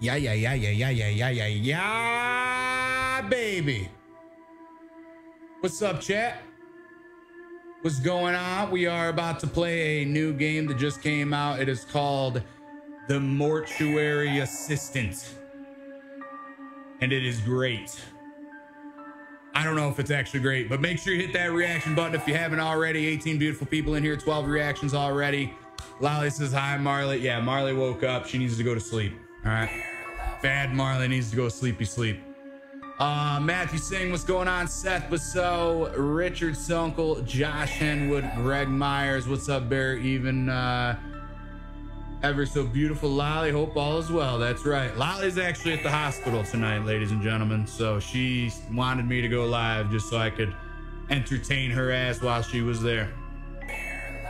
Yeah, yeah, yeah, yeah, yeah, yeah, yeah, yeah, yeah, baby. What's up, chat? What's going on? We are about to play a new game that just came out. It is called The Mortuary Assistant. And it is great. I don't know if it's actually great, but make sure you hit that reaction button if you haven't already. 18 beautiful people in here, 12 reactions already. Lolly says hi, Marley. Yeah, Marley woke up. She needs to go to sleep. All right. Bad Marley needs to go sleepy sleep. Uh, Matthew Singh, what's going on? Seth Basso, Richard Sunkel, Josh Henwood, Greg Myers, what's up, Bear? Even uh, ever so beautiful Lolly. Hope all is well. That's right. Lolly's actually at the hospital tonight, ladies and gentlemen. So she wanted me to go live just so I could entertain her ass while she was there.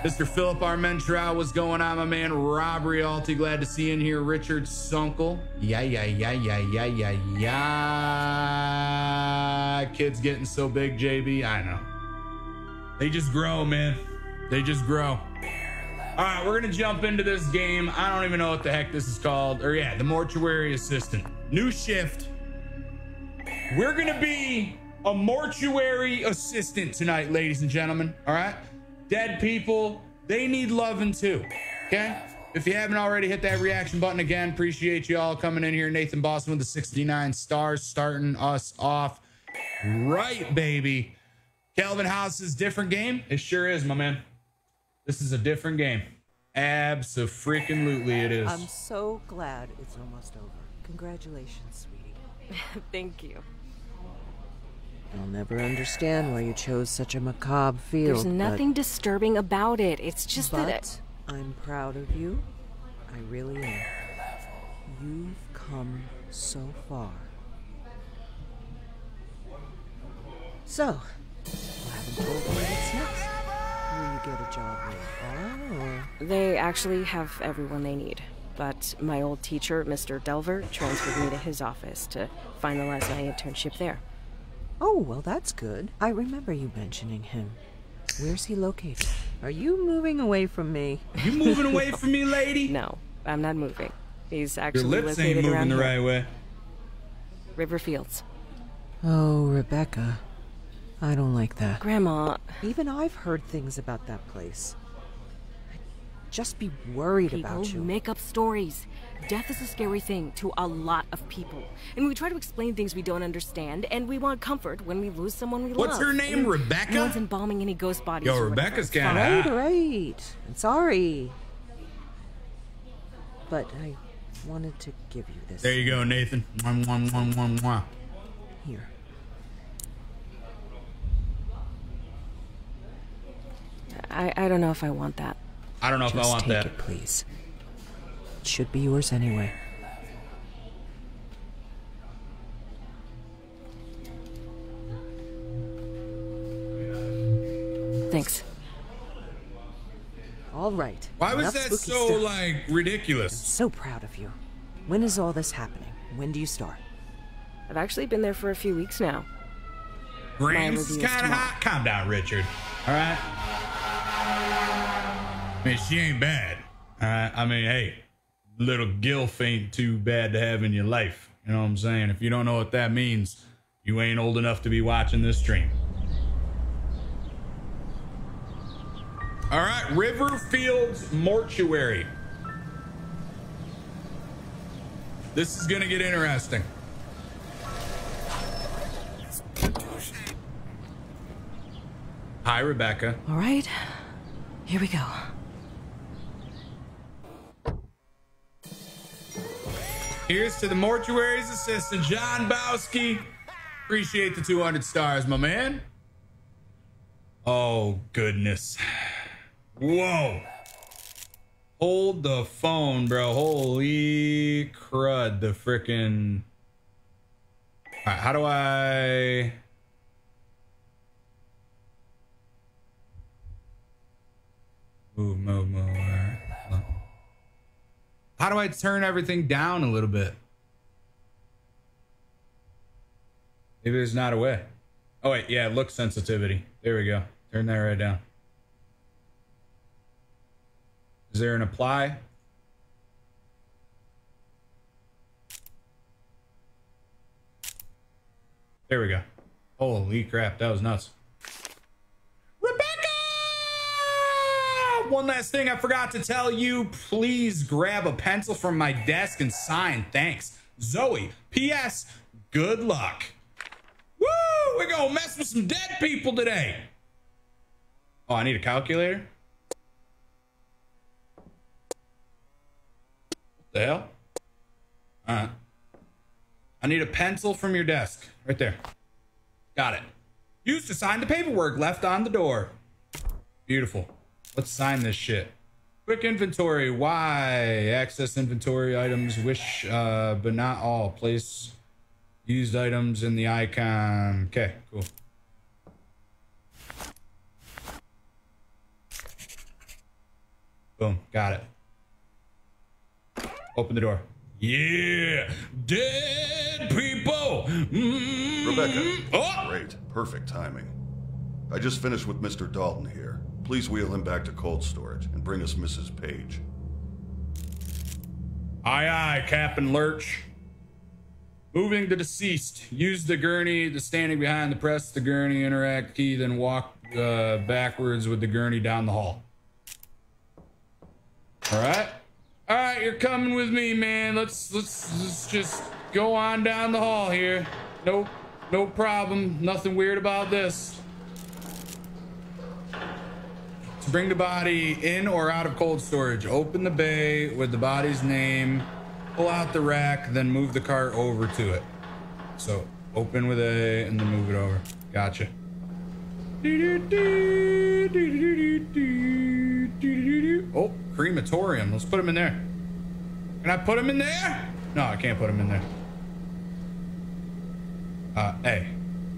Mr. Philip Armentrow, what's going on, my man? Rob Rialti, glad to see you in here. Richard Sunkel. Yeah, yeah, yeah, yeah, yeah, yeah, yeah. Kids getting so big, JB. I know. They just grow, man. They just grow. All right, we're gonna jump into this game. I don't even know what the heck this is called. Or yeah, the mortuary assistant. New shift. We're gonna be a mortuary assistant tonight, ladies and gentlemen. All right. Dead people, they need loving too. Okay. If you haven't already, hit that reaction button again. Appreciate you all coming in here. Nathan Boston with the 69 stars, starting us off right, baby. Calvin House's different game. It sure is, my man. This is a different game. Absolutely, it is. I'm so glad it's almost over. Congratulations, sweetie. Thank you. I'll never understand why you chose such a macabre field. There's nothing disturbing about it. It's just but that. It... I'm proud of you. I really am. You've come so far. So, you haven't told me what's next. Will you get a job later or... They actually have everyone they need. But my old teacher, Mr. Delver, transferred me to his office to finalize my internship there. Oh, well, that's good. I remember you mentioning him. Where's he located? Are you moving away from me? You moving away from me, lady? No, I'm not moving. He's actually Your lips located ain't moving the here. right way. River Fields. Oh, Rebecca. I don't like that. Grandma. Even I've heard things about that place. I'd just be worried people about you. make up stories. Death is a scary thing to a lot of people. And we try to explain things we don't understand, and we want comfort when we lose someone we What's love. What's her name, And Rebecca? No one's embalming any ghost bodies. Yo, or Rebecca's whatever. kinda Right, hot. right. I'm sorry. But I wanted to give you this. There you go, Nathan. Mwah, mwah, mwah, mwah, mwah. Here. I, I don't know if I want that. I don't know if I want take that. it, please. It should be yours anyway. Thanks. All right. Why was enough that so stuff. like ridiculous? I'm So proud of you. When is all this happening? When do you start? I've actually been there for a few weeks now. Grams is kind of hot. Calm down, Richard. All right. I mean, she ain't bad. All right. I mean, hey, little gilf ain't too bad to have in your life. You know what I'm saying? If you don't know what that means, you ain't old enough to be watching this stream. All right, Riverfields Mortuary. This is gonna get interesting. Hi, Rebecca. All right. Here we go. Here's to the mortuary's assistant, John Bowski. Appreciate the 200 stars, my man. Oh, goodness. Whoa. Hold the phone, bro. Holy crud. The freaking. All right, how do I. Move, move, move. How do I turn everything down a little bit? Maybe there's not a way. Oh, wait. Yeah, look sensitivity. There we go. Turn that right down. Is there an apply? There we go. Holy crap, that was nuts. One last thing I forgot to tell you. Please grab a pencil from my desk and sign. Thanks. Zoe. P.S. Good luck. Woo! We're gonna mess with some dead people today. Oh, I need a calculator? What the hell? Alright. I need a pencil from your desk. Right there. Got it. Used to sign the paperwork left on the door. Beautiful. Let's sign this shit. Quick inventory. Why? Access inventory items. Wish, uh, but not all. Place used items in the icon. Okay, cool. Boom. Got it. Open the door. Yeah. Dead people. Mm. Rebecca. Oh! Great. Perfect timing. I just finished with Mr. Dalton here. Please wheel him back to cold storage and bring us Mrs. Page. Aye, aye, Captain Lurch. Moving the deceased. Use the gurney, the standing behind the press, the gurney interact key, then walk uh, backwards with the gurney down the hall. All right. All right, you're coming with me, man. Let's let's let's just go on down the hall here. No, no problem. Nothing weird about this. To bring the body in or out of cold storage, open the bay with the body's name, pull out the rack, then move the cart over to it. So open with A and then move it over. Gotcha. Oh, crematorium. Let's put him in there. Can I put him in there? No, I can't put him in there. Uh, A.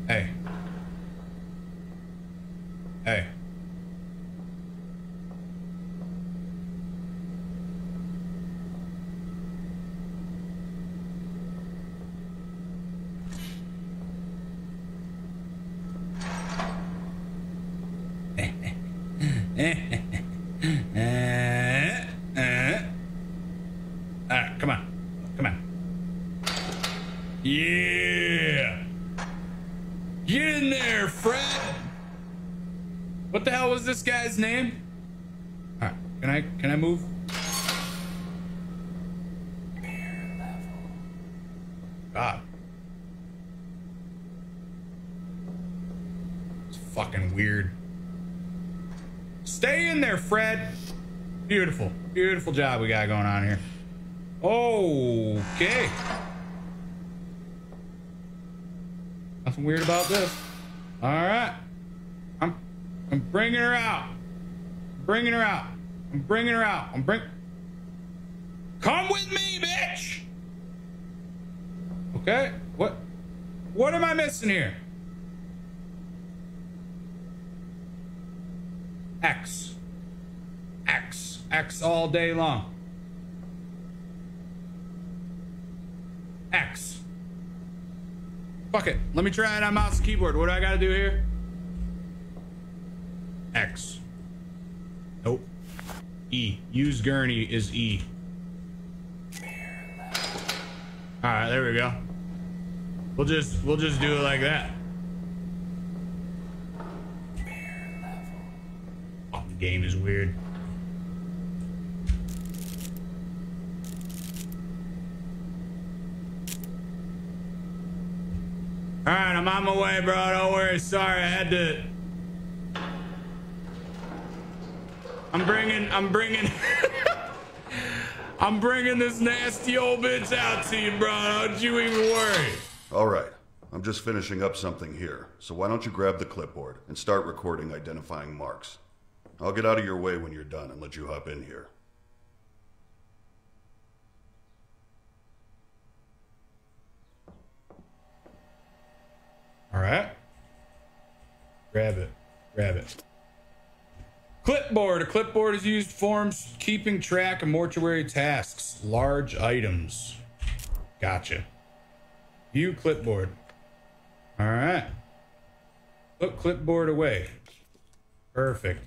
A. A. Uh, uh. All right, come on. Come on. Yeah. Get in there, Fred. What the hell was this guy's name? All right, can I can I move? God. It's fucking weird. Stay in there, Fred. Beautiful. Beautiful job we got going on here. Okay. Nothing weird about this. All right. I'm I'm bringing her out. I'm bringing her out. I'm bringing her out. I'm bring Come with me, bitch. Okay? What what am I missing here? X. X. X all day long. X. Fuck it. Let me try it on mouse and keyboard. What do I gotta do here? X. Nope. E. Use gurney is E. Alright, there we go. We'll just we'll just do it like that. Oh, the game is weird. All right, I'm on my way, bro. Don't worry. Sorry, I had to. I'm bringing. I'm bringing. I'm bringing this nasty old bitch out to you, bro. Don't you even worry. All right. I'm just finishing up something here. So why don't you grab the clipboard and start recording identifying marks? I'll get out of your way when you're done and let you hop in here. All right. Grab it. Grab it. Clipboard. A clipboard is used forms keeping track of mortuary tasks, large items. Gotcha. View clipboard. All right. Put clipboard away. Perfect.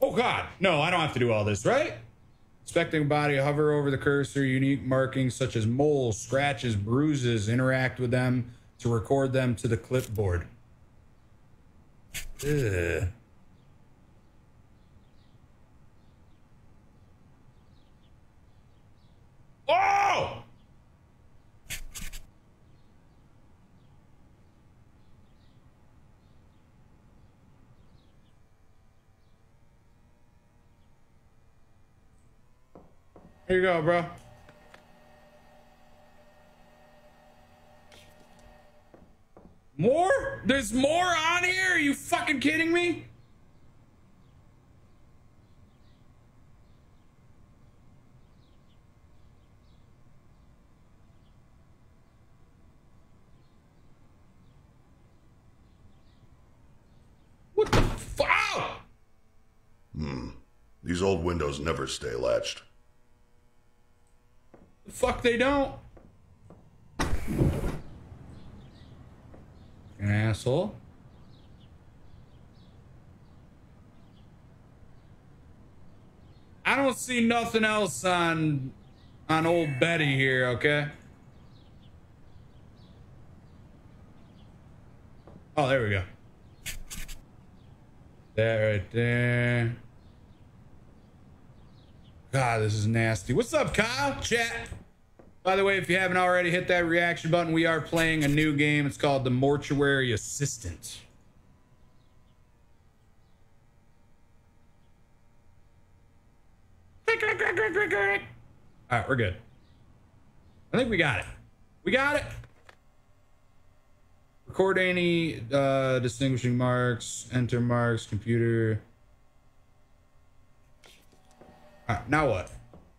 Oh God, no, I don't have to do all this, right? Inspecting body, hover over the cursor. Unique markings such as moles, scratches, bruises. Interact with them to record them to the clipboard. Ugh. Oh! Here you go, bro. More? There's more on here? Are you fucking kidding me? What the fuck? Hmm. These old windows never stay latched. The fuck they don't. An asshole. I don't see nothing else on on old Betty here, okay? Oh, there we go. That right there. God, this is nasty. What's up, Kyle? Chat. By the way, if you haven't already hit that reaction button, we are playing a new game. It's called The Mortuary Assistant. All right, we're good. I think we got it. We got it. Record any uh, distinguishing marks, enter marks, computer. All right, now what?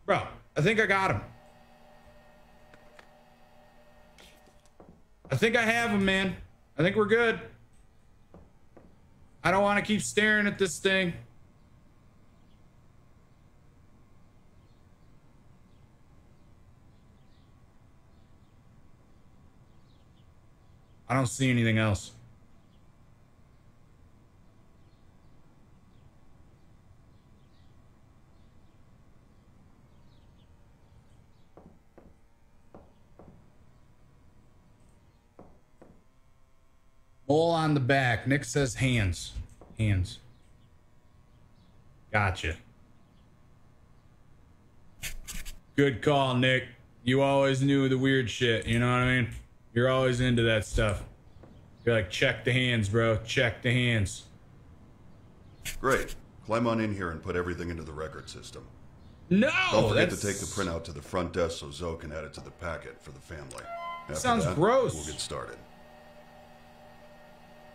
Bro, I think I got him. I think I have him, man. I think we're good. I don't want to keep staring at this thing. I don't see anything else. Mole on the back. Nick says hands. Hands. Gotcha. Good call, Nick. You always knew the weird shit. You know what I mean? You're always into that stuff. You're like, check the hands, bro. Check the hands. Great. Climb on in here and put everything into the record system. No! Don't forget that's- to take the printout to the front desk so Zoe can add it to the packet for the family. After Sounds that, gross. We'll get started.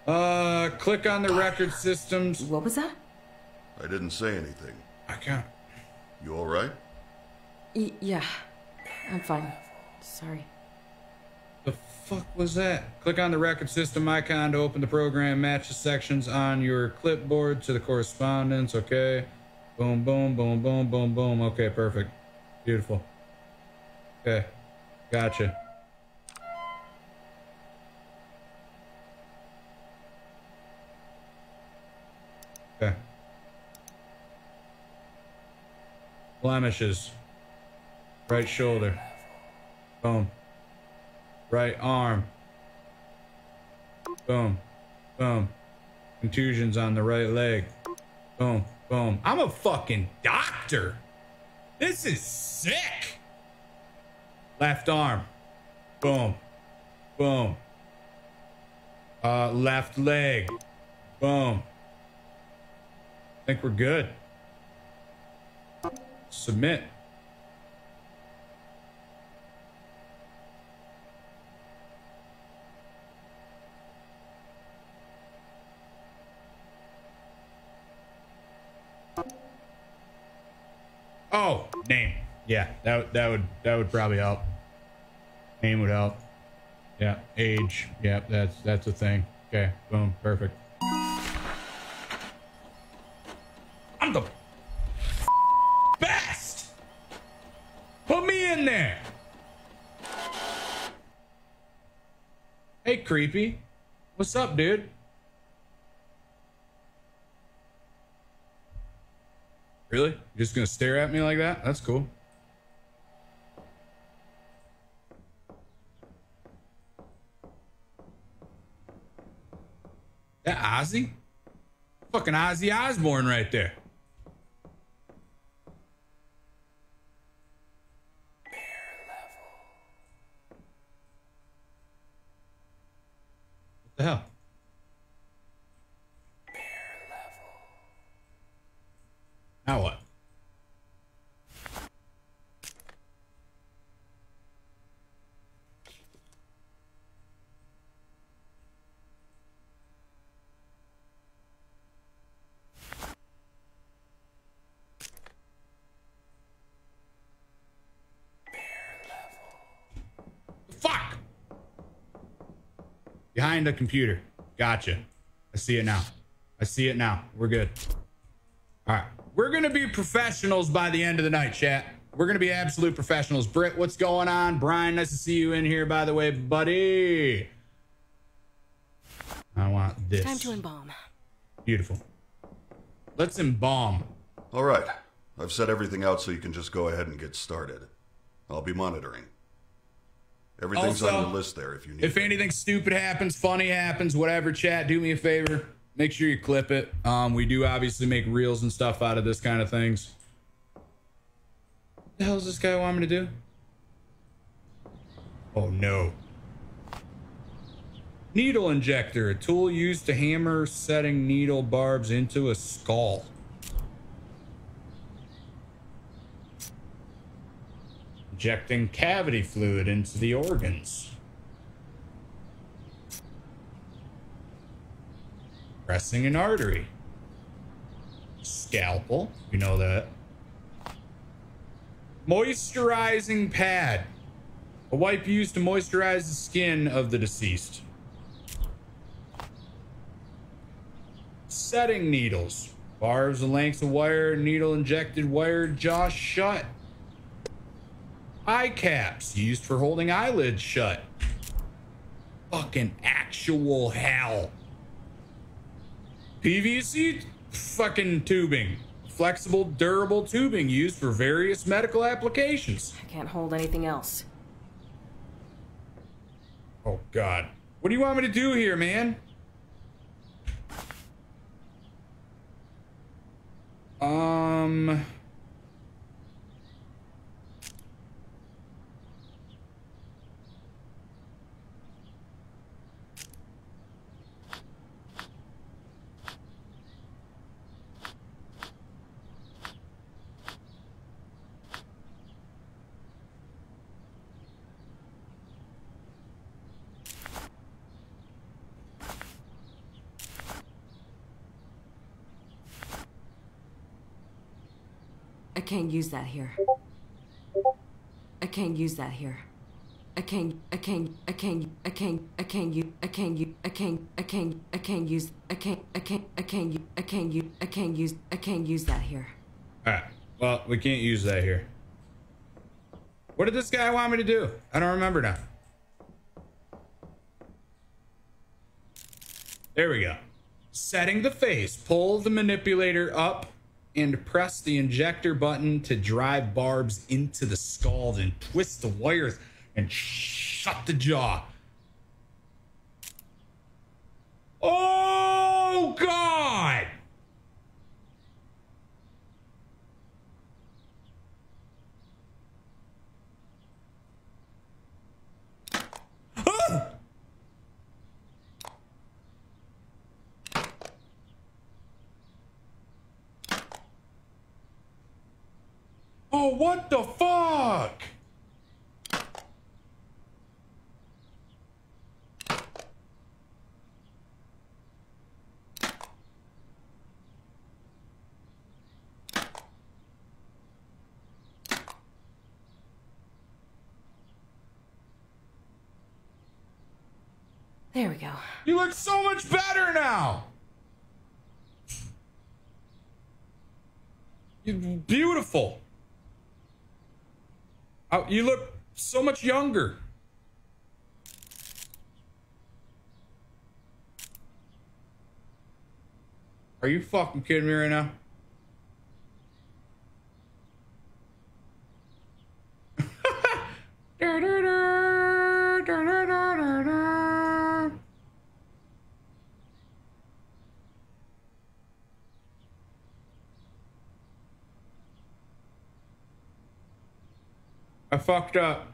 Uh, click on the record systems. What was that? I didn't say anything. I can't. You all right? Y- yeah, I'm fine. Sorry. The fuck was that? Click on the record system icon to open the program. Match the sections on your clipboard to the correspondence. Okay. Boom, boom, boom, boom, boom, boom. Okay, perfect. Beautiful. Okay. Gotcha. Okay. Blemishes. Right shoulder. Boom. Right arm. Boom. Boom. Contusions on the right leg. Boom. Boom. I'm a fucking doctor. This is sick. Left arm. Boom. Boom. Uh, left leg. Boom. think we're good. Submit. Oh, name. Yeah, that that would that would probably help. Name would help. Yeah, age. Yeah, that's that's a thing. Okay, boom, perfect. creepy. What's up, dude? Really? You're just gonna stare at me like that? That's cool. That Ozzy? Fucking Ozzy Osbourne right there. The hell? Now what? Fuck! Behind the computer. Gotcha. I see it now. I see it now. We're good. All right. We're going to be professionals by the end of the night, chat. We're going to be absolute professionals. Britt, what's going on? Brian, nice to see you in here, by the way, buddy. I want this. Time to embalm. Beautiful. Let's embalm. All right. I've set everything out so you can just go ahead and get started. I'll be monitoring. Everything's Also, on the list there if you need If it. anything stupid happens, funny happens, whatever, chat, do me a favor. Make sure you clip it. Um, we do obviously make reels and stuff out of this kind of things. What the hell does this guy want me to do? Oh no. Needle injector, a tool used to hammer setting needle barbs into a skull. Injecting cavity fluid into the organs. Pressing an artery. Scalpel, you know that. Moisturizing pad. A wipe used to moisturize the skin of the deceased. Setting needles. Barbs and lengths of wire, needle injected wire, jaw shut. Eye caps used for holding eyelids shut. Fucking actual hell. PVC fucking tubing. Flexible, durable tubing used for various medical applications. I can't hold anything else. Oh, God. What do you want me to do here, man? Um. Can't use that here. I can't use that here. I can't, I can't, I can't, I can't, I can't I can't I can't, I can't, I can't use, I can't, I can't, I can't I can't use, I can't use, I can't use that here. All right. Well, we can't use that here. What did this guy want me to do? I don't remember now. There we go. Setting the face. Pull the manipulator up and press the injector button to drive barbs into the skull and twist the wires and shut the jaw. Oh, God! What the fuck? There we go. You look so much better now. You're beautiful. Oh, you look so much younger. Are you fucking kidding me right now? I fucked up.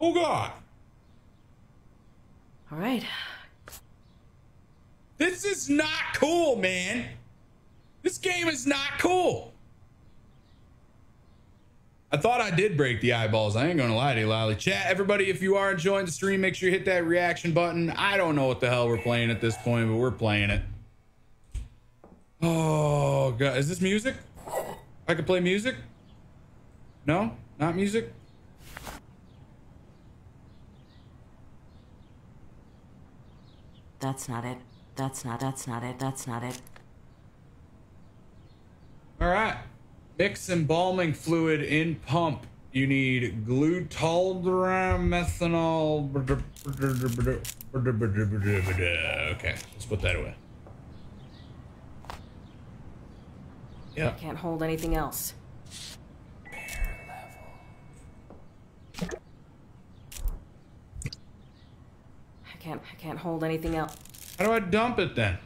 Oh god. All right. This is not cool, man. This game is not cool. I thought I did break the eyeballs. I ain't gonna lie to you, Lolly. Chat, everybody, if you are enjoying the stream, make sure you hit that reaction button. I don't know what the hell we're playing at this point, but we're playing it. Oh god, is this music? I could play music? No? Not music? That's not it. That's not. That's not it. That's not it. All right. Mix embalming fluid in pump. You need glutaldram methanol. Okay, let's put that away. Yeah. I can't hold anything else. I can't. I can't hold anything else. How do I dump it then?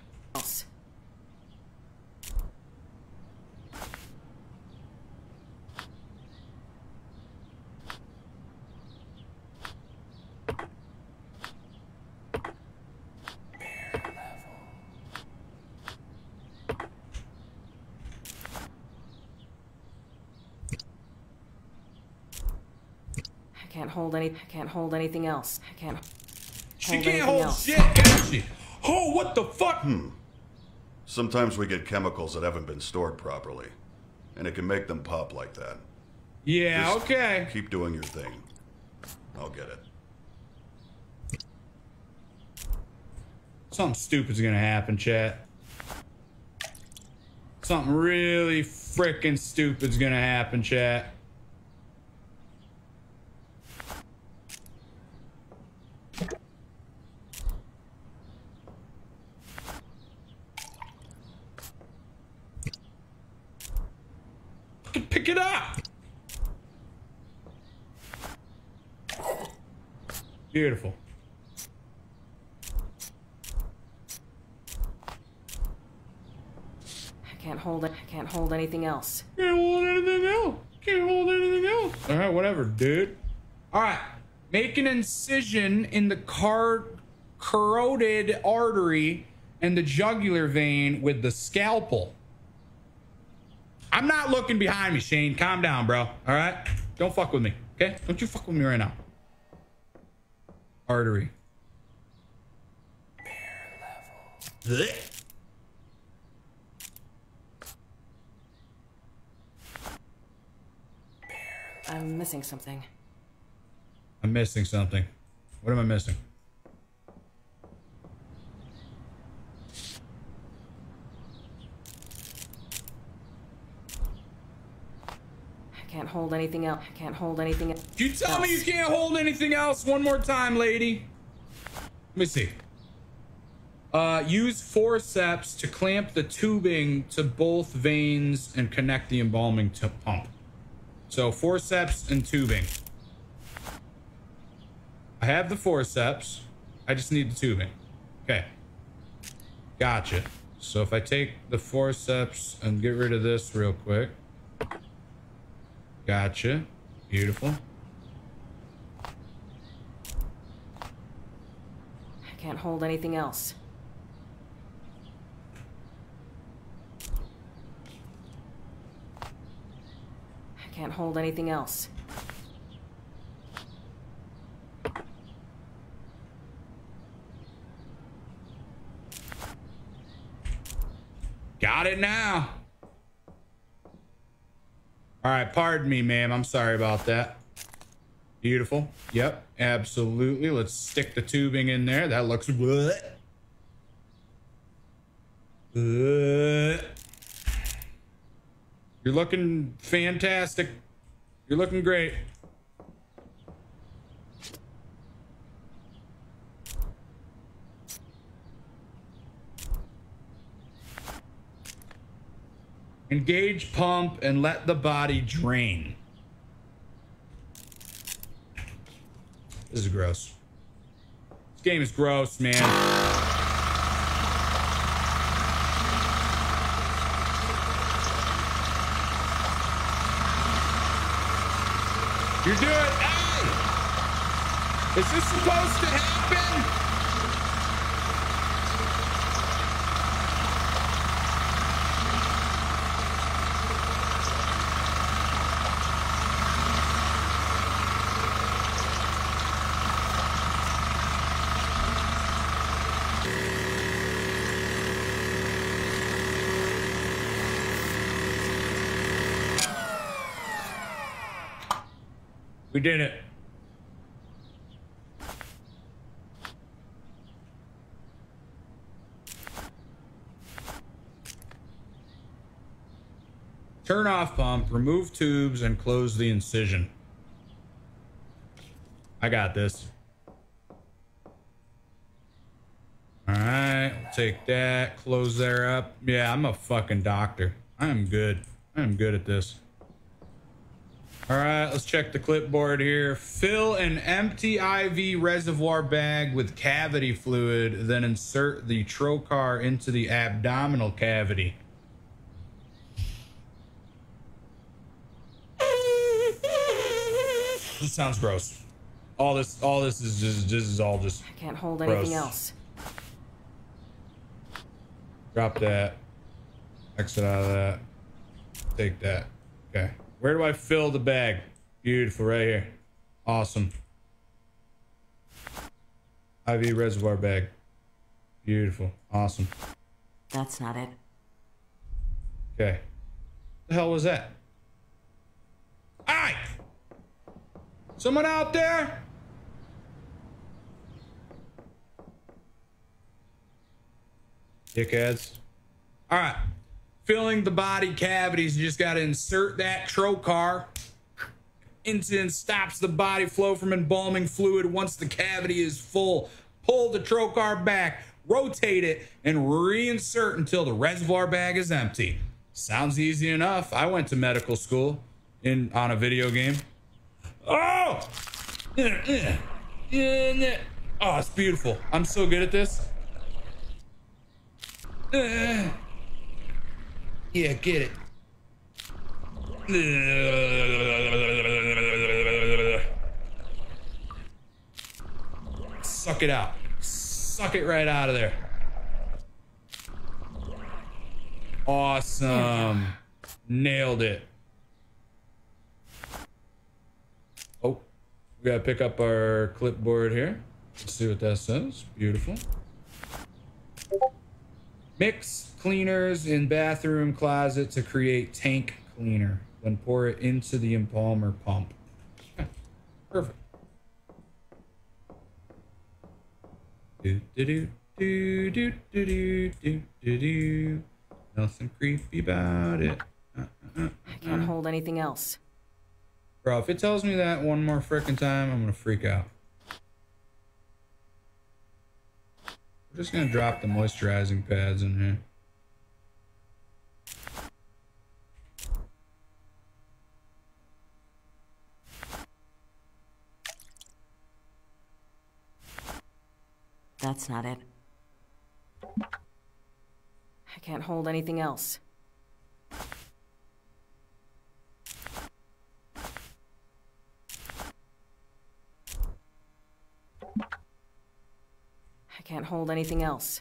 I can't hold any. I can't hold anything else. I can't. She Hold can't hold else. shit, can she? Oh, what the fuck? Hmm. Sometimes we get chemicals that haven't been stored properly, and it can make them pop like that. Yeah, Just okay. Keep doing your thing. I'll get it. Something stupid's gonna happen, chat. Something really freaking stupid's gonna happen, chat. Fucking Pick it up! Beautiful. I can't hold it. I can't hold anything else. Can't hold anything else. Can't hold anything else. All right, whatever, dude. All right, make an incision in the car corroded artery and the jugular vein with the scalpel. I'm not looking behind me, Shane. Calm down, bro. All right, don't fuck with me, okay? Don't you fuck with me right now. Artery. Blech. I'm missing something. I'm missing something. What am I missing? Can't hold anything else. I can't hold anything else. You tell me you can't hold anything else one more time, lady. Let me see. Uh, use forceps to clamp the tubing to both veins and connect the embalming to pump. So forceps and tubing. I have the forceps. I just need the tubing. Okay. Gotcha. So if I take the forceps and get rid of this real quick. Gotcha. Beautiful. I can't hold anything else. I can't hold anything else. Got it now. All right, pardon me, ma'am. I'm sorry about that. Beautiful. Yep, absolutely. Let's stick the tubing in there. That looks good. You're looking fantastic. You're looking great. Engage pump and let the body drain. This is gross. This game is gross, man. You're doing. Hey! Is this supposed to happen? Did it. Turn off pump, remove tubes, and close the incision. I got this. All right, take that, close there up. Yeah, I'm a fucking doctor. I am good. I am good at this. All right, let's check the clipboard here. Fill an empty IV reservoir bag with cavity fluid, then insert the trocar into the abdominal cavity. This sounds gross. All this, all this is just, this is all just. I can't hold anything else. Drop that. Exit out of that. Take that. Okay. Where do I fill the bag? Beautiful, right here. Awesome. IV reservoir bag. Beautiful. Awesome. That's not it. Okay. The hell was that? Alright! Someone out there? Dickheads. Alright. Filling the body cavities, you just gotta insert that trocar and stops the body flow from embalming fluid once the cavity is full. Pull the trocar back, rotate it, and reinsert until the reservoir bag is empty. Sounds easy enough. I went to medical school in on a video game. Oh! Oh, it's beautiful. I'm so good at this. Yeah, get it. Suck it out. Suck it right out of there. Awesome. Nailed it. Oh, we gotta pick up our clipboard here. Let's see what that says. Beautiful. Mix cleaners in bathroom closet to create tank cleaner. Then pour it into the embalmer pump. Perfect. Do do do do do do do do do. Nothing creepy about it. Uh, uh, uh. I can't hold anything else. Bro, if it tells me that one more freaking time, I'm gonna freak out. We're just gonna drop the moisturizing pads in here. That's not it. I can't hold anything else. Can't hold anything else.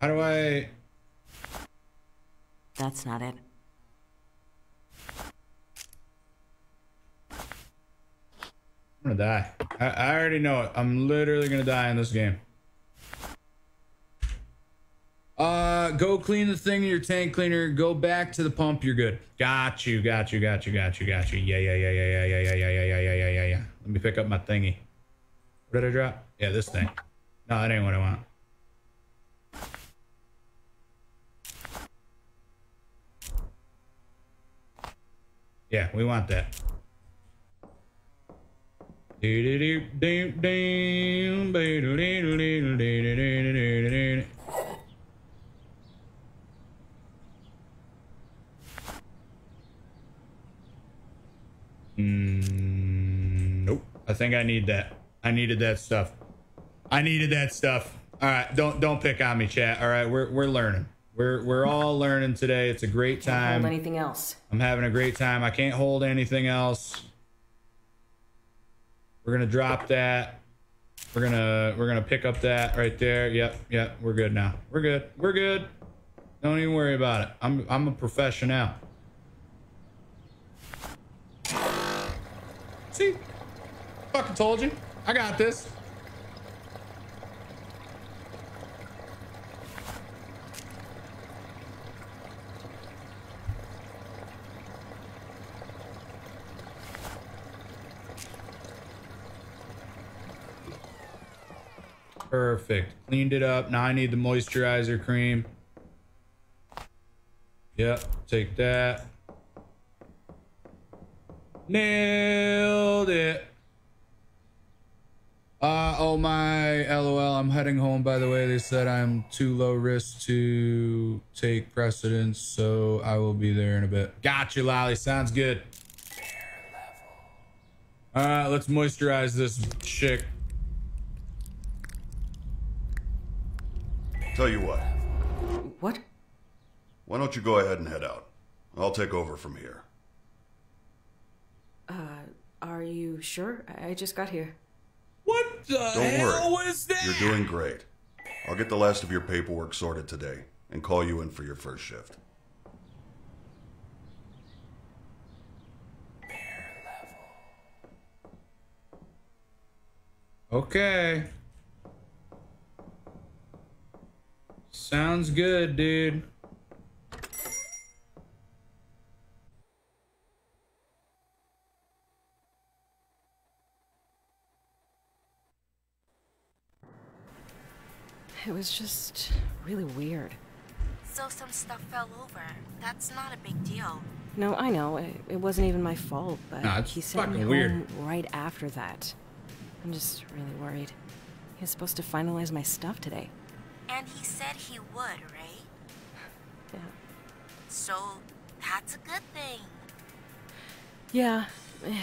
How do I? That's not it. I'm gonna die. I, I already know it. I'm literally gonna die in this game. Uh, go clean the thing in your tank cleaner. Go back to the pump. You're good. Got you. Got you. Got you. Got you. Got you. Yeah, yeah, yeah, yeah, yeah, yeah, yeah, yeah, yeah, yeah, yeah, yeah, yeah, yeah. Let me pick up my thingy. What did I drop? Yeah, this thing. No, that ain't what I want. Yeah, we want that. Mm, nope. I think I need that. I needed that stuff. I needed that stuff. All right, don't don't pick on me, chat. All right, we're we're learning. We're we're all learning today. It's a great Can't time. hold anything else. I'm having a great time. I can't hold anything else. We're gonna drop that. We're gonna we're gonna pick up that right there. Yep, yep. We're good now. We're good. We're good. Don't even worry about it. I'm I'm a professional. See, fucking told you. I got this. Perfect. Cleaned it up. Now I need the moisturizer cream. Yep. Take that. Nailed it. Uh, oh my, lol, I'm heading home, by the way. They said I'm too low risk to take precedence, so I will be there in a bit. Got you, Lolly. Sounds good. All right, let's moisturize this chick. Tell you what, What? why don't you go ahead and head out? I'll take over from here. Uh, are you sure? I I just got here. What the Don't hell worry. was that? You're doing great. I'll get the last of your paperwork sorted today and call you in for your first shift. Okay. Sounds good, dude. It was just really weird. So some stuff fell over. That's not a big deal. No, I know. It, it wasn't even my fault, but Nah, it's he sent me fucking home weird. right after that. I'm just really worried. He was supposed to finalize my stuff today. And he said he would, right? Yeah. So that's a good thing. Yeah,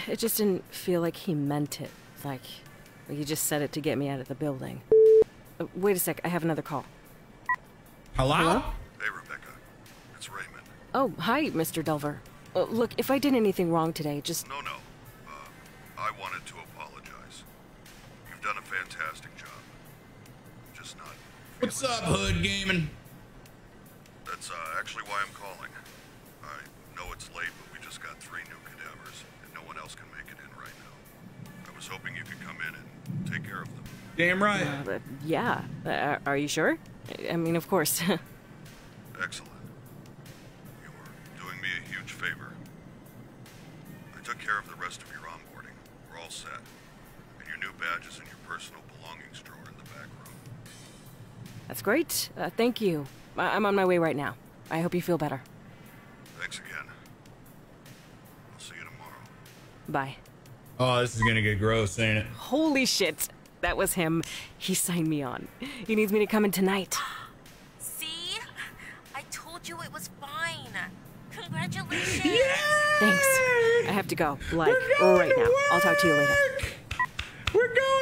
it just didn't feel like he meant it. Like, like he just said it to get me out of the building. Uh, wait a sec, I have another call. Hello? Hello? Hey, Rebecca. It's Raymond. Oh, hi, Mr. Delver. Uh, look, if I did anything wrong today, just No, no. What's up. Hood Gaming? That's uh, actually why I'm calling. I know it's late, but we just got three new cadavers, and no one else can make it in right now. I was hoping you could come in and take care of them. Damn right. uh, yeah. Uh, are you sure? I mean, of course. great. Uh, thank you. I- I'm on my way right now. I hope you feel better. Thanks again. I'll see you tomorrow. Bye. Oh, this is gonna get gross, ain't it? Holy shit. That was him. He signed me on. He needs me to come in tonight. See? I told you it was fine. Congratulations. Thanks. I have to go. Like, right to now. I'll talk to you later. We're going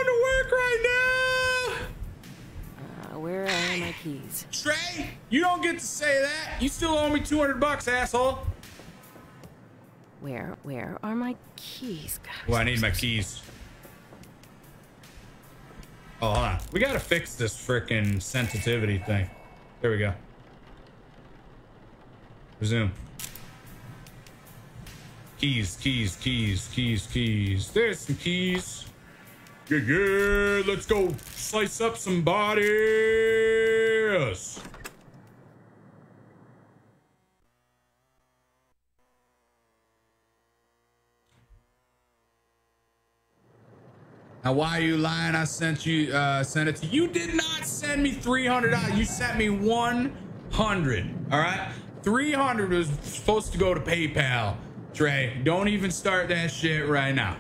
where are my keys? Trey, you don't get to say that. You still owe me 200 bucks, asshole. Where, where are my keys? God, Well, I need my keys. Oh, hold on. We gotta fix this frickin' sensitivity thing. There we go. Resume. Keys, keys, keys, keys, keys. There's some keys. Yeah, yeah, let's go slice up some bodies. Now, why are you lying? I sent you, uh, sent it to you. Did not send me three hundred dollars. You sent me one hundred. All right, three hundred was supposed to go to PayPal. Trey, don't even start that shit right now.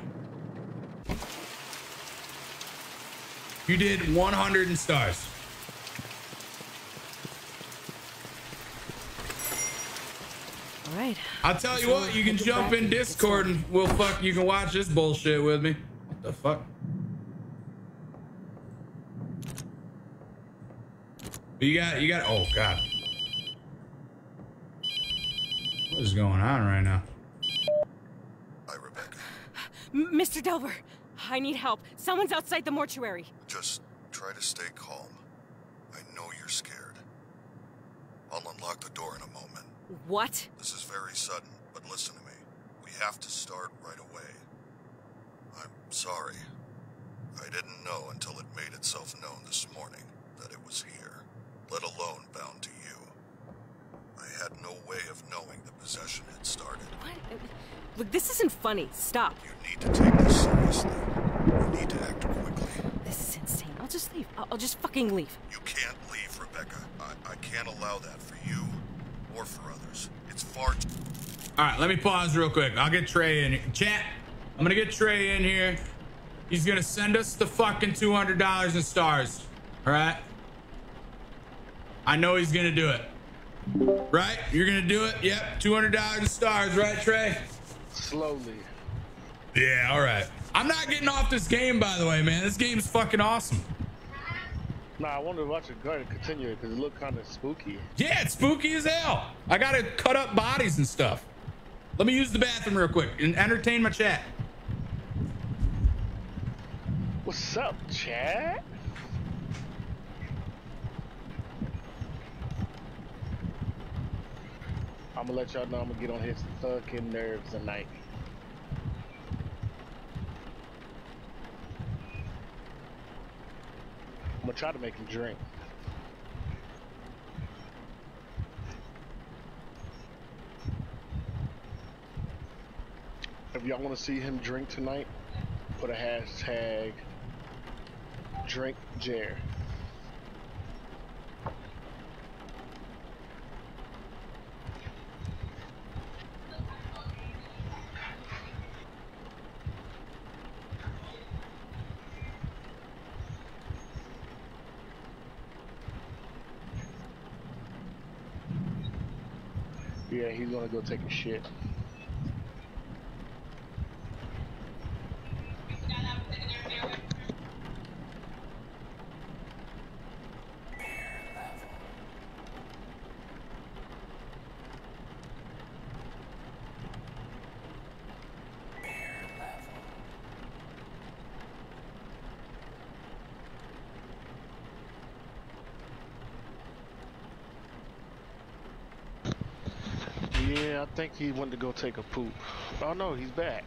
You did one hundred in stars. All right. I'll tell you what, you can jump in Discord and we'll fuck. You can watch this bullshit with me. What the fuck? You got, you got. Oh God, what is going on right now? Hi, Rebecca. M- Mr. Delver, I need help. Someone's outside the mortuary. Just try to stay calm. I know you're scared. I'll unlock the door in a moment. What? This is very sudden, but listen to me. We have to start right away. I'm sorry. I didn't know until it made itself known this morning that it was here, let alone bound to you. I had no way of knowing the possession had started. What? Look, this isn't funny. Stop. You need to take this seriously. You need to act quickly. This is insane. I'll just leave. I'll, I'll just fucking leave. You can't leave, Rebecca. I, I can't allow that for you or for others. It's far too. All right, let me pause real quick. I'll get Trey in. here. Chat, I'm gonna get Trey in here. He's gonna send us the fucking two hundred dollars in stars. All right. I know he's gonna do it. Right? You're gonna do it. Yep. Two hundred dollars in stars. Right, Trey? Slowly. Yeah. All right. I'm not getting off this game, by the way, man. This game's fucking awesome. Nah, I wanted to watch it go and continue it because it looked kind of spooky. Yeah, it's spooky as hell. I gotta cut up bodies and stuff. Let me use the bathroom real quick and entertain my chat. What's up, chat? I'm gonna let y'all know I'm gonna get on his fucking nerves tonight. Gonna try to make him drink. If y'all want to see him drink tonight, put a hashtag drink Jer. Yeah, he's gonna go take a shit. Yeah, I think he went to go take a poop. Oh no, he's back.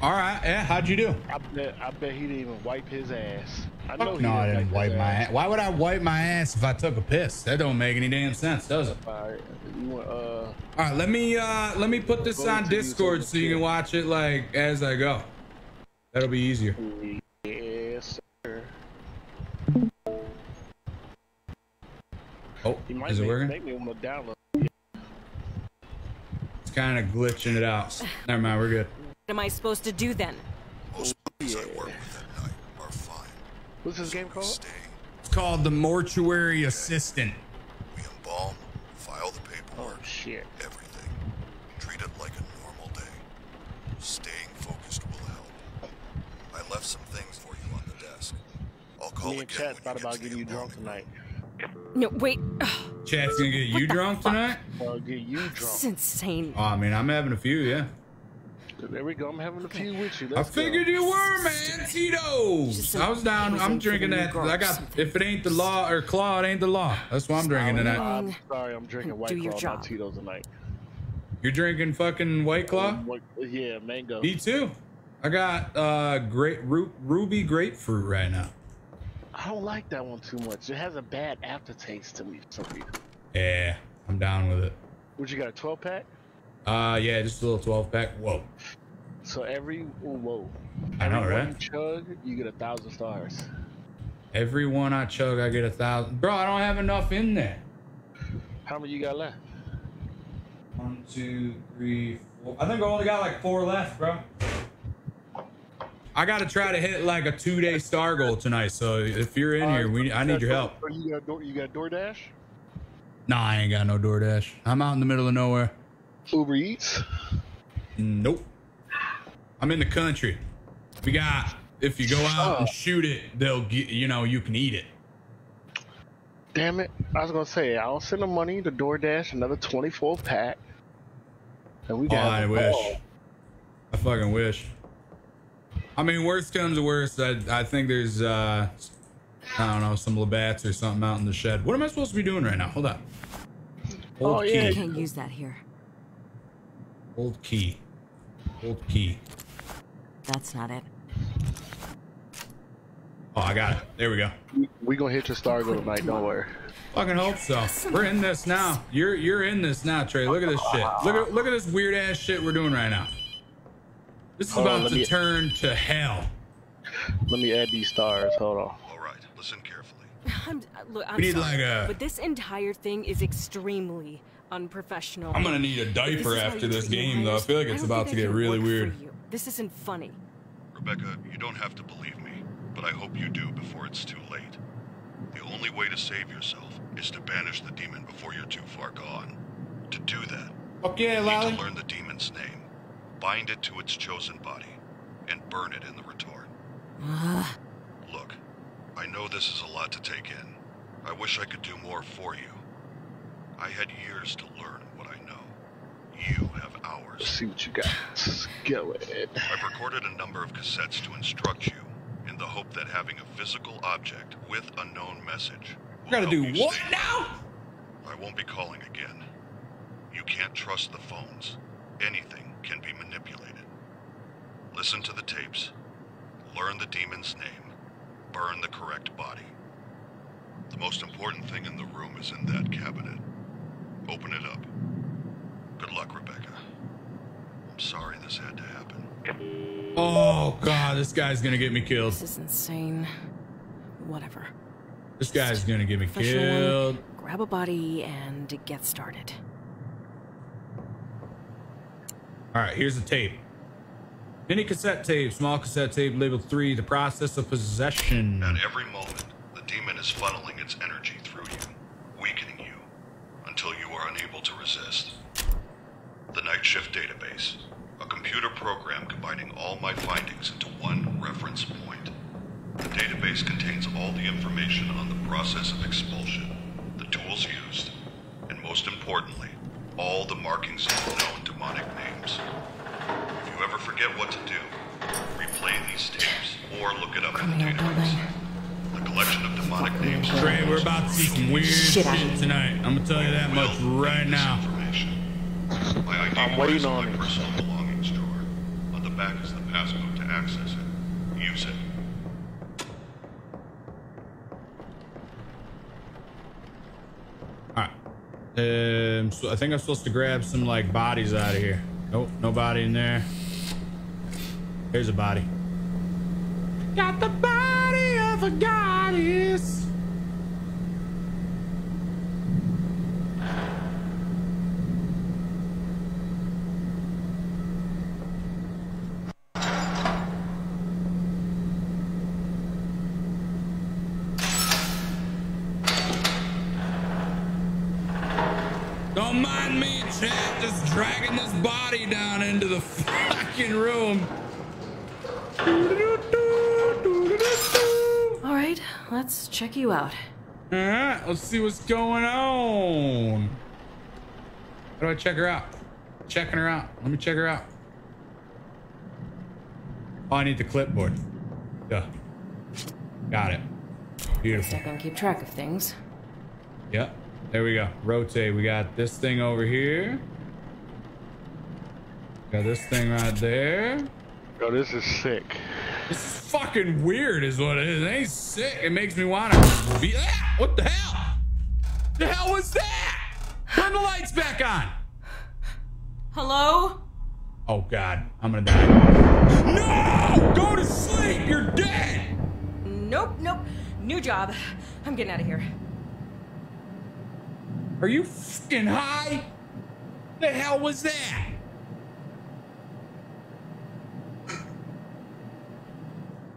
All right. Yeah. How'd you do? I bet I bet he didn't even wipe his ass. I know Fuck he no, I didn't wipe my ass. Why would I wipe my ass if I took a piss? That don't make any damn sense, does it? All right, want, uh, All right let me uh let me put this on Discord so you can watch it like as I go. That'll be easier. yes, sir. Oh, He might is it make, working? make me download. It's kind of glitching it out. Never mind, we're good. What am I supposed to do then? Most bodies I work with at night are fine. What's this game called? stay, It's called the mortuary assistant. we embalm, file the paperwork, Oh shit. everything. Treat it like a normal day. Staying focused will help. I left some things for you on the desk. I'll call Me and again Chad when thought you get about getting you drunk tonight. No, wait. Chat's gonna get you drunk tonight? I'll get you This is drunk. insane. Oh, I mean, I'm having a few, yeah. There we go. I'm having a few with you. I Let's figured go. you were, man. Tito's. Just I was down. I'm drinking that. I got. If it ain't the law or claw, it ain't the law. That's what I'm drinking tonight. I'm sorry, I'm drinking White Do Claw, job. not Tito's tonight. You're drinking fucking White Claw? Yeah, mango. Me too. I got uh great ru- ruby grapefruit right now. I don't like that one too much. It has a bad aftertaste to me for some reason. Yeah, I'm down with it. What you got? A 12 pack? Uh, yeah, just a little 12 pack. Whoa. So every whoa, I know, every one right? You chug, you get a thousand stars. Every one I chug, I get a thousand. Bro, I don't have enough in there. How many you got left? One, two, three, four. I think I only got like four left, bro. I gotta try to hit like a two-day star goal tonight. So if you're in here, we I need your help. You got Door- you got DoorDash, Nah, I ain't got no DoorDash. I'm out in the middle of nowhere. Uber Eats. Nope. I'm in the country. We got if you go out and shoot it, they'll get you know you can eat it. Damn it! I was gonna say I'll send the money to DoorDash another 24 pack, and we Oh, got. I wish. I fucking wish. I mean, worst comes to worst, I, I think there's, uh, I don't know, some Labatts or something out in the shed. What am I supposed to be doing right now? Hold on. Hold Oh, key. yeah. I can't use that here. Old key. Old key. That's not it. Oh, I got it. There we go. We gonna hit your star go tonight. Don't worry. Fucking hope so. We're in this now. You're you're in this now, Trey. Look at this shit. Look at look at this weird ass shit we're doing right now. This is Hold about let to me- turn to hell. Let me add these stars. Hold on. All right, listen carefully. I'm, uh, look, I'm We need, sorry, like, a- but this entire thing is extremely unprofessional. I'm gonna need a diaper is how after this game, though. I feel like it's about to get really weird. you. This isn't funny. Rebecca, you don't have to believe me, but I hope you do before it's too late. The only way to save yourself is to banish the demon before you're too far gone. To do that, Okay, you need Lolly. to learn the demon's name, bind it to its chosen body, and burn it in the retort. Look, I know this is a lot to take in. I wish I could do more for you. I had years to learn what I know. You have Let's hours. see what you got. Let's go ahead. I've recorded a number of cassettes to instruct you in the hope that having a physical object with a known message will Gotta do you what stay- now? I won't be calling again. You can't trust the phones. Anything can be manipulated. Listen to the tapes. Learn the demon's name. Burn the correct body. The most important thing in the room is in that cabinet. Open it up. Good luck, Rebecca. I'm sorry this had to happen. Oh god, this guy's gonna get me killed. This is insane. Whatever. This guy's gonna get me Professional one, killed. Grab a body and get started. All right, here's the tape. Mini cassette tape, small cassette tape, labeled three. The process of possession. At every moment, the demon is funneling its energy through you, weakening you, until you are unable to resist. The Night Shift Database, a computer program combining all my findings into one reference point. The database contains all the information on the process of expulsion, the tools used, and most importantly, all the markings of known demonic names. If you ever forget what to do, replay these tapes or look it up in the Criminal database. building. The collection of demonic names. Trey, we're about to see some weird Shit shit, out tonight. I'm gonna tell you that much right now. information. My ID I'm waiting on my it. personal belongings drawer. On the back is the passcode to access it. Use it. All right. Um, so I think I'm supposed to grab some like bodies out of here. Nope, no body in there. Here's a body. Got the body check you out. All right, let's see what's going on. How do I check her out? Checking her out. Let me check her out. Oh, I need the clipboard. Duh. Got it. Beautiful. I can keep track of things. Yep. There we go. Rotate. We got this thing over here. Got this thing right there. Yo, this is sick. This is fucking weird, is what it is. It ain't sick. It makes me want to be. Ah, what the hell? The hell was that? Turn the lights back on. Hello? Oh God, I'm gonna die. No! Go to sleep. You're dead. Nope, nope. New job. I'm getting out of here. Are you fucking high? The hell was that?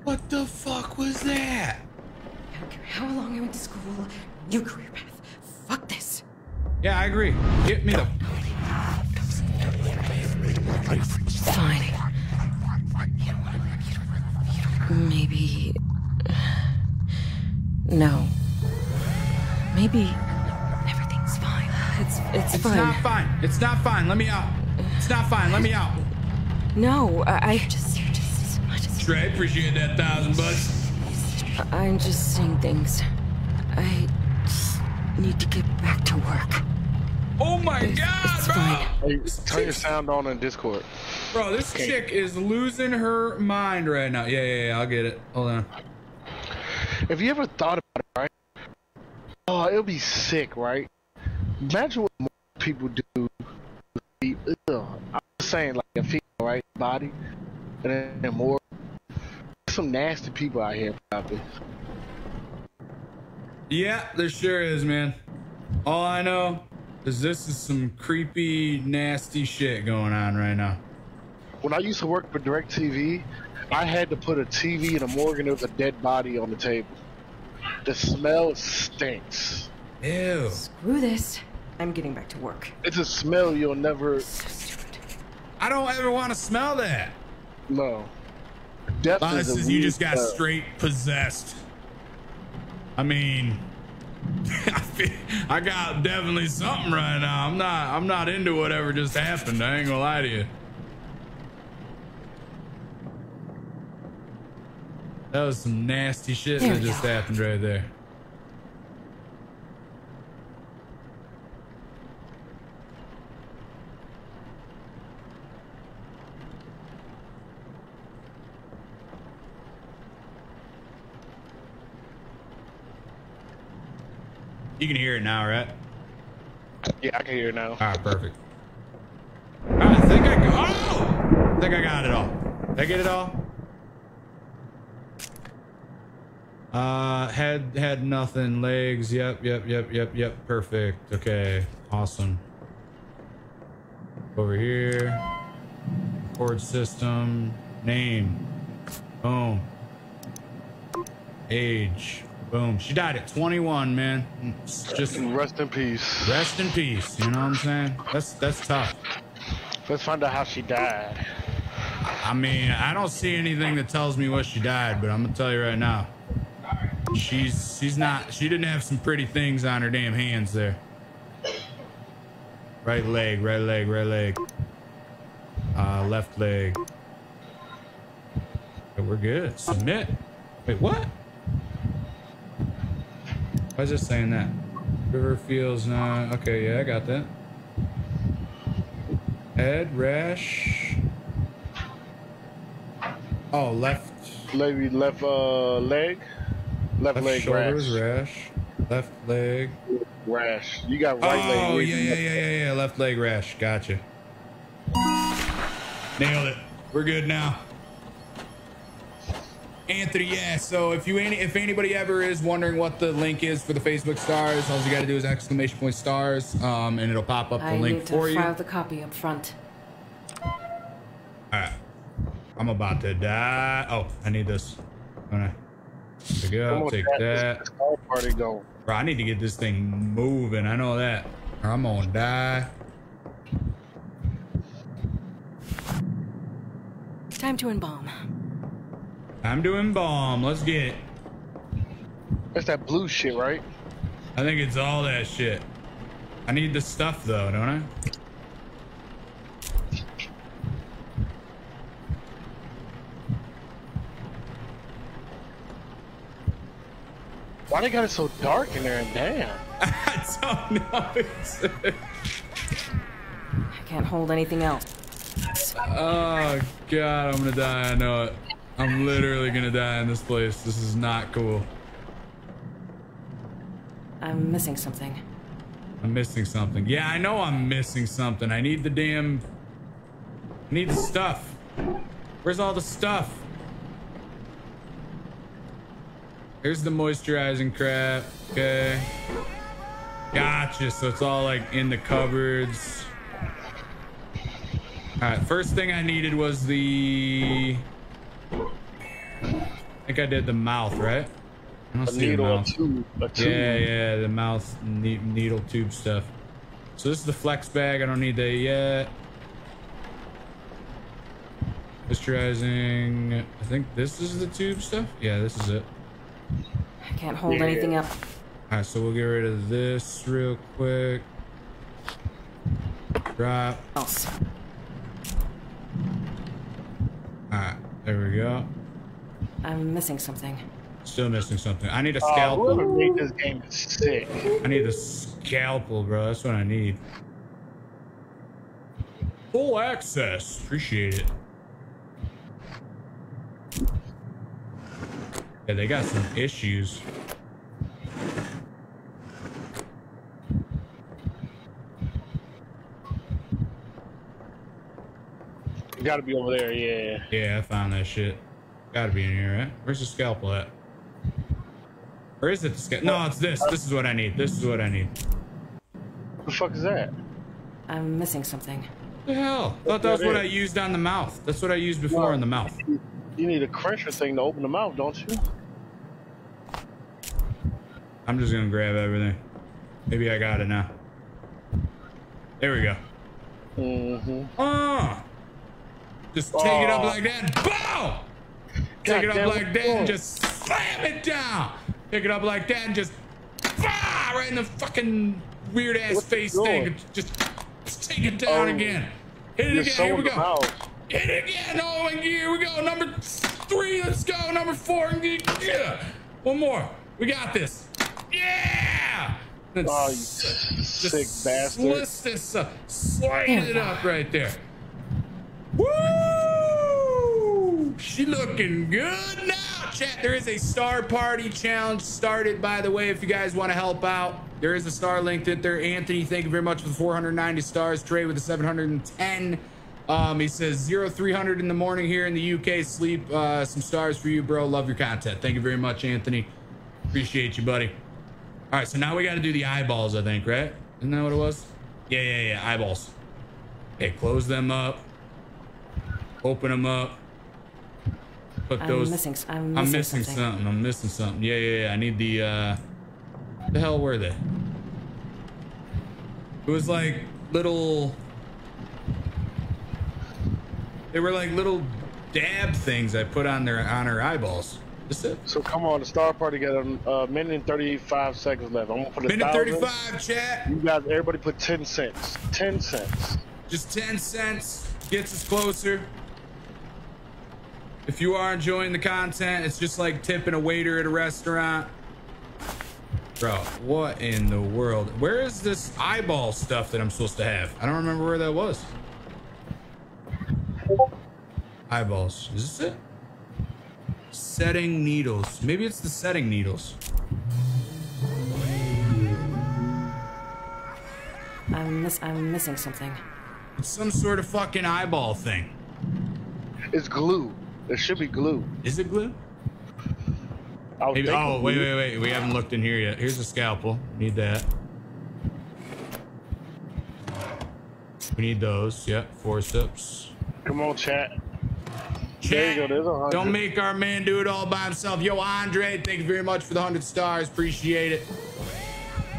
What the fuck was that? I don't care how long I went to school. New career path. Fuck this. Yeah, I agree. Get me the. Fine. Maybe. No. Maybe everything's fine. It's it's, It's fine. not fine. It's not fine. Let me out. It's not fine. Let me out. No, I, I just, Trey, appreciate that thousand bucks. I'm just saying things. I need to get back to work. Oh my god, it's bro. Hey, This turn your sound on in Discord. Bro, this chick is losing her mind right now. Yeah, yeah, yeah. I'll get it. Hold on. Have you ever thought about it, right? Oh, it'll be sick, right? Imagine what more people do. with the- Ugh. I'm saying, like a female, right? Body, and then more. There's some nasty people out here, probably. Yeah, there sure is, man. All I know is this is some creepy, nasty shit going on right now. When I used to work for DirecTV, I had to put a TV in a morgue and there was a dead body on the table. The smell stinks. Ew. Screw this. I'm getting back to work. It's a smell you'll never So stupid. I don't ever want to smell that. know. Death Unless is, is you just got smell. straight possessed. I mean, I, feel, I got definitely something right now. I'm not. I'm not into whatever just happened. I ain't gonna lie to you. That was some nasty shit There that just go. happened right there. You can hear it now, right? Yeah, I can hear it now. All right, perfect. I think I got. Oh, I think I got it all. Did I get it all? Uh, head, had nothing. Legs. Yep, yep, yep, yep, yep. Perfect. Okay, awesome. Over here. Record system. Name. Boom. Age. Boom. She died at 21, man. It's just Rest in peace. rest in peace. You know what I'm saying? That's that's tough. Let's find out how she died. I mean, I don't see anything that tells me what she died, but I'm gonna tell you right now. She's she's not she didn't have some pretty things on her damn hands there. Right leg, right leg, right leg. Uh left leg. Okay, we're good. Submit. Wait, what? Why is it saying that? River feels not okay, yeah, I got that. Head rash. Oh, left Maybe left uh leg, left, left leg shoulders rash. rash. Left leg. Rash. You got right leg. Oh yeah, yeah, yeah, yeah, yeah. Left leg rash. Gotcha. Nailed it. We're good now. Anthony, yeah. So if you any if anybody ever is wondering what the link is for the Facebook stars, all you got to do is exclamation point stars, um, and it'll pop up the I link need for to you. file the copy up front. All right. I'm about to die. Oh, I need this. Gonna there we go. Take got that. party going. Bro, I need to get this thing moving. I know that. I'm gonna die. Time to embalm. I'm doing bomb. Let's get it. That's that blue shit, right? I think it's all that shit. I need the stuff though, don't I? Why they got it so dark in there? And damn. I don't know. It's- I can't hold anything else. oh god, I'm gonna die. I know it. I'm literally gonna die in this place. This is not cool. I'm missing something. I'm missing something. Yeah, I know I'm missing something. I need the damn. I need the stuff. Where's all the stuff? Here's the moisturizing crap. Okay. Gotcha. So it's all like in the cupboards. All right. First thing I needed was the. I think I did the mouth, right? I don't A see the needle, a mouth. tube, a tube. Yeah, yeah, the mouth ne- needle tube stuff. So this is the flex bag. I don't need that yet. Moisturizing. I think this is the tube stuff. Yeah, this is it. I can't hold Yeah. anything up. All right, so we'll get rid of this real quick. Drop. Else. All right, there we go. I'm missing something. Still missing something. I need a Uh, whoever scalpel. made this game is sick. I need a scalpel, bro. That's what I need. Full access. Appreciate it. Yeah, they got some issues. Gotta be over there, yeah. Yeah, I found that shit. Gotta be in here, right? Where's the scalpel at? Or is it the scalpel? No, it's this. This is what I need. This is what I need. What the fuck is that? I'm missing something. The hell? Thought that was what I used on the mouth. That's what I used before in the mouth. You need a cruncher thing to open the mouth, don't you? I'm just gonna grab everything. Maybe I got it now. There we go. Mm-hmm. Ah! Just take it up like that. Bow! Take it up like that and just slam it down. Pick it up like that and just bah! right in the fucking weird ass What's face thing. Just, take it down Oh, again. Hit it again. Here we go. mouth. Hit it again. Oh, and here we go. Number three. Let's go. Number four. Yeah. One more. We got this. Yeah. Oh, you sick bastard. Slist this uh, up. Slide it up right there. Woo! She looking good now, chat. There is a star party challenge started, by the way, if you guys want to help out. There is a star linked in there. Anthony, thank you very much for the 490 stars. Trey with the 710. Um, he says zero zero three hundred in the morning here in the UK. Sleep. Uh, some stars for you, bro. Love your content. Thank you very much, Anthony. Appreciate you, buddy. All right, so now we got to do the eyeballs, I think, right? Isn't that what it was? Yeah, yeah, yeah. Eyeballs. Okay, close them up. Open them up. Put I'm those. missing. I'm missing, I'm missing something. something. I'm missing something. Yeah, yeah, yeah. I need the. uh The hell were they? It was like little. They were like little dab things I put on their on her eyeballs. That's it. So come on, the star party got a uh, minute and 35 seconds left. I'm gonna put a Minute thousand. 35, chat. You guys, everybody put 10 cents. 10 cents. Just 10 cents gets us closer. If you are enjoying the content, it's just like tipping a waiter at a restaurant. Bro, what in the world? Where is this eyeball stuff that I'm supposed to have? I don't remember where that was. Eyeballs. Is this it? Setting needles. Maybe it's the setting needles. I'm miss. I'm missing something. It's some sort of fucking eyeball thing. It's glue. It should be glue. Is it glue? Maybe, oh, wait, glue. wait, wait. We haven't looked in here yet. Here's a scalpel. Need that. We need those. Yep. Forceps. Come on, chat. There you go, there's a hundred. Don't make our man do it all by himself. Yo, Andre, thank you very much for the 100 stars. Appreciate it.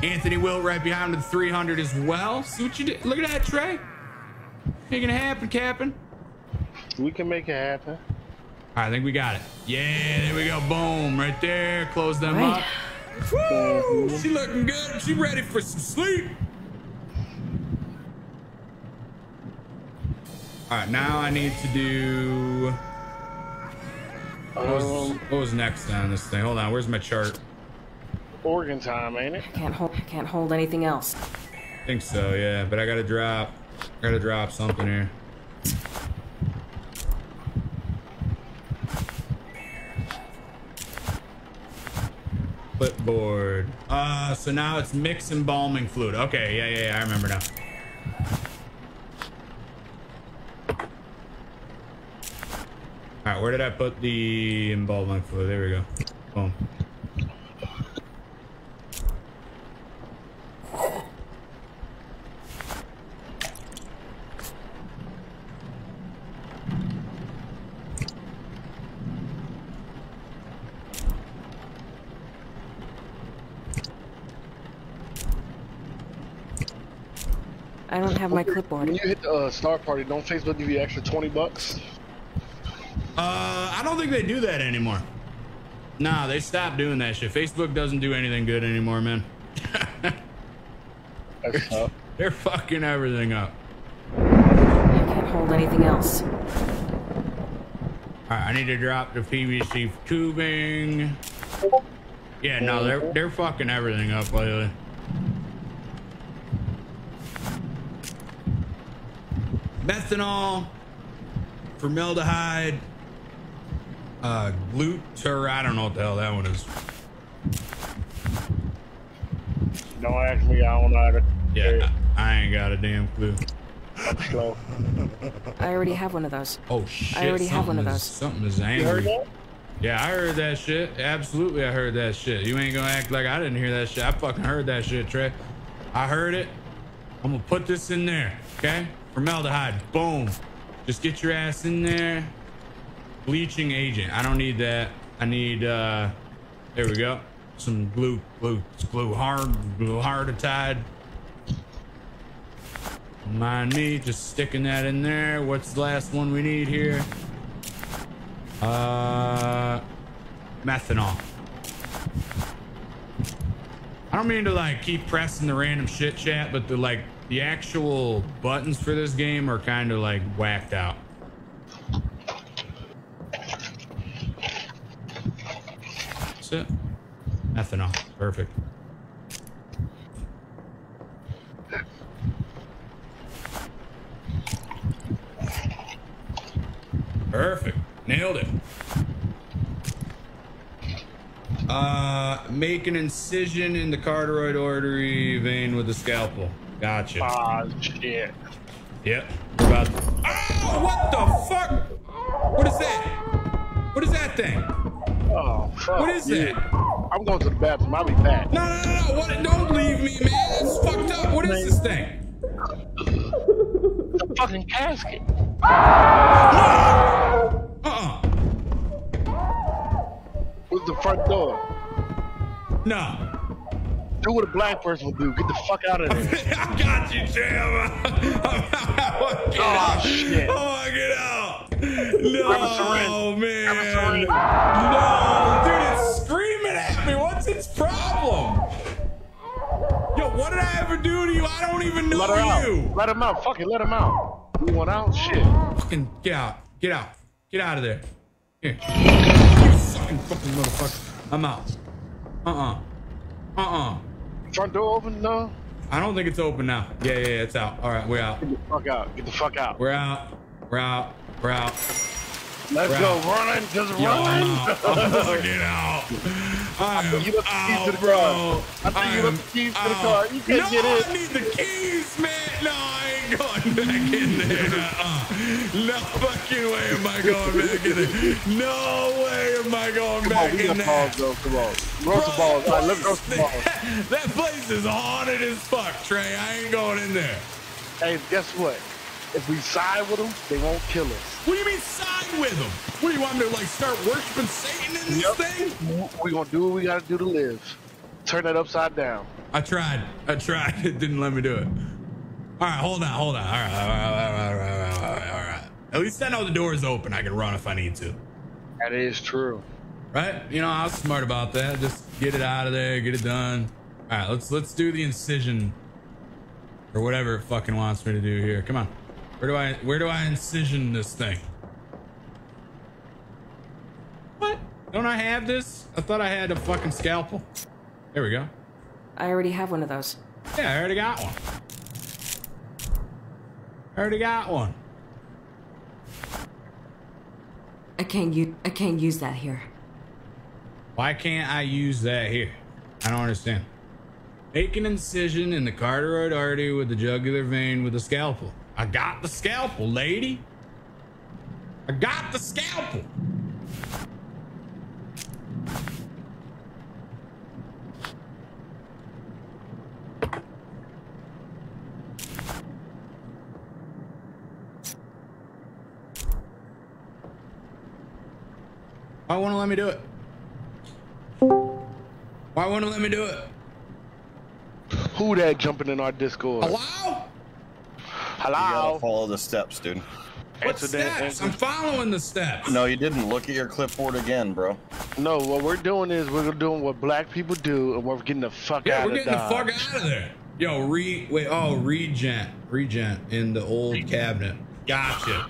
Anthony Wilt right behind with the 300 as well. See what you did. Look at that, Trey. Making it happen, Captain. We can make it happen. All right, I think we got it. Yeah, there we go. Boom, right there. Close them Right. up. Woo! She looking good. She ready for some sleep. All right, now I need to do. What was, Um, what was next on this thing? Hold on, where's my chart? Organ time, ain't it? Can't hold. Can't hold anything else. I think so, yeah. But I gotta drop. I gotta drop something here. Clipboard. Uh, so now it's mix embalming fluid. Okay, yeah, yeah, yeah. I remember now. All right, where did I put the embalming fluid? There we go. Boom. Have my clipboard. When you hit the uh, star party, don't Facebook give you extra 20 bucks? Uh, I don't think they do that anymore. Nah, they stopped doing that shit. Facebook doesn't do anything good anymore, man. They're fucking everything up. I can't hold anything else. All right, I need to drop the PVC tubing. Yeah, no, they're they're fucking everything up lately. Methanol, formaldehyde, uh, gluter. I don't know what the hell that one is. Don't ask me. I don't know how to. Yeah, I ain't got a damn clue. I'm slow. I already have one of those. Oh shit! I already have one of those. Something is You heard angry. that? Yeah, I heard that shit. Absolutely, I heard that shit. You ain't gonna act like I didn't hear that shit. I fucking heard that shit, Trey. I heard it. I'm gonna put this in there, okay? Formaldehyde, boom. Just get your ass in there. Bleaching agent. I don't need that. I need, uh, there we go. Some glue, glue, glue hard, glue harditide. Mind me, just sticking that in there. What's the last one we need here? Uh, methanol. I don't mean to like keep pressing the random shit chat, but the like the actual buttons for this game are kind of like whacked out. That's it. Methanol. Perfect. Perfect. Nailed it. Uh, make an incision in the carotid artery vein with a scalpel. Gotcha. Ah, shit. Yep. We're about. Oh, what the fuck? What is that? What is that thing? Oh, fuck. What is you. that? I'm going to the bathroom. I'll be back. No, no, no, no. What? Don't leave me, man. That's fucked up. What is this thing? The fucking casket. Uh-uh. Where's the front door? No. Do what a black person would do. Get the fuck out of there. I got you, Jam. get Oh, out. shit. Oh, get out. No, man. Grab a syringe. No, dude, it's screaming at me. What's its problem? Yo, what did I ever do to you? I don't even know Let her out. Let him out. Fuck it. Let him out. You want out? Shit. Fucking get out. Get out. Get out of there. Here. You fucking fucking motherfucker. I'm out. Uh-uh. Uh-uh. Front door open? now? I don't think it's open now. Yeah, yeah, yeah, it's out. All right, we're out. Get the fuck out. Get the fuck out. We're out. We're out. We're out. Let's We're go. out. Running. Just Yo, I'm run. out. I'm fucking out. I am you left the keys out, to the bro. car. I think you am left the keys to the car. You can't no, get in. I need the keys, man. No, I ain't going back in there. No fucking way am I going back in there. No way am I going Come back on, we in got there. balls though. Come on. Bro, the balls. All right, let's that the place- balls. That place is haunted as fuck, Trey. I ain't going in there. Hey, guess what? If we side with them, they won't kill us. What do you mean side with them? What do you want me to like start worshiping Satan in this Yep. thing? We're gonna do what we gotta do to live. Turn that upside down. I tried. I tried. It didn't let me do it. All right, hold on, hold on. All right, all right, all right, all right, all right, all right. At least I know the door is open. I can run if I need to. That is true. Right? You know, I was smart about that. Just get it out of there, get it done. All right, let's let's do the incision or whatever it fucking wants me to do here. Come on. Where do I where do I incision this thing? What? Don't I have this? I thought I had a fucking scalpel. There we go. I already have one of those. Yeah, I already got one. I already got one. I can't use I can't use that here. Why can't I use that here? I don't understand. Make an incision in the carotid artery with the jugular vein with a scalpel. I got the scalpel, lady. I got the scalpel. Why won't it let me do it? Why won't it let me do it? Who that jumping in our Discord? Hello? You gotta Hello. follow the steps, dude. What Incident, steps? I'm following the steps. No, you didn't. Look at your clipboard again, bro. No, what we're doing is we're doing what black people do, and we're getting the fuck Yeah, out we're of getting the fuck out of there. Yo, re wait, oh, reagent, reagent in the old cabinet. Gotcha.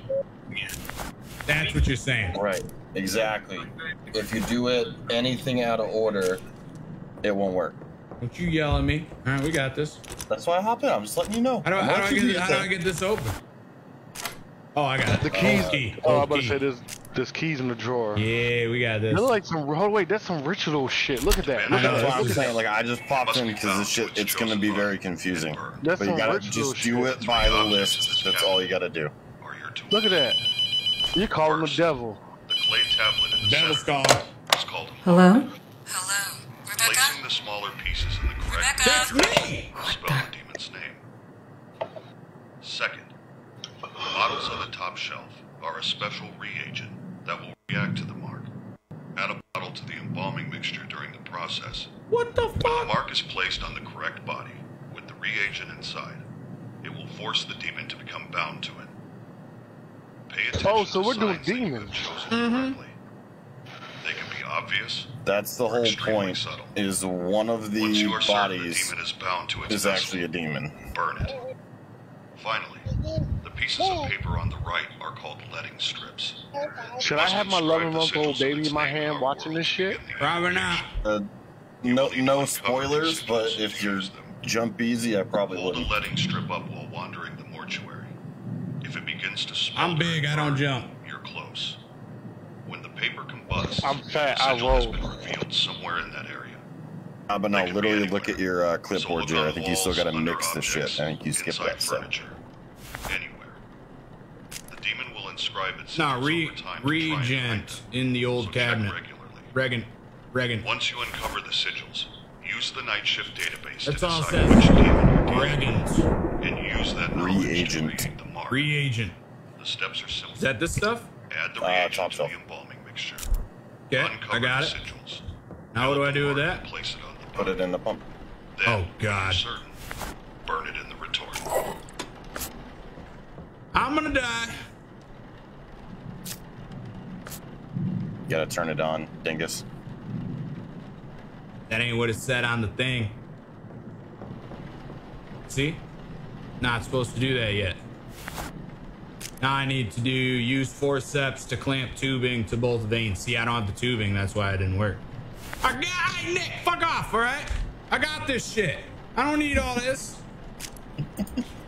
That's what you're saying. Right. Exactly. If you do it anything out of order, it won't work. Don't you yell at me. All right, we got this. That's why I hop in. I'm just letting you know. How do I, how do I, get, you, how do I get this open? Oh, I got it. The keys. Oh, key. Oh, Oh, I'm about to say there's there's keys in the drawer. Yeah, we got this. They look like some. Hold wait, that's some ritual shit. Look at that. Look I know, at That's that. I'm Look saying. Like I just popped in because found this shit. its It's gonna be very confusing. That's But you some gotta just do shit. it by the list. That's all you gotta do. Are your tools. Look at that. You call him the devil. The tablet in the Devil's center call. is called a Hello? mark. Hello, Placing the smaller pieces in the correct Rebecca? That's me. will spell the demon's name. Second, the bottles on the top shelf are a special reagent that will react to the mark. Add a bottle to the embalming mixture during the process. What the When the mark is placed on the correct body with the reagent inside, it will force the demon to become bound to it. Pay attention Oh, so to we're doing signs that you have demons. Mm-hmm. They can be obvious. That's the or whole point. subtle. Is one of Once the you are certain the bodies demon is bound to its is actually a demon. burn it. Finally, the pieces of paper on the right are called letting strips. Should I have my inscribe 11 month old baby in my hand watching this shit? in the Probably not. Uh, no, no spoilers, but if you use them. jump easy, I probably would. Hold the letting strip up while wandering the mortuary. If it begins to smolder I'm big, I don't jump. You're close. When the paper combusts, I'm fat, the I sigil has roll. been revealed somewhere in that area. Uh, but They no, can literally look at your uh, clipboard, look Jared. I think you still gotta mix the shit. I think you skipped that step. furniture. Anywhere. The demon will inscribe its Nah, re, over time to try and find reagent in the old check cabinet. regularly. Regan, Regan. Once you uncover the sigils, use the night shift database That's to decide says. which demon you're dealing Regan's with, and use that knowledge Reagent. to read the mark. reagent. The steps are simple. Is that this stuff? Add the Uh, reagent top to shelf. the embalming mixture. Okay, Uncover I got the it. sigils. Now what do I do with that? Place it on the Put it in the pump. Then, Oh, God. certain, burn it in the retort. I'm gonna die. You gotta turn it on, dingus. That ain't what it said on the thing. See? Not supposed to do that yet. Now I need to do use forceps to clamp tubing to both veins. See, I don't have the tubing, that's why it didn't work. I got hey, Nick, fuck off, alright? I got this shit. I don't need all this.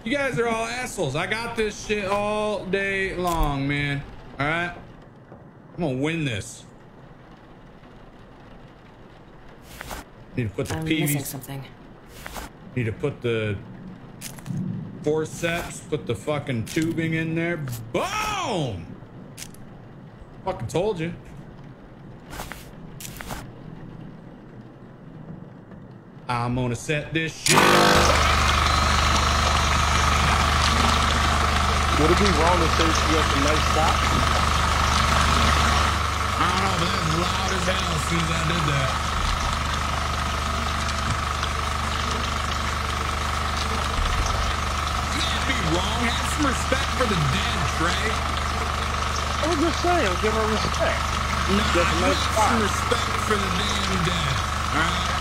You guys are all assholes. I got this shit all day long, man. Alright? I'm gonna win this. Need to put the I'm missing something. Need to put the forceps, put the fucking tubing in there. Boom! Fucking told you. I'm gonna set this shit. Would it be wrong to say she has a nice stop? I don't know, but that's loud as hell as soon as I did that. You can't be wrong. Have some respect for the dead, Trey. I was just saying, give her respect. That's a have some respect for the damn dead. Alright?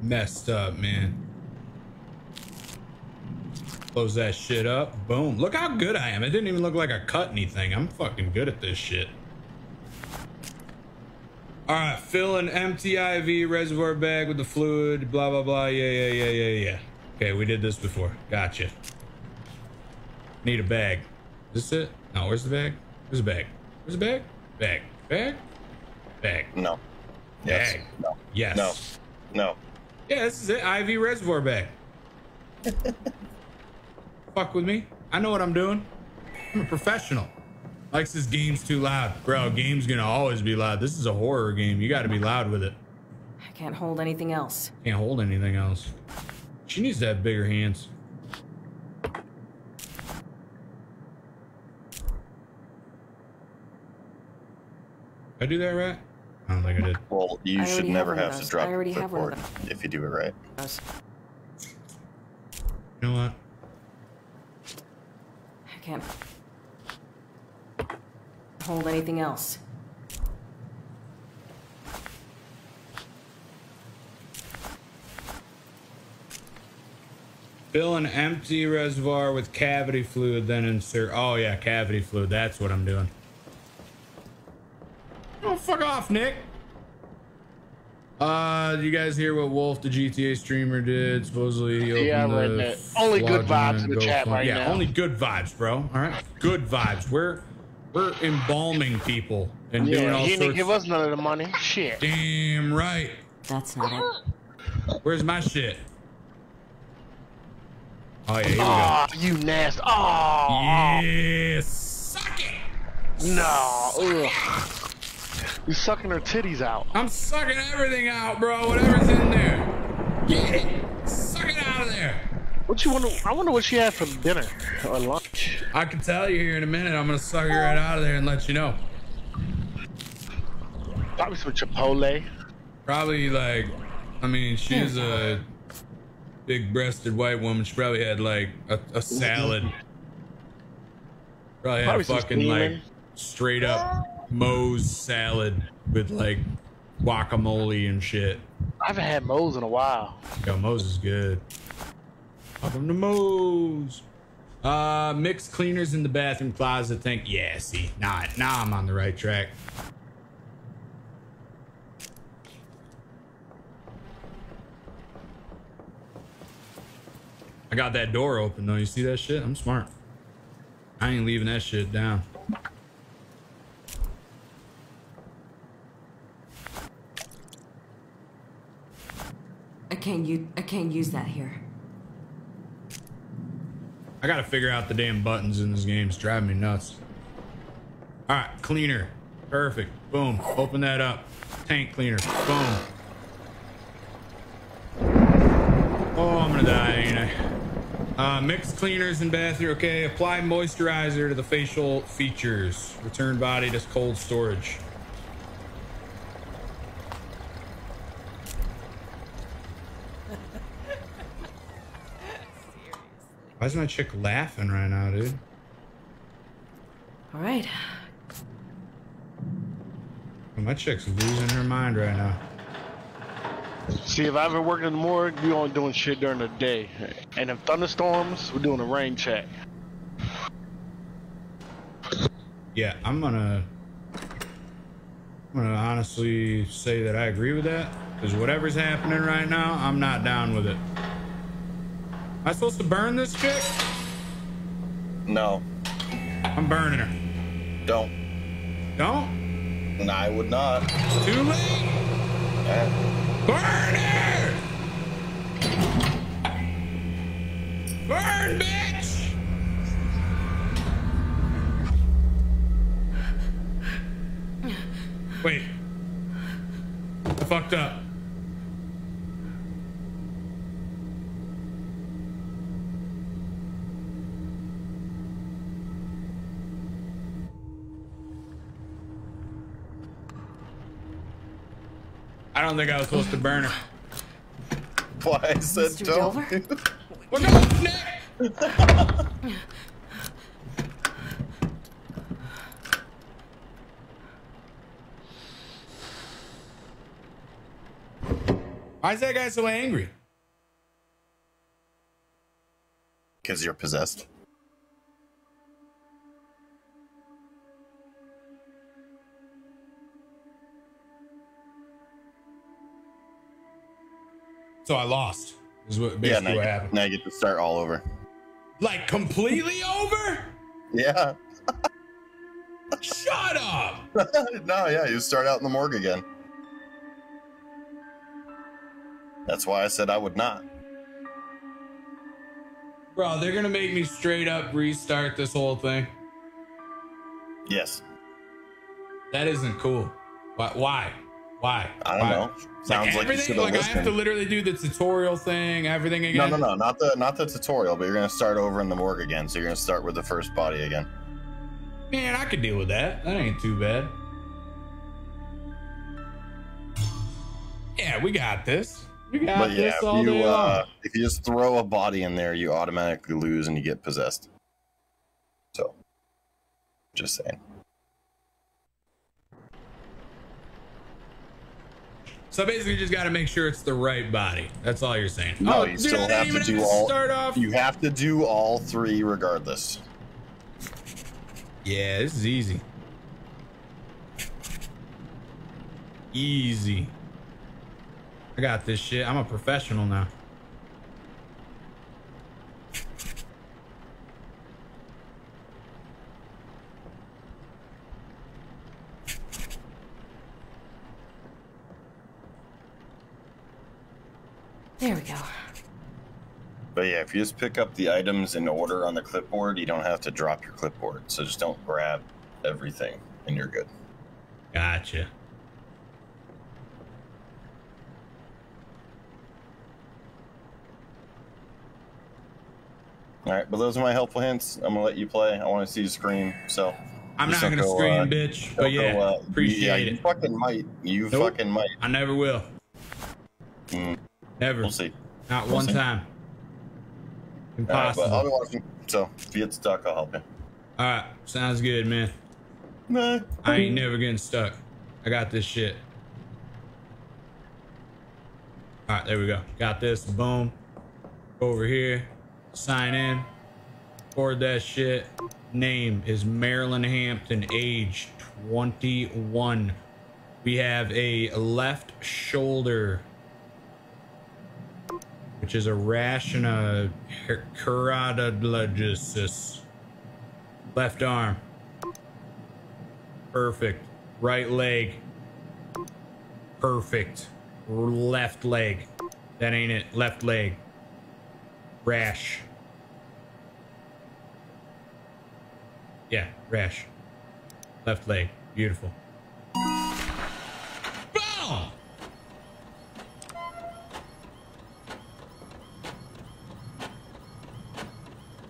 Messed up, man. Close that shit up. Boom. Look how good I am. It didn't even look like I cut anything. I'm fucking good at this shit. All right, fill an empty IV reservoir bag with the fluid, blah, blah, blah. Yeah, yeah, yeah, yeah, yeah. Okay, we did this before. Gotcha. Need a bag. Is this it? No, where's the bag? Where's the bag? Where's the bag? Bag. Bag? Bag. No. Yes. Bag. No. Yes. No. No. Yeah, this is it. IV reservoir bag. Fuck with me. I know what I'm doing. I'm a professional. Likes this game's too loud. Bro, game's gonna always be loud. This is a horror game. You gotta be loud with it. I can't hold anything else. Can't hold anything else. She needs to have bigger hands. I do that right? I don't think I did. Well, you I should never have have to drop I already the have cord if you do it right. You know what? I can't hold anything else. Fill an empty reservoir with cavity fluid, then insert. Oh yeah, cavity fluid. That's what I'm doing. Oh fuck off, Nick. Uh, you guys hear what Wolf, the GTA streamer, did? Supposedly, he opened Yeah, I read the that. Only good vibes in the chat GoFundMe. right yeah, now. only good vibes, bro. All right, good vibes. We're we're embalming people and doing Yeah, all he didn't give us none of the money. Shit. Damn right. That's not it. Where's my shit? Oh yeah, here we go. Oh, you nasty. Oh, Yes. Suck it. no. Ugh. You sucking her titties out. I'm sucking everything out, bro. Whatever's in there. Get it. Suck it out of there. What you wonder? I wonder what she had for dinner or lunch. I can tell you here in a minute. I'm gonna suck her right out of there and let you know. Probably some Chipotle. Probably like, I mean, she's a big-breasted white woman. She probably had like a, a salad. Probably had Probably a some fucking like straight up Moe's salad with like guacamole and shit. I haven't had Moe's in a while. Yo, Moe's is good. Welcome to Moe's. Uh, mixed cleaners in the bathroom closet. Think, yeah. See, now, now I'm on the right track. I got that door open though. You see that shit? I'm smart. I ain't leaving that shit down. I can't use. I can't use that here. I gotta figure out the damn buttons in this game. It's driving me nuts. All right, cleaner. Perfect. Boom. Open that up. Tank cleaner. Boom. Oh, I'm gonna die, ain't I? Uh, mixed cleaners in bathroom. Okay, apply moisturizer to the facial features. Return body to cold storage. Why is my chick laughing right now, dude? All right. My chick's losing her mind right now. See, if I ever worked in the morgue, we only doing shit during the day. And if thunderstorms, we're doing a rain check. Yeah, I'm gonna. I'm gonna honestly say that I agree with that because whatever's happening right now, I'm not down with it. Am I supposed to burn this chick? No, I'm burning her. don't. Don't. And I would not. Too late. Eh, Burn her. Burn, bitch. Wait. I fucked up. I don't think I was supposed to burn her. Why I said Mr. don't. Delver? What the Nick? Why is that guy so angry? Because you're possessed. So I lost. Is what Yeah, now what happened. now you get to start all over. Like completely over? Yeah. Shut up! no, yeah, you start out in the morgue again. That's why I said I would not. Bro, they're gonna make me straight up restart this whole thing. Yes. That isn't cool. Why? Why? Why? I don't Why? know. Sounds like, you everything. should have Like I have to literally do the tutorial thing, everything again. No, no, no, not the not the tutorial, but you're gonna start over in the morgue again. So you're gonna start with the first body again. Man, I could deal with that. That ain't too bad. Yeah, we got this. We got But yeah, this all if day you long. uh, if you just throw a body in there, you automatically lose and you get possessed. So, just saying. So basically, you just got to make sure it's the right body. That's all you're saying. No, oh, you dude, still have to do all. Start off. You have to do all three regardless. Yeah, this is easy. Easy. I got this shit. I'm a professional now. There we go. But yeah, if you just pick up the items in order on the clipboard, you don't have to drop your clipboard. So just don't grab everything, and you're good. Gotcha. All right, but those are my helpful hints. I'm gonna let you play. I want to see you scream. So I'm not gonna go, scream, uh, bitch. But don't yeah, go, uh, appreciate yeah, it. You fucking might. You Nope. fucking might. I never will. Mm, Never. we'll see. Not We'll one see. time. Right, Impossible. but I'll be watching. So if you get stuck, I'll help you. All right, sounds good, man. Nah. I ain't never getting stuck. I got this shit. All right, there we go. Got this. Boom. Over here. Sign in. Record that shit. Name is Marilyn Hampton. Age 21. We have a left shoulder, which is a rash and a keratosis. Left arm. Perfect. Right leg. Perfect. Left leg. That ain't it. Left leg. Rash. Yeah, rash. Left leg. Beautiful.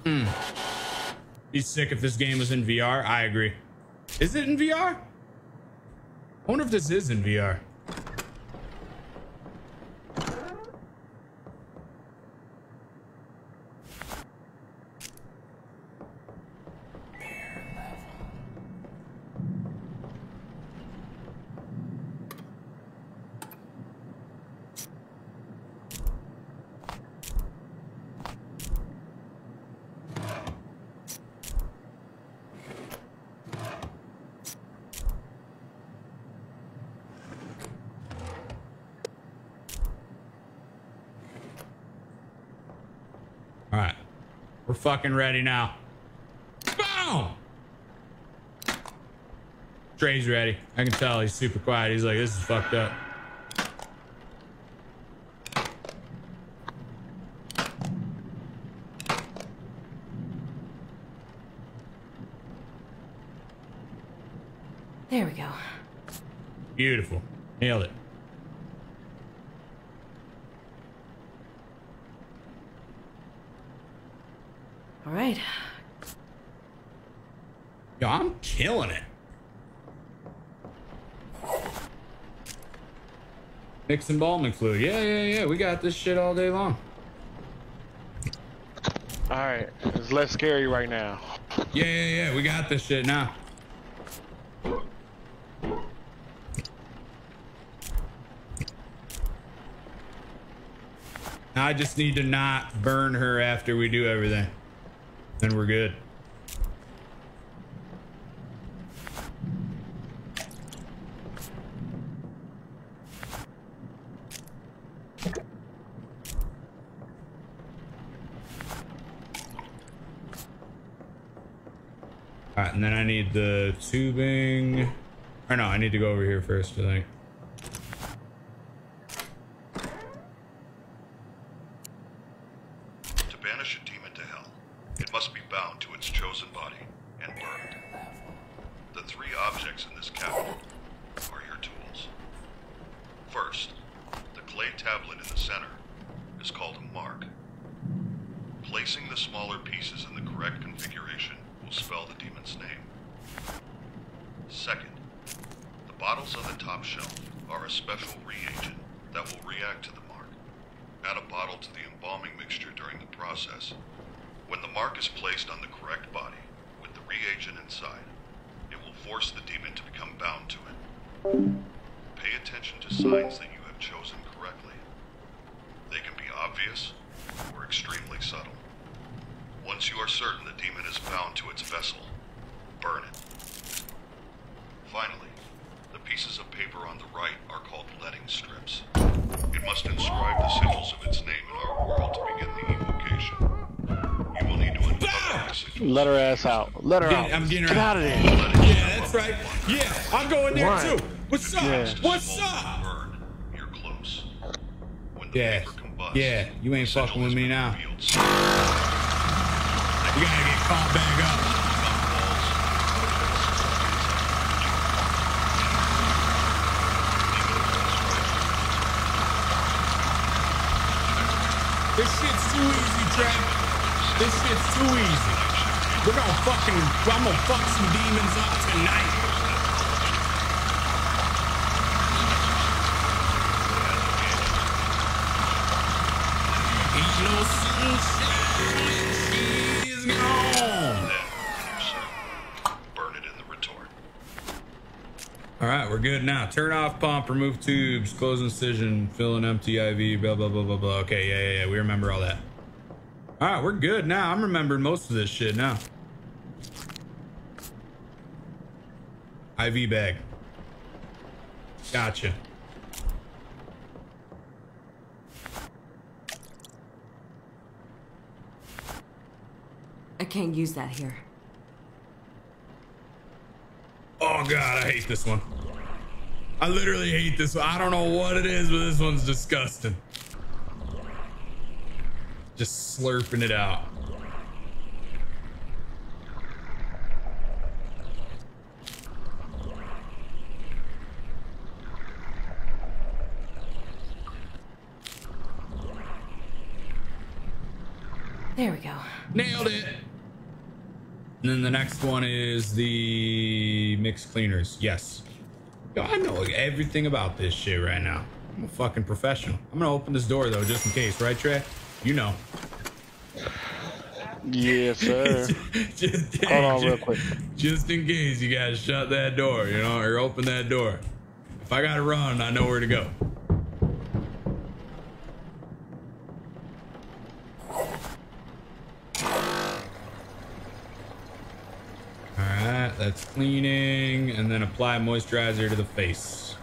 Hmm. Be sick if this game was in VR. I agree. Is it in VR? I wonder if this is in VR. All right. We're fucking ready now. Boom! Trey's ready. I can tell he's super quiet. He's like, this is fucked up. There we go. Beautiful. Nailed it. All right. Yo, I'm killing it. Mix embalming fluid. Yeah, yeah, yeah. We got this shit all day long. All right, it's less scary right now. Yeah, yeah, yeah. We got this shit now. Now I just need to not burn her after we do everything. Then we're good. All right, and then I need the tubing. Or no, I need to go over here first, I think. To banish a demon to hell, it must be bound to its chosen body and burned. The three objects in this cabinet are your tools. First, the clay tablet in the center is called a mark. Placing the smaller pieces in the correct configuration will spell the demon's name. Second, the bottles on the top shelf are a special reagent that will react to the mark. Add a bottle to the embalming mixture during the process. When the mark is placed on the correct body, with the reagent inside, it will force the demon to become bound to it. Pay attention to signs that you have chosen correctly. They can be obvious or extremely subtle. Once you are certain the demon is bound to its vessel, burn it. Finally, the pieces of paper on the right are called letting strips. It must inscribe the sigils of its name in our world to begin the evocation. You will need to uncover the sigils. Let her ass out. Let her out. I'm getting her Get out. out of there. Yeah, that's right. Yeah, I'm going there Right. too. What's up? Yeah. What's up? You're close. Yeah. combusts, Yeah, you ain't fucking with me now. You gotta get caught back up. This shit's too easy, Trev. This shit's too easy. We're gonna fucking, I'm gonna fuck some demons up tonight. Ain't no sunshine, she's gone. Burn it in the retort. All right, we're good now. Turn off pump, remove tubes, close incision, fill an empty IV, blah, blah, blah, blah, blah. Okay, yeah, yeah, yeah. We remember all that. All right, we're good now. I'm remembering most of this shit now. IV bag. Gotcha. I can't use that here. Oh, God, I hate this one. I literally hate this one. I don't know what it is, but this one's disgusting. Just slurping it out. There we go. Nailed it. And then the next one is the mixed cleaners. Yes. Yo, I know everything about this shit right now. I'm a fucking professional. I'm gonna open this door though, just in case, right, Trey? You know. Yes, sir. just, Hold on real quick. Just in case you gotta shut that door, you know, or open that door. If I gotta run, I know where to go. Alright, that's cleaning, and then apply moisturizer to the face.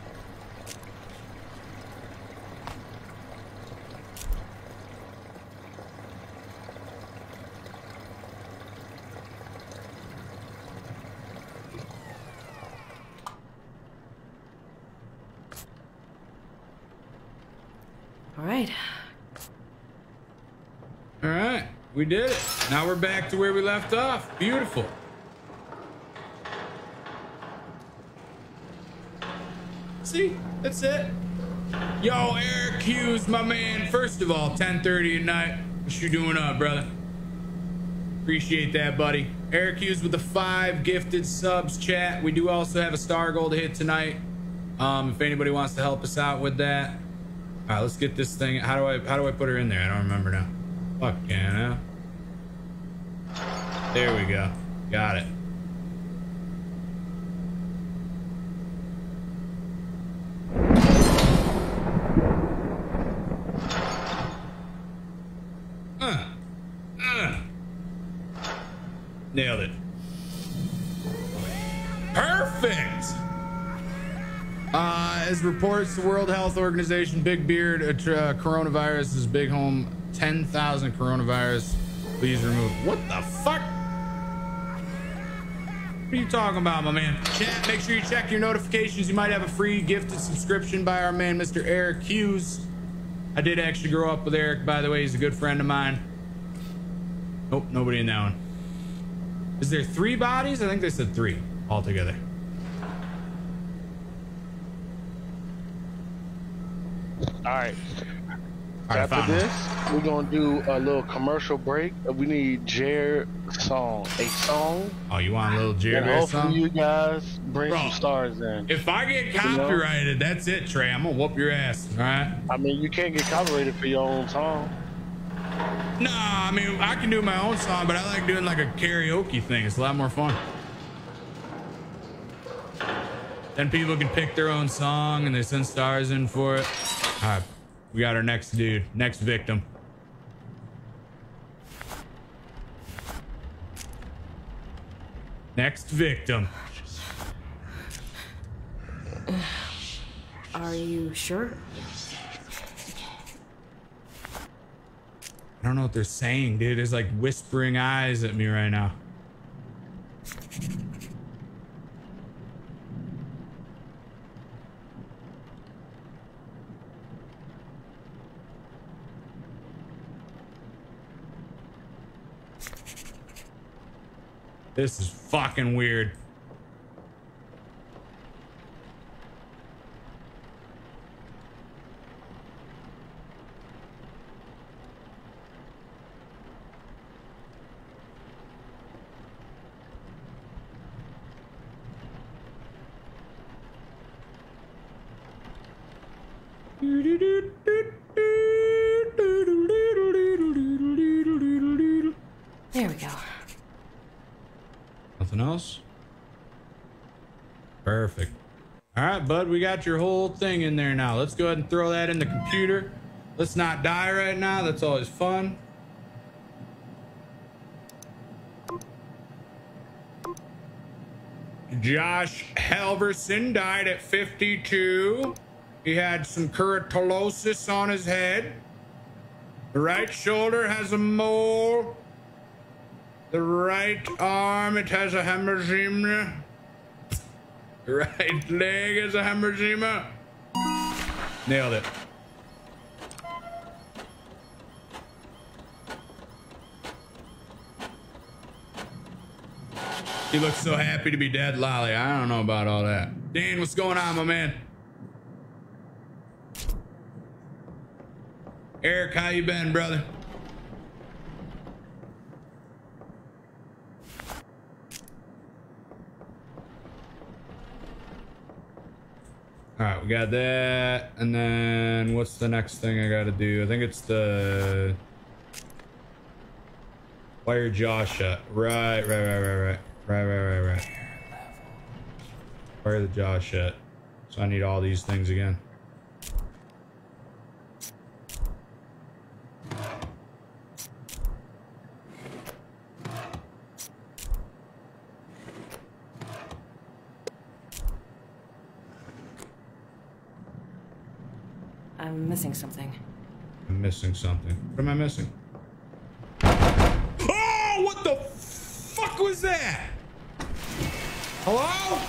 All right. Alright, we did it. Now we're back to where we left off. Beautiful. See, that's it. Yo, Eric Hughes, my man. First of all, 10:30 at night. What you doing up, brother? Appreciate that, buddy. Eric Hughes with the five gifted subs chat. We do also have a star goal to hit tonight. Um, if anybody wants to help us out with that. All right, let's get this thing. How do I how do I put her in there? I don't remember now. Fuck yeah. There we go. Got it. Uh, uh. Nailed it. Perfect. Uh, as reports the World Health Organization, Big Beard, uh, uh, coronavirus is big home. 10,000 coronavirus. Please remove. What the fuck? What are you talking about, my man? Chat, make sure you check your notifications. You might have a free gifted subscription by our man, Mr. Eric Hughes. I did actually grow up with Eric, by the way. He's a good friend of mine. Nope, nobody in that one. Is there three bodies? I think they said three altogether. All right. All right, After this, we're gonna do a little commercial break. We need Jared song, a song, Oh, you want a little Jerry hopefully song? you guys bring Bro. some stars in. If I get know? copyrighted, that's it, Trey. I'm gonna whoop your ass. All right. I mean, you can't get copyrighted for your own song. Nah, I mean I can do my own song, but I like doing like a karaoke thing. It's a lot more fun. Then people can pick their own song and they send stars in for it. All right, we got our next dude, next victim. Next victim. Are you sure? I don't know what they're saying, dude. There's like whispering eyes at me right now. This is fucking weird. There we go. Nothing else? Perfect. All right, bud, we got your whole thing in there now. Let's go ahead and throw that in the computer. Let's not die right now. That's always fun. Josh Halverson died at 52. He had some keratosis on his head. The right shoulder has a mole. The right arm, it has a hemorrhagema. The right leg has a hemorrhagema. Nailed it. He looks so happy to be dead, Lolly. I don't know about all that. Dan, what's going on, my man? Eric, how you been, brother? All right, we got that. And then what's the next thing I got to do? I think it's the wire jaw shut. Right, right, right, right, right. Right, right, right, right. Wire the jaw shut. So I need all these things again. I'm missing something. I'm missing something. What am I missing? Oh, what the fuck was that? Hello?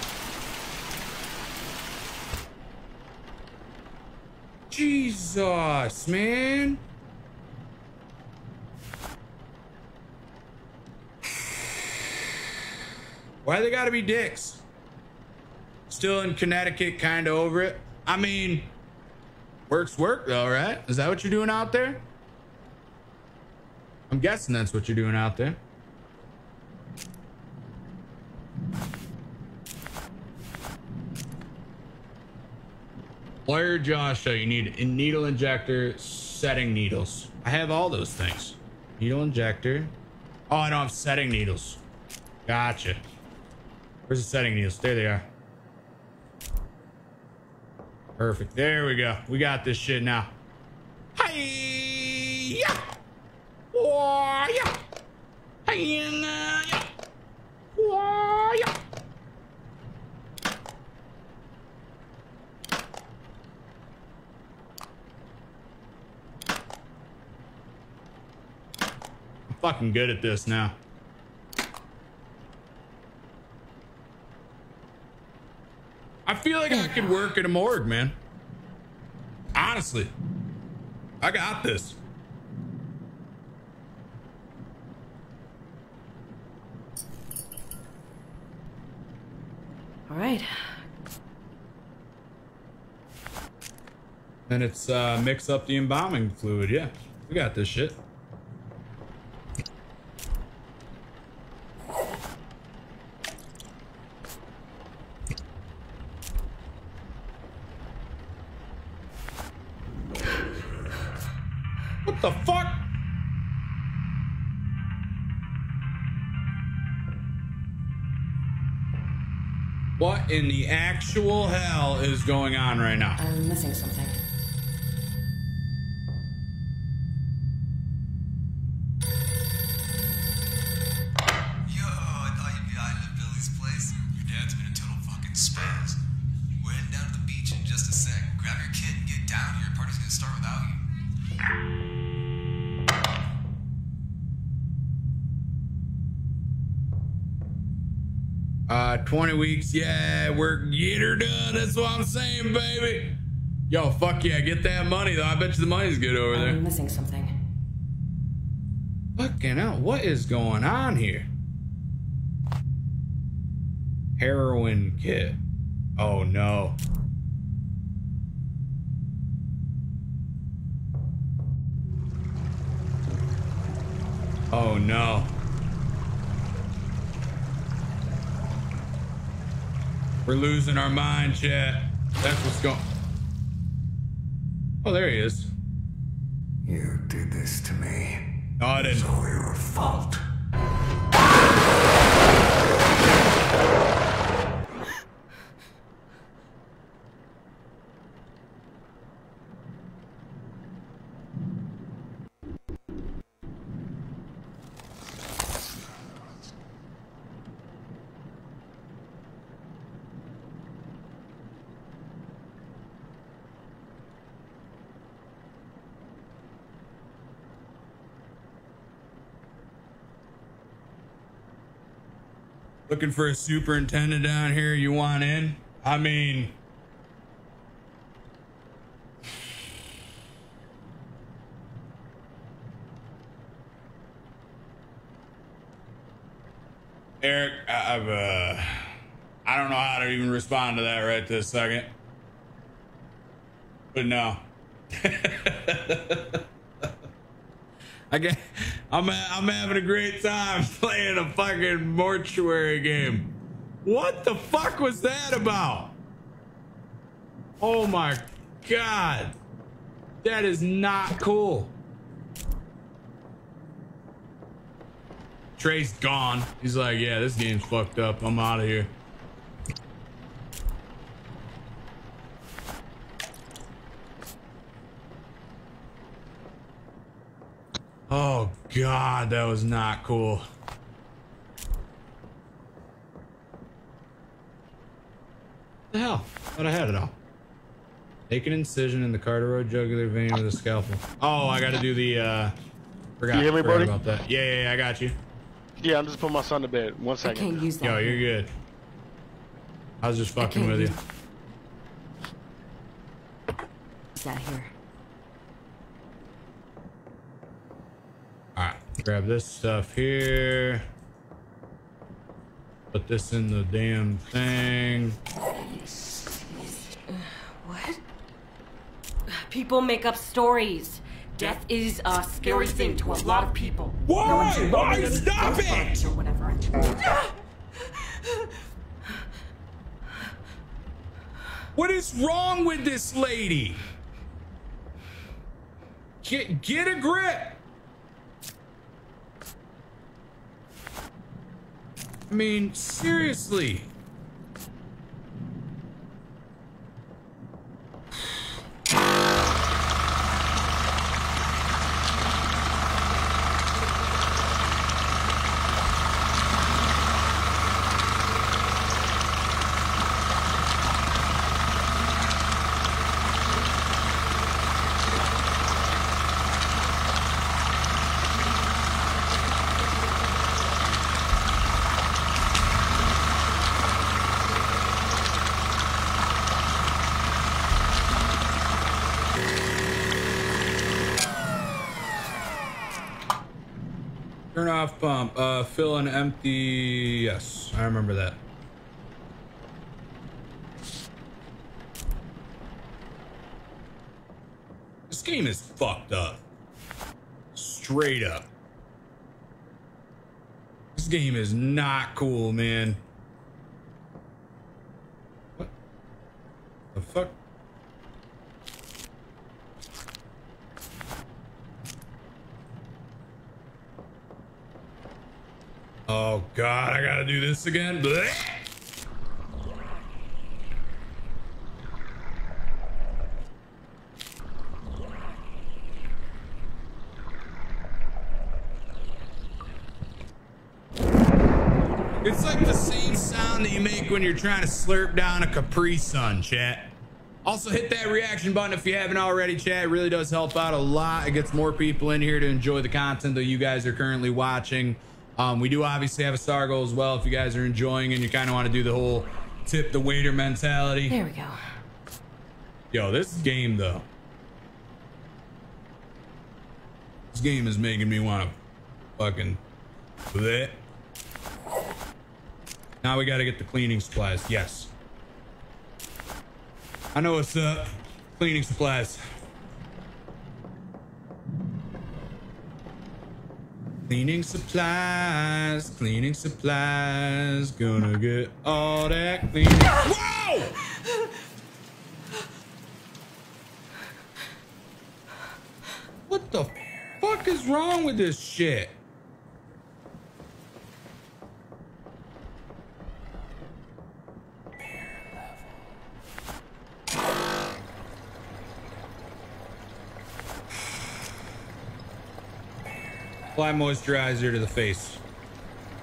Jesus, man. Why they gotta be dicks? Still in Connecticut, kind of over it. I mean, Work's work though, right? Is that what you're doing out there? I'm guessing that's what you're doing out there. Jaw show. You need a needle injector, setting needles. I have all those things. Needle injector. Oh, I don't have setting needles. Gotcha. Where's the setting needles? There they are. Perfect. There we go. We got this shit now. Hey, yeah. Wah, yeah. Hey, uh, yeah. Wah, yeah. I'm fucking good at this now. I feel like I could work at a morgue, man. Honestly, I got this. All right. And it's uh, mix up the embalming fluid. Yeah, we got this shit. Actual hell is going on right now? I'm missing something. 20 weeks. Yeah, we're get her done. That's what I'm saying, baby. Yo, fuck yeah, get that money though. I bet you the money's good over there. I'm missing something. Fucking hell, what is going on here? Heroin kit. Oh no. Oh no. We're losing our mind, chat. That's what's going. Oh, there he is. You did this to me. No, I didn't. all your fault. Looking for a superintendent down here you want in? I mean, Eric, I- I've uh, I don't know how to even respond to that right this second. But no. I get, I'm I'm having a great time playing a fucking mortuary game. What the fuck was that about? Oh my god. That is not cool. Trey's gone. He's like, yeah, this game's fucked up. I'm out of here. Oh god, that was not cool. What The hell? Thought I had it all. Make an incision in the carotid jugular vein with a scalpel. Oh, I gotta do the uh forgot, You hear me, forgot buddy? about that. Yeah, yeah, yeah, I got you. Yeah, I'm just putting my son to bed. One second. I can't use that. Yo, you're good. I was just I fucking can't with you. Use that here. Alright, grab this stuff here. Put this in the damn thing. What? People make up stories. Death is a scary thing to a lot of people. Why? No one's Why? rolling any Stop ghost it! Or whatever. What is wrong with this lady? Get get a grip. I mean, seriously. Turn off pump. Uh, fill an empty. Yes, I remember that. This game is fucked up. Straight up. This game is not cool, man. What the fuck? Oh god, I gotta do this again. Blech. It's like the same sound that you make when you're trying to slurp down a Capri Sun, chat. Also, hit that reaction button if you haven't already, chat. It really does help out a lot. It gets more people in here to enjoy the content that you guys are currently watching. Um, we do obviously have a star goal as well if you guys are enjoying and you kind of want to do the whole tip the waiter mentality. There we go. Yo, this game though. This game is making me want to fucking bleh. Now we got to get the cleaning supplies. Yes. I know what's up. Cleaning supplies. Cleaning supplies, cleaning supplies. Gonna get all that cleaning. Whoa! What the fuck is wrong with this shit? Apply moisturizer to the face.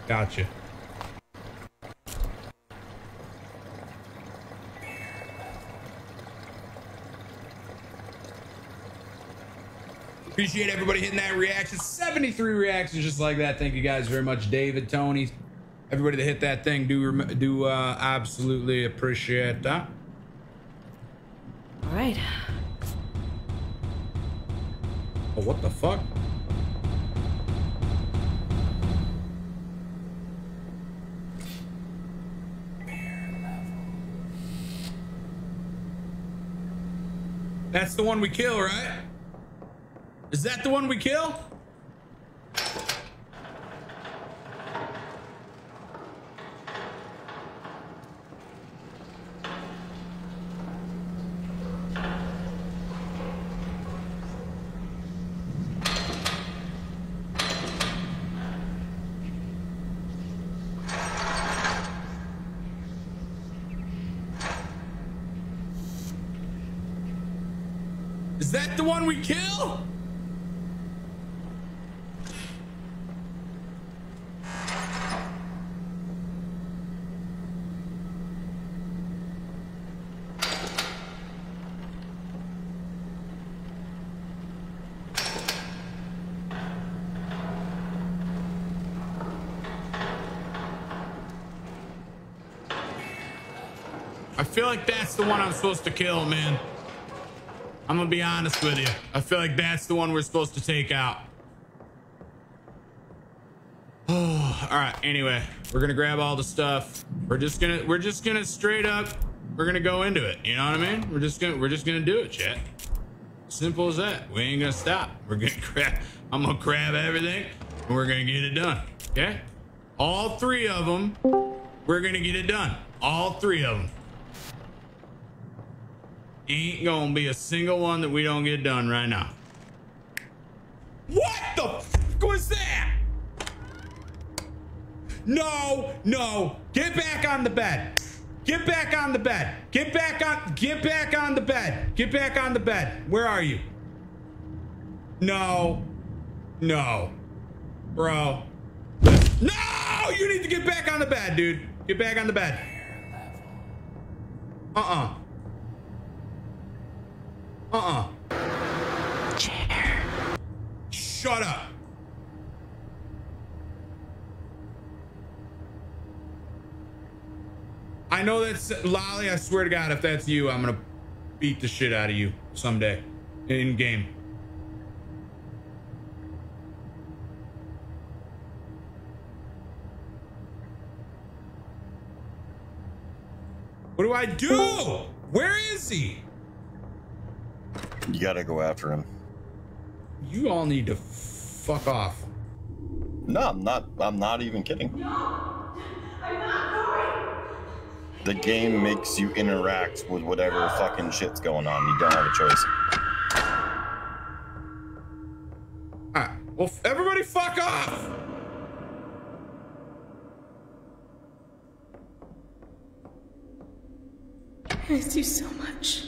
Gotcha. Appreciate everybody hitting that reaction. 73 reactions just like that. Thank you guys very much, David, Tony, everybody that hit that thing. Do do uh, absolutely appreciate that. All right. Oh, what the fuck? That's the one we kill, right? Is that the one we kill? Is that the one we kill? I feel like that's the one I'm supposed to kill, man. I'm gonna be honest with you. I feel like that's the one we're supposed to take out. Oh, all right. Anyway, we're gonna grab all the stuff. We're just gonna we're just gonna straight up we're gonna go into it. You know what I mean? We're just gonna we're just gonna do it, chat. Simple as that. We ain't gonna stop. We're gonna grab. I'm gonna grab everything, and we're gonna get it done. Okay? All three of them. We're gonna get it done. All three of them. Ain't gonna be a single one that we don't get done right now. What the fuck was that? No, no. Get back on the bed. Get back on the bed. Get back on get back on the bed. Get back on the bed. Where are you? No. No. Bro. No! You need to get back on the bed, dude. Get back on the bed. Uh-uh. Uh-uh. Chair. Shut up. I know that's Lolly. I swear to God, if that's you, I'm gonna beat the shit out of you someday in game. What do I do? Where is he? You gotta go after him. You all need to fuck off. No, I'm not. I'm not even kidding. The game makes you interact with whatever fucking shit's going on. You don't have a choice. Alright. Well, everybody fuck off! I miss you so much.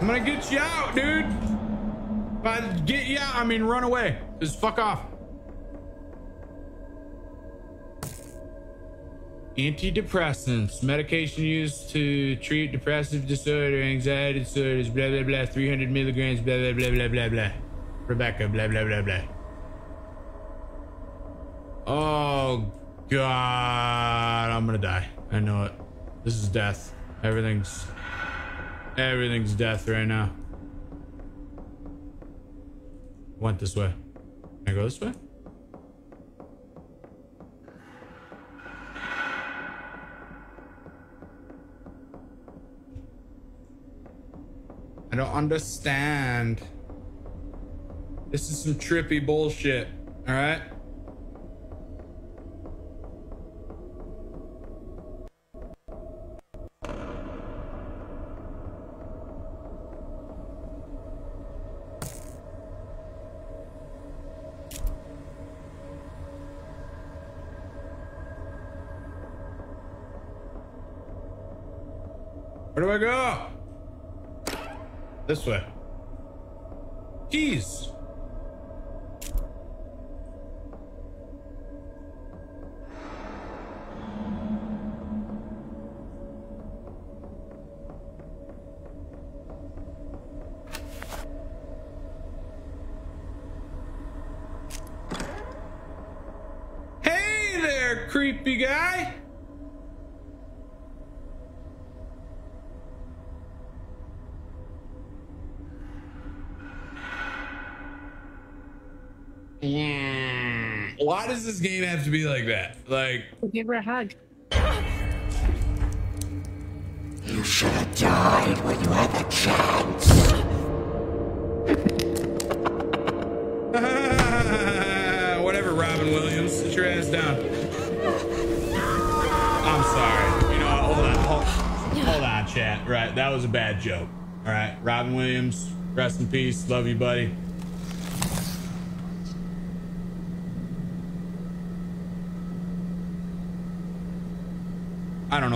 I'm gonna get you out, dude. If I get you out, I mean run away. Just fuck off. Antidepressants, medication used to treat depressive disorder, anxiety disorders, blah blah blah, 300 milligrams, blah blah blah blah blah blah. Rebecca, blah blah blah blah. Oh God, I'm gonna die. I know it. This is death. Everything's everything's death right now. Went this way. Can I go this way? I don't understand. This is some trippy bullshit. All right. Where do I go? This way. Keys. Hey there, creepy guy. Why does this game have to be like that? Like, Give her a hug. You should have died when you had the chance. whatever, Robin Williams, sit your ass down. I'm sorry. You know, what? hold on, hold, hold on, chat. Right, that was a bad joke. All right, Robin Williams, rest in peace. Love you, buddy.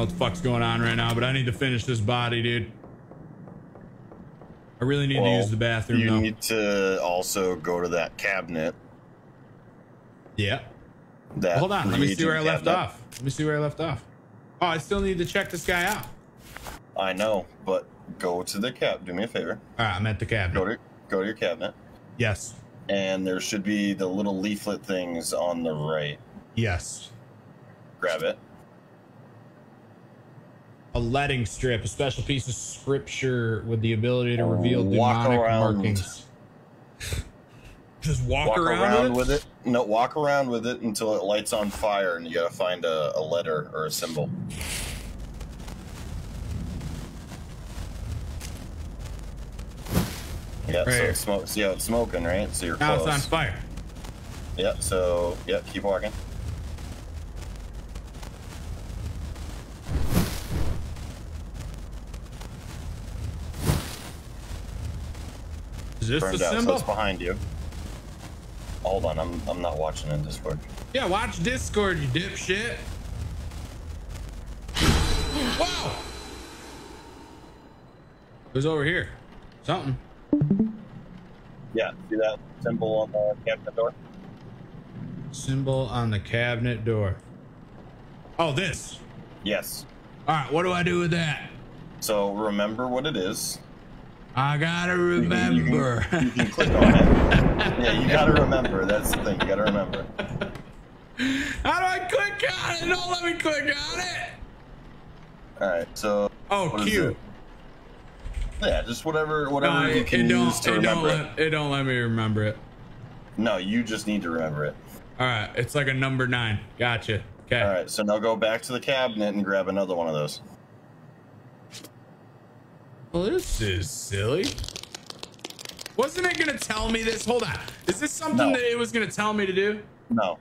Know what the fuck's going on right now, but I need to finish this body, dude. I really need to use the bathroom You though. need to also go to that cabinet. yeah. That Hold on. Let me see where I left cabinet. off. Let me see where I left off. Oh, I still need to check this guy out. I know, but go to the cab. Do me a favor. All right, I'm at the Go cabinet. to go to your cabinet, Yes. and there should be the little leaflet things on the right. Yes. Grab it. A letting strip, a special piece of scripture with the ability to reveal Walk demonic around. markings. Just walk, Walk around, around, with, with it. No, walk around with it until it lights on fire, and you gotta find a, a letter or a symbol. Yeah, so Right. See how it's smoking, right? So you're Now close. it's on fire. Yeah. So yeah, keep walking. Is this Burned the out, so it's behind you. Hold on, I'm I'm not watching in Discord. Yeah, watch Discord, you dipshit. Whoa! Who's over here? Something. Yeah, see that symbol on the cabinet door? Symbol on the cabinet door. Oh, this. Yes. All right, what do I do with that? So remember what it is. I gotta remember. You can click on it. Yeah, you gotta remember. That's the thing. You gotta remember. How do I click on it? Don't let me click on it. All right. So. Oh, Q. Yeah, just whatever, whatever No, you it, can it don't. use to It don't remember it. let. It don't let me remember it. No, you just need to remember it. All right, it's like a number nine. Gotcha. Okay. All right. So now go back to the cabinet and grab another one of those. Well, this is silly. Wasn't it gonna tell me this? Hold on. Is this something No. that it was gonna tell me to do? No.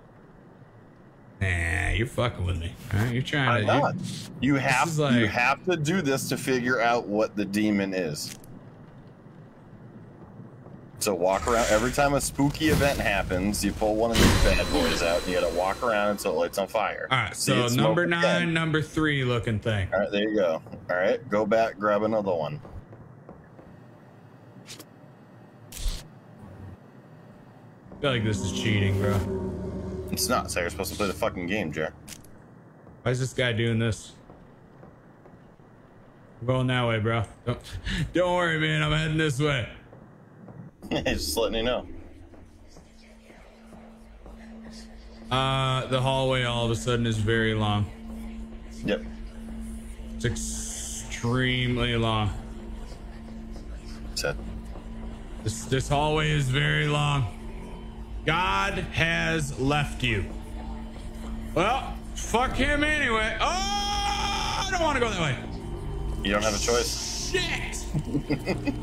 Nah, you're fucking with me. All right, you're trying I'm to. not. You have is you have to do this to figure out what the demon is. So walk around every time a spooky event happens. You pull one of these bad boys out. and You gotta walk around until it lights on fire. All right, See so number nine, again. number three looking thing. All right, there you go. All right, go back, grab another one. I feel like this is cheating, bro. It's not. So you're supposed to play the fucking game, Jack. Why is this guy doing this? I'm going that way, bro. Don't, don't worry, man. I'm heading this way. Just letting you know. Uh, the hallway all of a sudden is very long. Yep. It's extremely long. Set. This this hallway is very long. God has left you. Well, fuck him anyway. Oh, I don't want to go that way. You don't have a choice. Shit.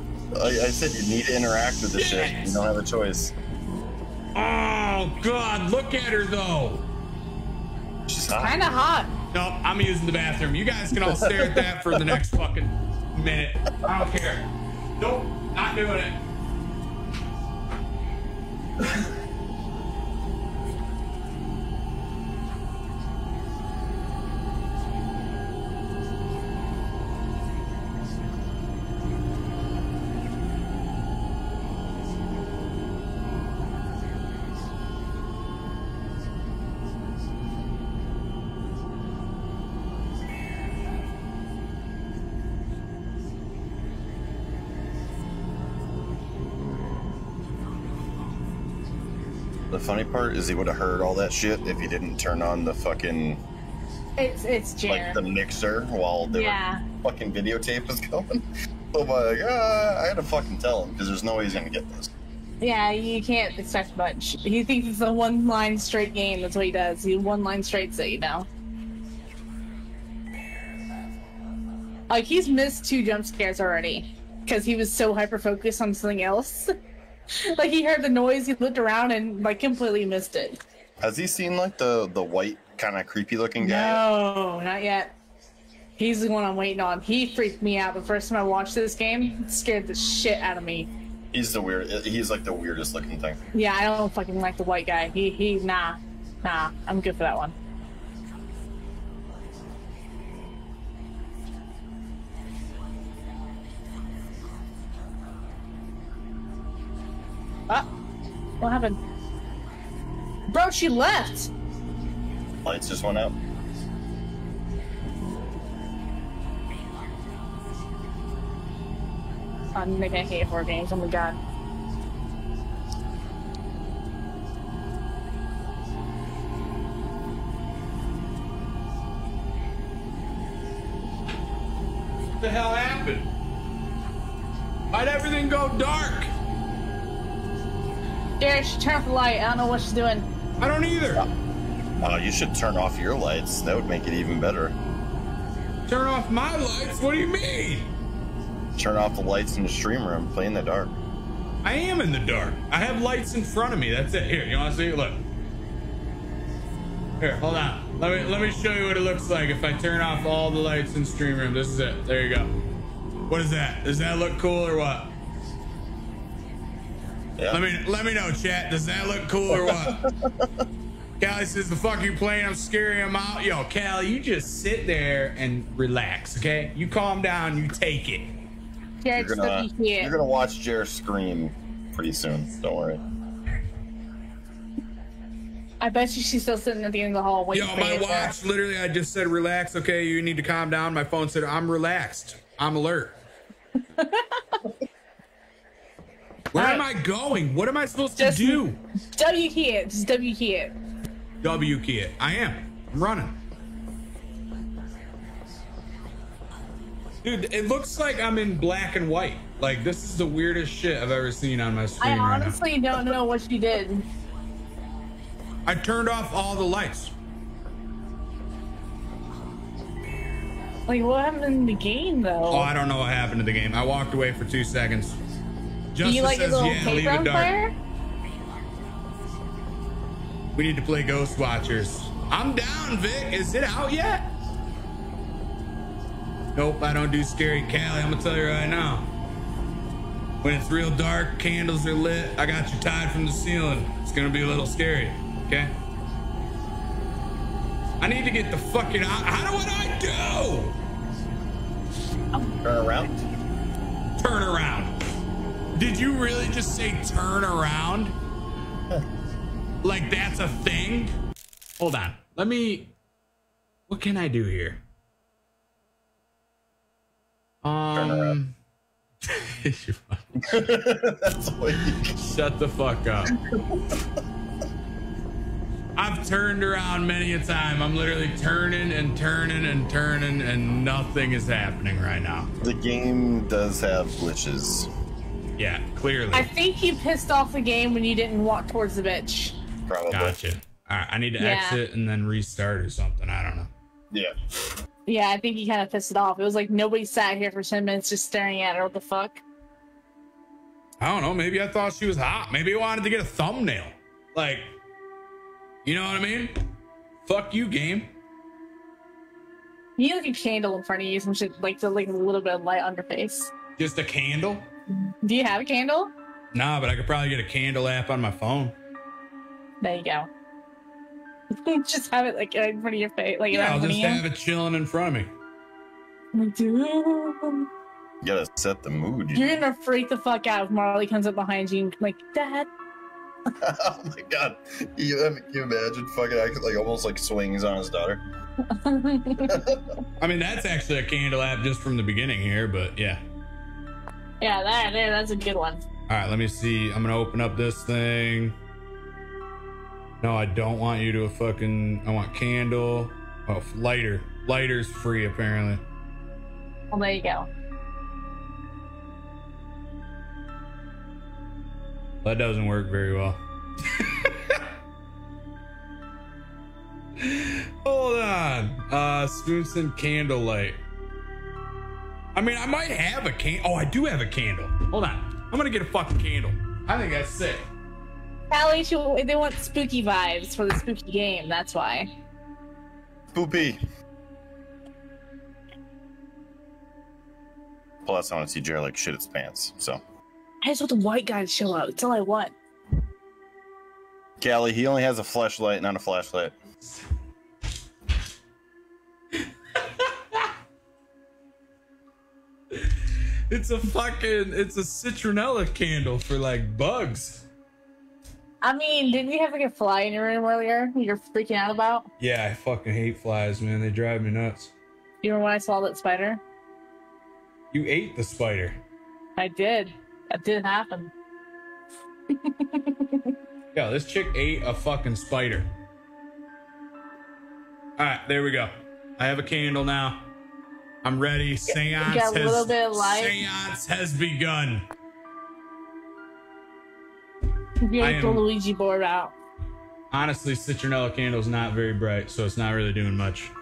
I, I said you need to interact with the shit. Shit. You don't have a choice. Oh God, look at her though. She's. Kind of hot. Nope, I'm using the bathroom. You guys can all stare at that for the next fucking minute. I don't care. Nope, not doing it. Funny part is he would have heard all that shit if he didn't turn on the fucking It's it's like the mixer while the Yeah. fucking videotape was going. So I'm like, ah, I had to fucking tell him because there's no way he's gonna get this. Yeah, you can't expect much. He thinks it's a one line straight game. That's what he does. He one line straights it, you know. Like he's missed two jump scares already because he was so hyper focused on something else. like he heard the noise, he looked around and like completely missed it. Has he seen like the the white kind of creepy looking guy? No, not yet. He's the one I'm waiting on. He freaked me out the first time I watched this game. Scared the shit out of me. He's the weird. He's like the weirdest looking thing. Yeah, I don't fucking like the white guy. He he nah. Nah, I'm good for that one. What happened? Bro, she left! Lights just went out. I'm making I hate horror games, oh my god. What the hell Derek, she turned off the light. I don't know what she's doing. I don't either. Oh, you should turn off your lights. That would make it even better. Turn off my lights? What do you mean? Turn off the lights in the stream room. Play in the dark. I am in the dark. I have lights in front of me. That's it. Here, you want to see? Look. Here, hold on. Let me let me show you what it looks like if I turn off all the lights in stream room. This is it. There you go. What is that? Does that look cool or what? Yeah. Let me let me know, chat. Does that look cool or what? Callie says the fuck you playing? I'm scaring I'm out. Yo, Callie, you just sit there and relax, okay? You calm down. You take it. You're gonna you you're gonna watch Jer scream pretty soon. Don't worry. I bet you she's still sitting at the end of the hall waiting Yo, for my you. watch. Literally, I just said relax. Okay, you need to calm down. My phone said I'm relaxed. I'm alert. Where am I going? What am I supposed Just- to do? W key it. Just W key it. W key it. I am. I'm running. Dude, it looks like I'm in black and white. Like this is the weirdest shit I've ever seen on my I screen right now. honestly don't know what you did. I turned off all the lights. Like, what happened in the game, though? Oh, I don't know what happened to the game. I walked away for two seconds. Do Justice you like says, a little yeah, leave paper it on fire? We need to play Ghost Watchers. I'm down, Vic. Is it out yet? Nope, I don't do scary Callie. I'm gonna tell you right now. When it's real dark, candles are lit, I got you tied from the ceiling. It's gonna be a little scary, okay? I need to get the fucking. How, how do what I do? Turn around. Turn around. Did you really just say turn around? like that's a thing? Hold on. Let me. What can I do here? Um. That's what you Shut the fuck up. I've turned around many a time. I'm literally turning and turning and turning, and nothing is happening right now. The game does have glitches. Yeah, clearly. I think you pissed off the game when you didn't walk towards the bitch. Probably. Gotcha. All right, I need to Yeah. exit and then restart or something. I don't know. Yeah. Yeah, I think you kind of pissed it off. It was like nobody sat here for 10 minutes just staring at her. What the fuck? I don't know. Maybe I thought she was hot. Maybe I wanted to get a thumbnail. Like, you know what I mean? Fuck you, game. You need like a candle in front of you, some shit like to like a little bit of light on your face. Just a candle? Do you have a candle? Nah, but I could probably get a candle app on my phone. There you go. just have it like in front of your face, like Yeah, I'll just of you. have it chilling in front of me. Like, dude, You gotta set the mood. you You're know. gonna freak the fuck out if Marley comes up behind you and like, Dad. oh my god. You, can you imagine fucking acting like almost like swings on his daughter? I mean, that's actually a candle app just from the beginning here, but yeah. Yeah, that there, that's a good one. All right, let me see. I'm gonna open up this thing. No, I don't want you to fucking. I want candle. Oh, lighter. Lighter's free apparently. Well, there you go. That doesn't work very well. Hold on. Uh, Spoonson candlelight. I mean, I might have a can. Oh, I do have a candle. Hold on. I'm gonna get a fucking candle. I think that's sick. Callie, she, they want spooky vibes for the spooky game. That's why. Poopy. Plus, I want to see Jared like shit its pants. So, I just want the white guy to show up. That's all I want. Callie, he only has a flashlight, not a flashlight. It's a fucking. It's a citronella candle for like bugs. I mean, didn't you have like a fly in your room earlier? You're freaking out about. Yeah, I fucking hate flies, man. They drive me nuts. You remember when I saw that spider? You ate the spider. I did. That did happen. Yeah, this chick ate a fucking spider. All right, there we go. I have a candle now. I'm ready. Seance has, little bit of light? Seance has begun. I the Ouija board out. Honestly, citronella candle's not very bright, so it's not really doing much.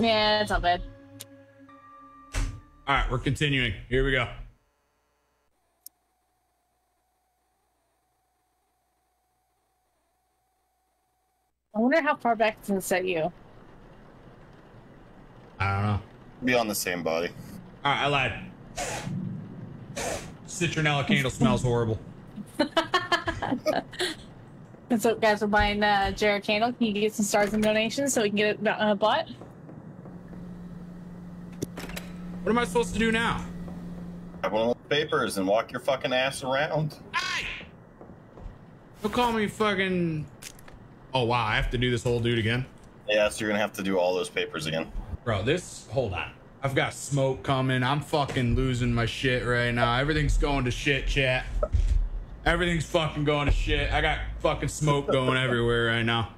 Yeah, it's not bad. All right, we're continuing. Here we go. I wonder how far back it's gonna set you. I don't know. Be on the same body. All right, I lied. Citronella candle smells horrible. And so, guys, we're buying uh, Jared Candle. Can you get some stars and donations so we can get it uh, bought? What am I supposed to do now? Have one of those papers and walk your fucking ass around. Don't call me fucking. Oh wow, I have to do this whole dude again. Yeah, so you're gonna have to do all those papers again. Bro, this. Hold on. I've got smoke coming. I'm fucking losing my shit right now. Everything's going to shit, chat. Everything's fucking going to shit. I got fucking smoke going everywhere right now.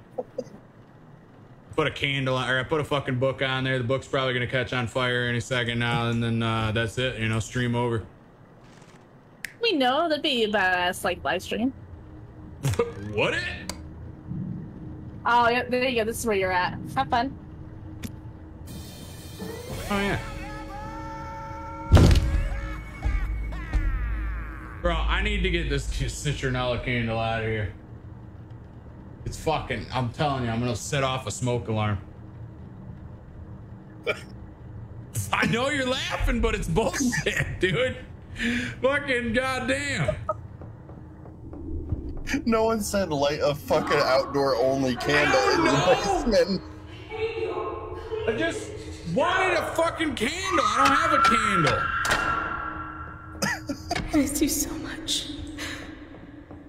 Put a candle on, or I put a fucking book on there. The book's probably gonna catch on fire any second now, and then uh, that's it. You know, stream over. We know that'd be a badass like live stream. What it? Oh, yeah, there you go. This is where you're at. Have fun. Oh yeah. Bro, I need to get this citronella candle out of here. It's fucking, I'm telling you, I'm gonna set off a smoke alarm. I know you're laughing, but it's bullshit, dude. Fucking goddamn. No one said light a fucking outdoor only candle in the basement. I just wanted a fucking candle. I don't have a candle. I miss you so much.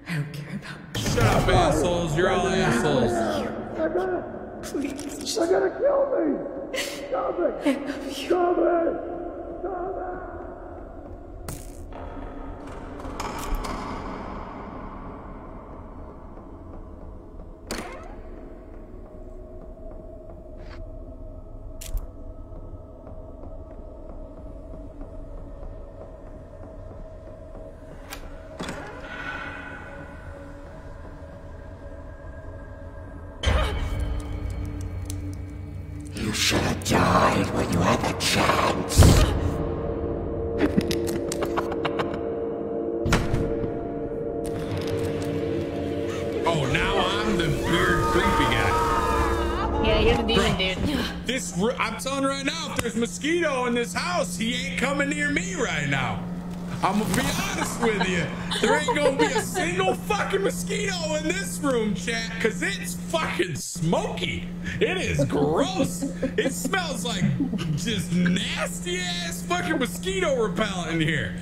I don't care about you. Shut up, assholes. You're all assholes. Please. They're gonna kill me! Stop it! I love you. Stop it! Stop it! This house, he ain't coming near me right now. I'm gonna be honest with you. There ain't gonna be a single fucking mosquito in this room, chat, cause it's fucking smoky. It is gross. It smells like just nasty ass fucking mosquito repellent in here.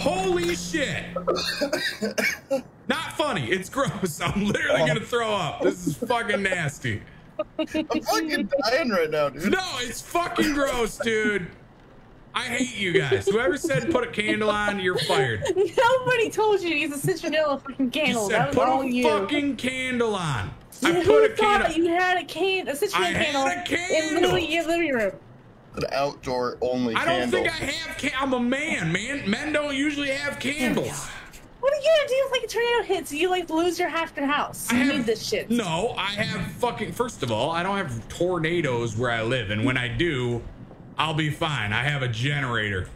Holy shit. Not funny. It's gross. I'm literally gonna throw up. This is fucking nasty. I'm fucking dying right now, dude. No, it's fucking gross, dude. I hate you guys. Whoever said put a candle on, you're fired. Nobody told you to use a citronella fucking You candle. said that was put all a you. fucking candle on. I You put a thought candle. You had a can, a citronella I had candle, a candle. in literally your living room. An outdoor only I don't candle. think I have. Can- I'm a man, man. Men don't usually have candles. What are you gonna do if like a tornado hits? You like lose your half your house. You need this shit. No, I have fucking. First of all, I don't have tornadoes where I live, and when I do, I'll be fine. I have a generator.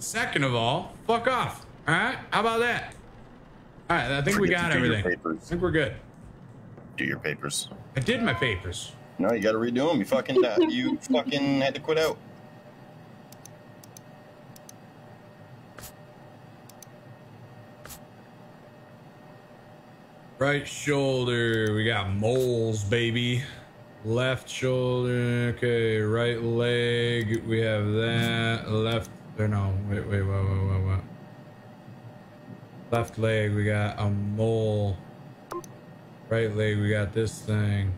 Second of all, fuck off. All right, how about that? All right, I think we got to do your everything. I think we're good. Do your papers. I did my papers. No, you gotta redo them. You fucking, uh, you fucking had to quit out. Right shoulder, we got moles, baby. Left shoulder, okay. Right leg, we have that. Left, or no, wait, wait, wait, wait, wait, wait. Left leg, we got a mole. Right leg, we got this thing.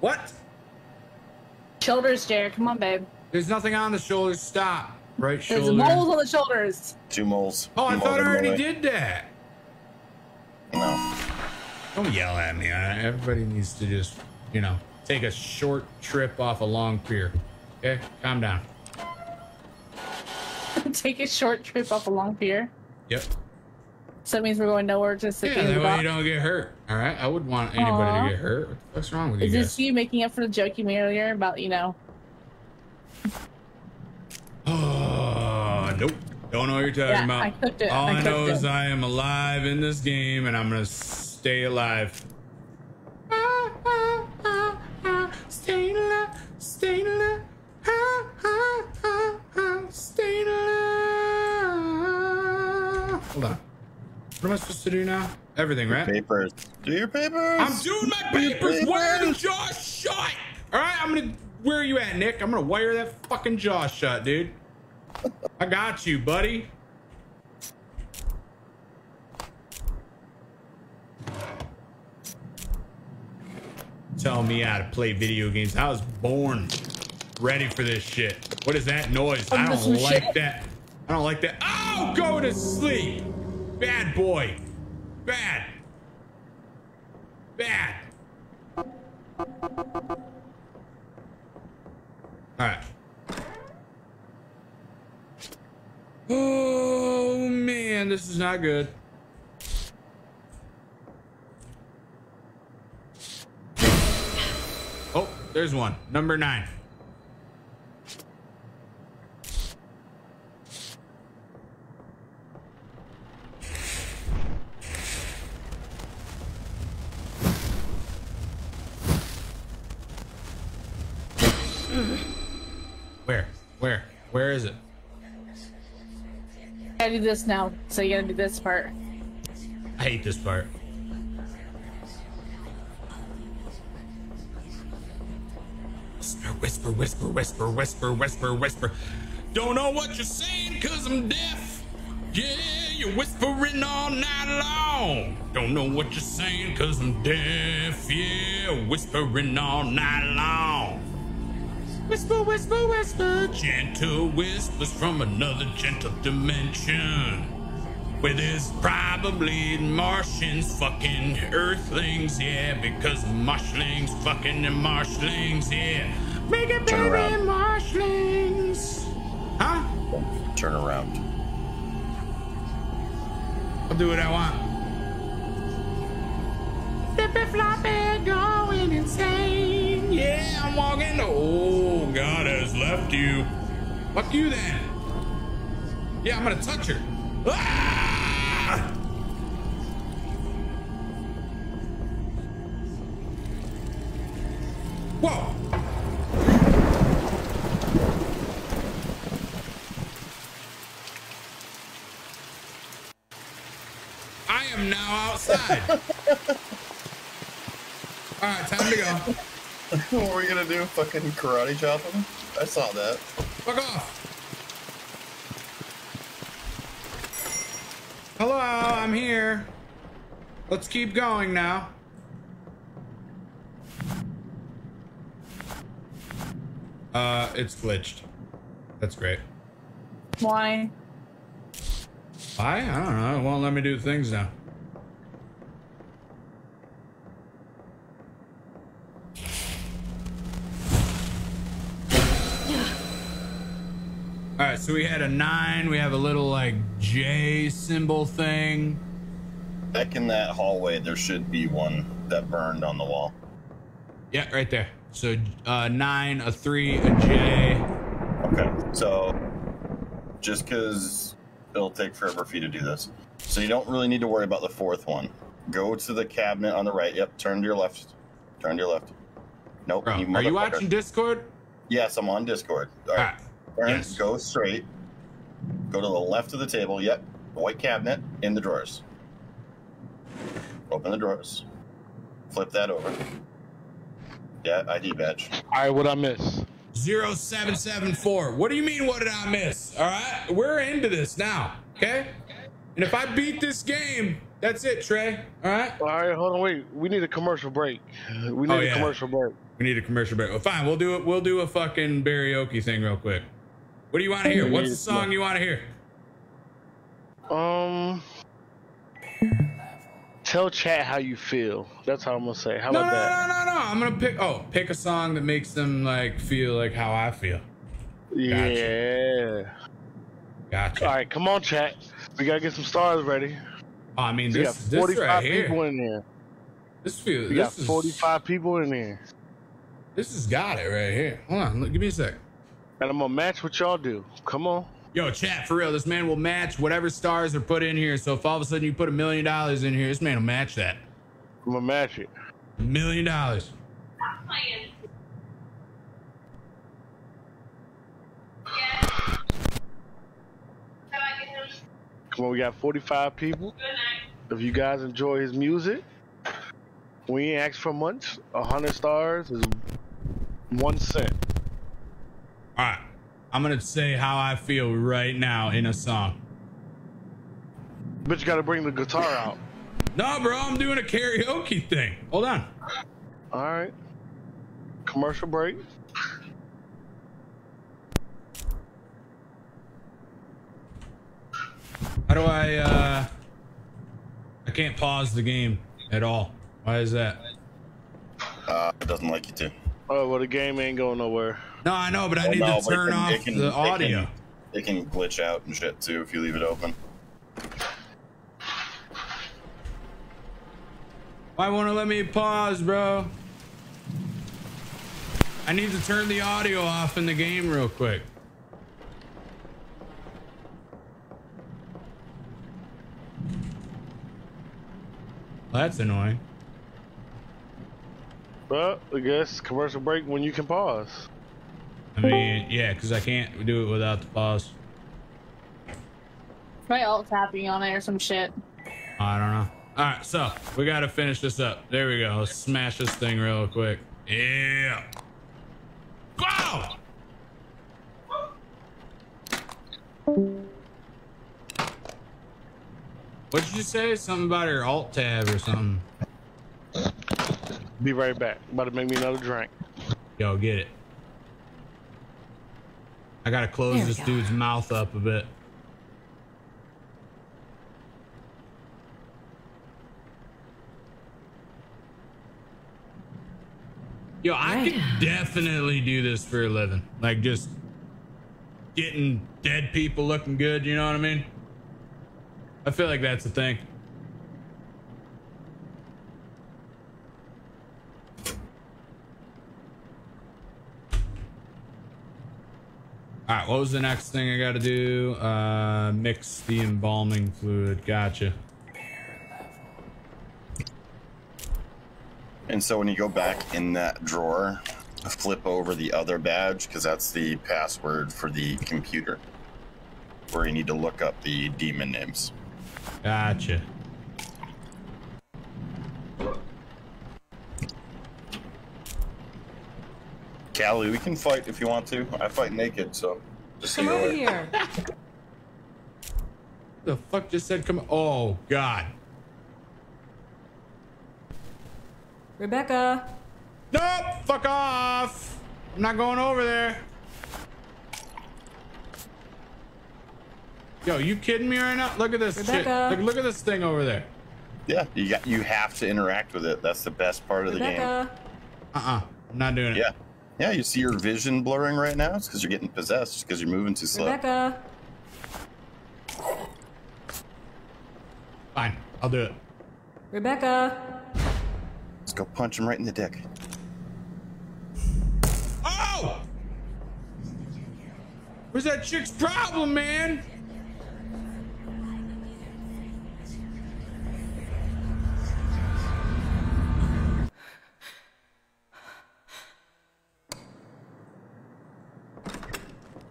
What? Shoulders, Jared. Come on, babe. There's nothing on the shoulders. Stop. Right There's shoulder. moles on the shoulders. Two moles. Oh, I More thought I already one. did that. No. Don't yell at me. I- Everybody needs to just, you know, take a short trip off a long pier. Okay, calm down. Take a short trip off a long pier. Yep. So that means we're going nowhere to sit Yeah, that way dock. you don't get hurt. All right, I wouldn't want anybody Aw. to get hurt. What the fuck's wrong with you Is guys? this you making up for the joke you made earlier about, you know, Oh, nope. Don't know what you're talking Yeah, about. I cooked it. All I I, know cooked is. I am alive in this game, and I'm gonna stay alive. Staying alive, staying alive, ah, ah, staying alive. Hold on. What am I supposed to do now? Everything, right? Papers. Do your papers. I'm doing my Do your papers. Wire the jaw shut. All right, I'm gonna. Where are you at, Nick? I'm gonna wire that fucking jaw shut, dude. I got you, buddy. Tell me how to play video games. I was born ready for this shit. What is that noise? I'm I do not like shit. that. I don't like that. Oh, go to sleep. Bad boy. Bad. Bad. All right. Oh man, this is not good. Oh, there's one. Number nine. Where? Where? Where is it? Gotta do this now. So you gotta do this part. I hate this part. Whisper, whisper, whisper, whisper, whisper, whisper, whisper. Don't know what you're saying cause I'm deaf. Yeah, you're whispering all night long. Don't know what you're saying cause I'm deaf. Yeah, whispering all night long. Whisper, whisper, whisper. Gentle whispers from another gentle dimension. Where there's probably Martians fucking Earthlings, yeah, because Marshlings fucking and Marshlings, yeah. Make it Turn baby around. Marshlings. Huh? Turn around. I'll do what I want. Flippy floppy going insane. Yeah, I'm walking. Oh, God has left you. Fuck you then. Yeah, I'm gonna touch her. Ah! Whoa! I am now outside. All right, time to go. what were we gonna do? Fucking karate chop him? I saw that. Fuck off. Hello, I'm here. Let's keep going now. Uh, it's glitched. That's great. Why? Why? I don't know. It won't let me do things now. All right, so we had a nine. We have a little like J symbol thing. Back in that hallway, there should be one that burned on the wall. Yeah, right there. So uh, nine, a three, a J. Okay, so just because it'll take forever for you to do this, so you don't really need to worry about the fourth one. Go to the cabinet on the right. Yep, turn to your left. Turn to your left. Nope. Bro, you are you watching Discord? Yes, I'm on Discord. All right. Turn, yes. Go straight. Go to the left of the table. Yep. White cabinet in the drawers. Open the drawers. Flip that over. Yeah, ID badge. All right, what I miss? 0774. What do you mean, what did I miss? All right, we're into this now, okay? And if I beat this game, that's it, Trey. All right? All right, hold on, wait. We need a commercial break. We need Oh, a commercial break. We need a commercial break. Well, fine, we'll do it. We'll do a fucking karaoke thing real quick. What do you want to hear? What's the song you want to hear? Um, tell chat how you feel. That's how I'm gonna say. How No, about no, that? no, no, no. no. I'm gonna pick. Oh, pick a song that makes them like feel like how I feel. Yeah. Gotcha. All right, come on, chat. We gotta get some stars ready. Oh, I mean, we this, got this 45 right here. people in there. This feels. We this got is, 45 people in there, This has got it right here. Hold on, look, give me a sec. And I'm gonna match what y'all do. Come on. Yo, chat for real. This man will match whatever stars are put in here. So if all of a sudden you put a million dollars in here, this man will match that. I'm gonna match it. A million dollars. Come on, we got 45 people. If you guys enjoy his music, we ain't asked for much. 100 stars is one cent. All right, I'm gonna say how I feel right now in a song. But you gotta bring the guitar out. No, bro, I'm doing a karaoke thing. Hold on. All right. commercial break. How do I, uh, I can't pause the game at all. Why is that? Uh, it doesn't like you to. Oh, well, the game ain't going nowhere. No, I know, but I Oh, need no, to turn can- off can- the it can- audio. It can glitch out and shit too if you leave it open. Why won't it let me pause, bro? I need to turn the audio off in the game real quick. That's annoying. Well, I guess commercial break when you can pause. I mean, yeah, because I can't do it without the pause. My alt tapping on it or some shit. I don't know. All right, so we got to finish this up. There we go. Let's smash this thing real quick. Yeah. Go! What did you say? Something about your alt tab or something? Be right back. About to make me another drink. Yo, get it. I gotta close There this dude's mouth up a bit. Yo, I Right. could definitely do this for a living. Like just getting dead people looking good, you know what I mean? I feel like that's the thing. All right, what was the next thing I got to do? Uh, mix the embalming fluid. Gotcha. And so when you go back in that drawer, flip over the other badge because that's the password for the computer where you need to look up the demon names. Gotcha. Callie, we can fight if you want to. I fight naked, so just so Come over here. The fuck just said come? Oh God. Rebecca. Nope. Fuck off. I'm not going over there. Yo, you kidding me right now? Look at this Rebecca. shit. Look, look at this thing over there. Yeah, you got you have to interact with it. That's the best part of the game. Rebecca. Uh-uh. I'm not doing it. Yeah. Yeah, you see your vision blurring right now? It's because you're getting possessed because you're moving too slow. Rebecca. Fine. I'll do it. Rebecca. Let's go punch him right in the dick. Oh! Where's that chick's problem, man?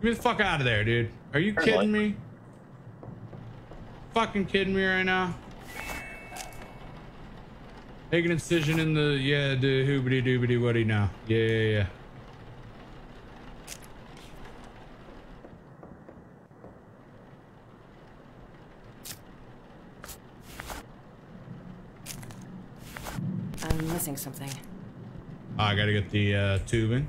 Get me the fuck out of there, dude. Are you Turn kidding light. me? Fucking kidding me right now? Make an incision in the yeah, the hoobity doobity woody now. Yeah, yeah, yeah. I'm missing something. Oh, I gotta get the uh, tubing.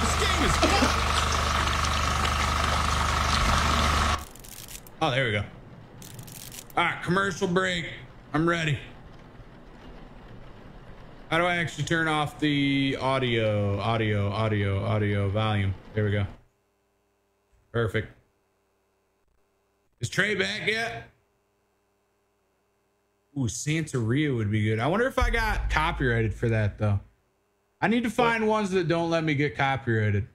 This game is Oh, there we go. All right, commercial break. I'm ready. How do I actually turn off the audio, audio, audio, audio volume? There we go. Perfect. Is Trey back yet? Ooh, Santeria would be good. I wonder if I got copyrighted for that though. I need to find ones that don't let me get copyrighted.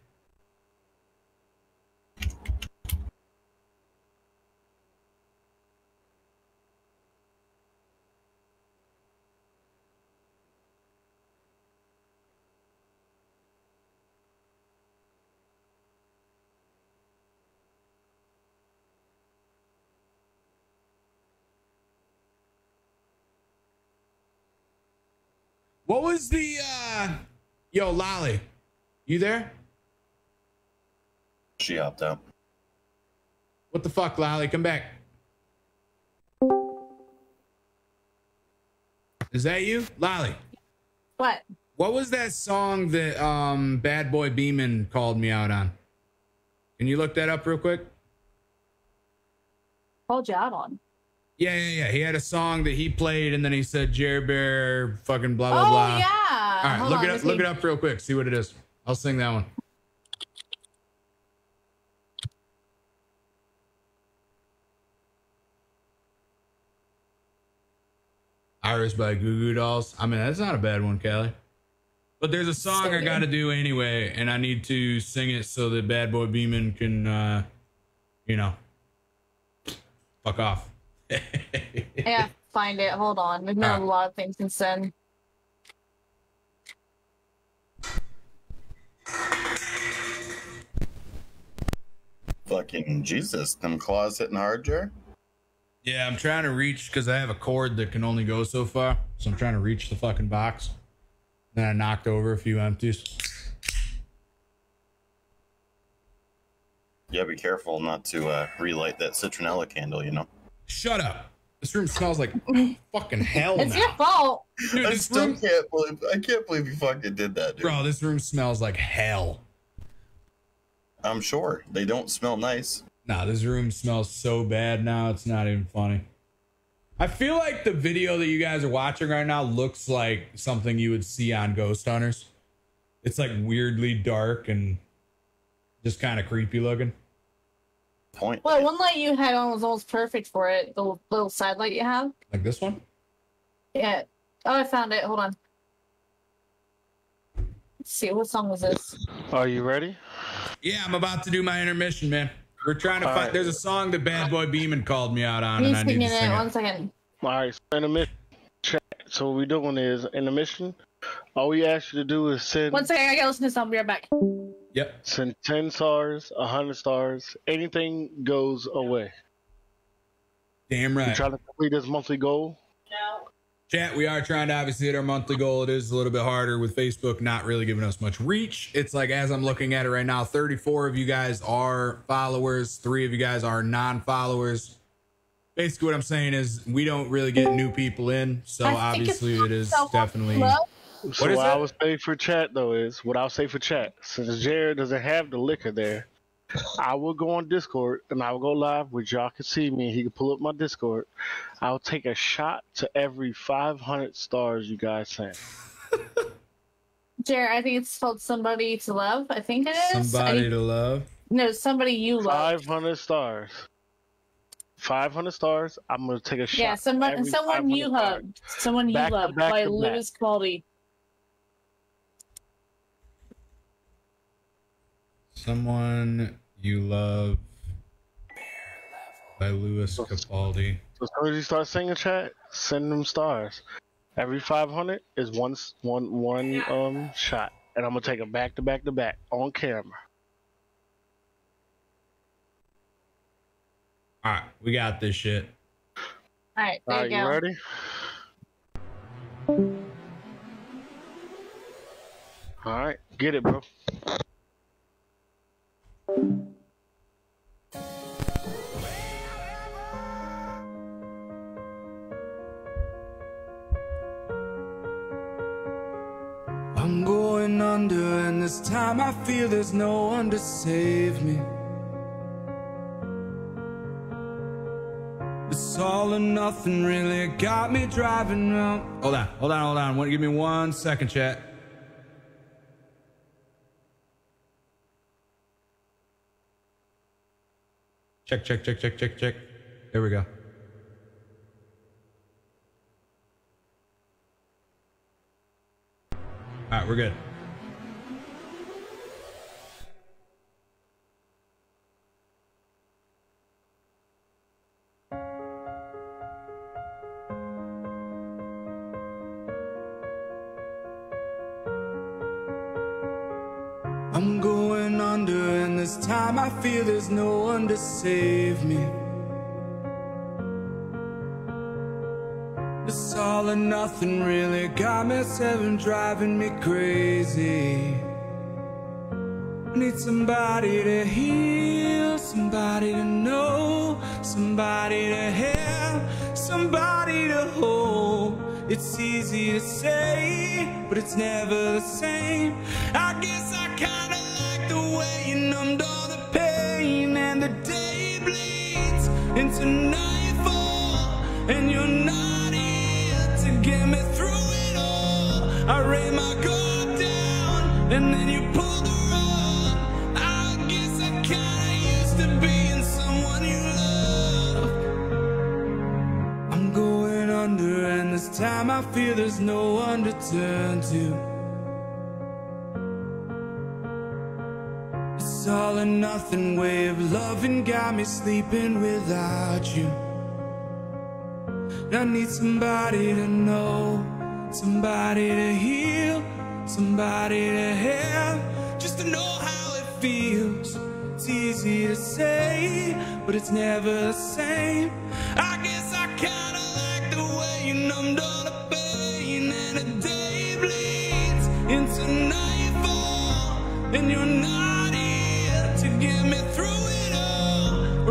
What was the uh yo, Lolly? You there? She hopped out. What the fuck, Lolly? Come back. Is that you? Lolly. What? What was that song that um Bad Boy Beeman called me out on? Can you look that up real quick? Called you out on. Yeah, yeah, yeah. He had a song that he played, and then he said Jerry Bear, fucking blah blah oh blah. yeah. All right, Hold look on, it up. Look it up real quick. See what it is. I'll sing that one. Iris by Goo Goo Dolls. I mean, that's not a bad one, Kelly. But there's a song I got to do anyway, and I need to sing it so that Bad Boy Beeman can, uh, you know, fuck off. Yeah, find it. Hold on. We've known Ah. a lot of things since then. Fucking Jesus, them claws hitting hard, Jer. Yeah, I'm trying to reach because I have a cord that can only go so far. So I'm trying to reach the fucking box. Then I knocked over a few empties. Yeah, be careful not to uh, relight that citronella candle. You know. Shut up. This room smells like fucking hell It's now. your fault. Dude, I this still room, can't believe I can't believe you fucking did that, dude. bro, this room smells like hell. I'm sure they don't smell nice. Nah, this room smells so bad now. It's not even funny. I feel like the video that you guys are watching right now looks like something you would see on Ghost Hunters. It's like weirdly dark and just kind of creepy looking. Point. Well, one light you had on was almost perfect for it. The little side light you have. Like this one? Yeah. Oh, I found it. Hold on. Let's see. What song was this? Are you ready? Yeah, I'm about to do my intermission, man. We're trying to All find. right. There's a song that Bad Boy Beeman called me out on, He's and I need singing to it. sing One it. second. All right, so in the mission chat. So what we're doing is in the mission, all we ask you to do is send One second. I gotta listen to something. I'll be right back. Yep. send ten stars, hundred stars, anything goes away. Damn We right. trying to complete this monthly goal. Chat, we are trying to obviously hit our monthly goal. It is a little bit harder with Facebook not really giving us much reach. It's like as I'm looking at it right now, 34 of you guys are followers, three of you guys are non-followers. Basically, what I'm saying is we don't really get new people in, so I obviously it is definitely. low. So What is what I it? would say for chat though is what I'll say for chat. Since Jared doesn't have the liquor there, I will go on Discord and I will go live where y'all can see me he can pull up my Discord. I'll take a shot to every 500 stars you guys send. Jared, I think it's called Somebody to Love. I think it is. Somebody I- to love. No, Somebody You Love. 500 stars. 500 stars. I'm gonna take a shot. Yeah, to someone, someone you 500 stars. love. Someone you Back to love by to back. Lewis Quality. Someone you love by Louis Capaldi. So as soon as you start singing chat, send them stars. Every 500 is one s- one one um shot, and I'm gonna take them back to back to back on camera. All right, we got this shit. All right, there All you right, go. you ready? All right, get it, bro. I'm going under, and this time I feel there's no one to save me. It's all or nothing, really got me driving round. Hold on, hold on, hold on. Give me one second, chat. Check, check, check, check, check, check. There we go. All right, we're good. Time I feel there's no one to save me. This all or nothing really got me seven driving me crazy. I need somebody to heal, somebody to know, somebody to have, somebody to hold. It's easy to say, but it's never the same. I guess I kinda like the way you numbed the day bleeds into nightfall, and you're not here to get me through it all. I lay my guard down, and then you pull the rug. I guess I kinda used to being someone you love. I'm going under, and this time I feel there's no one to turn to. Nothing way of loving got me sleeping without you. I need somebody to know, somebody to heal, somebody to have, just to know how it feels. It's easy to say, but it's never the same. I guess I kinda like the way you numbed all the pain, and the day bleeds into nightfall, and you're not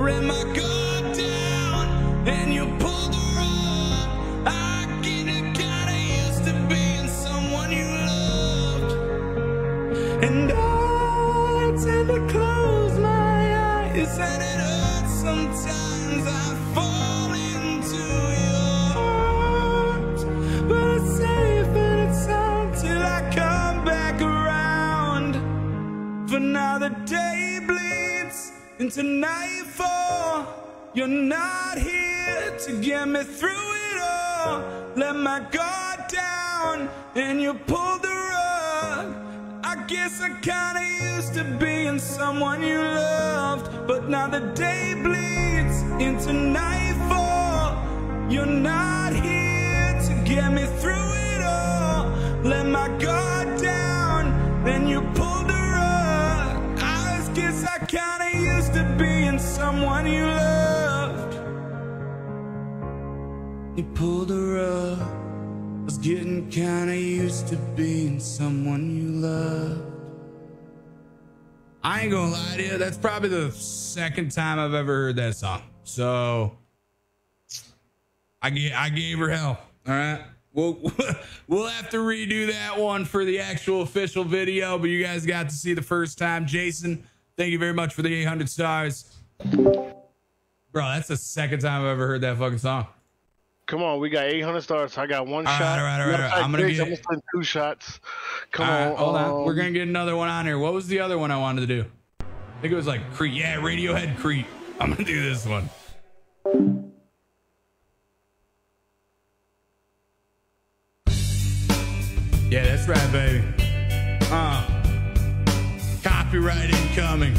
Ran my guard down, and you pulled the rug. I get kinda used to being someone you loved. And I tend to close my eyes and it hurts sometimes. I fall into your arms, but it's safe and it's sound till I come back around. For now the day bleeds into nightfall. You're not here to get me through it all. Let my guard down and you pulled the rug. I guess I kinda used to being someone you loved, but now the day bleeds into nightfall. You're not here to get me through it all. Let my guard down, then you pulled the rug. I guess I kinda used to being someone you loved. You pulled the rug. I was getting kinda used to being someone you loved. I ain't gonna lie to you. That's probably the second time I've ever heard that song. So I gave I gave her hell. All right. We'll we'll have to redo that one for the actual official video, but you guys got to see the first time. Jason, thank you very much for the 800 stars. Bro, that's the second time I've ever heard that fucking song. Come on, we got 800 stars. I got one All right, shot. all right, all right, Matter right. I'm gonna get- I'm two shots. Come All right, on, hold on. We're um, gonna get another one on here. What was the other one I wanted to do? I think it was like Creep. Yeah, Radiohead Creep. I'm gonna do this one. Yeah, that's right, baby. Uh, copyright incoming.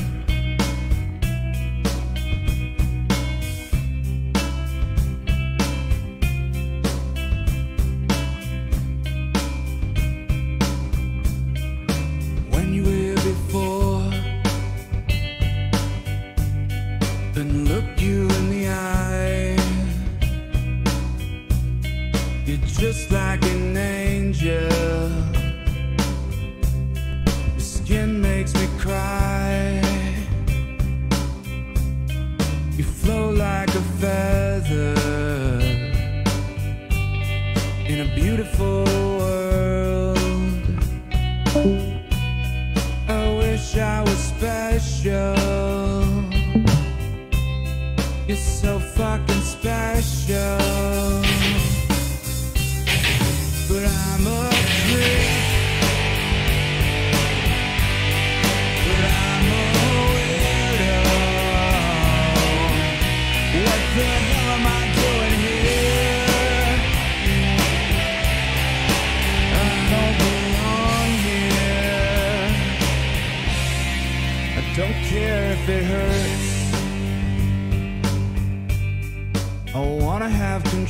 Fucking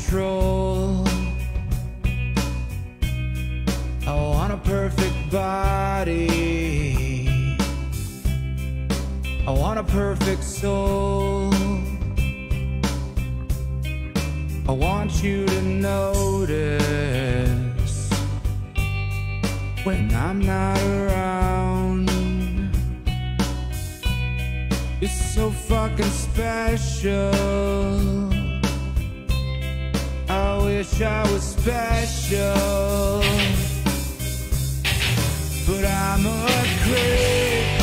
control. I want a perfect body. I want a perfect soul. I want you to notice when I'm not around. You're so fucking special. Wish I was special, but I'm a creep.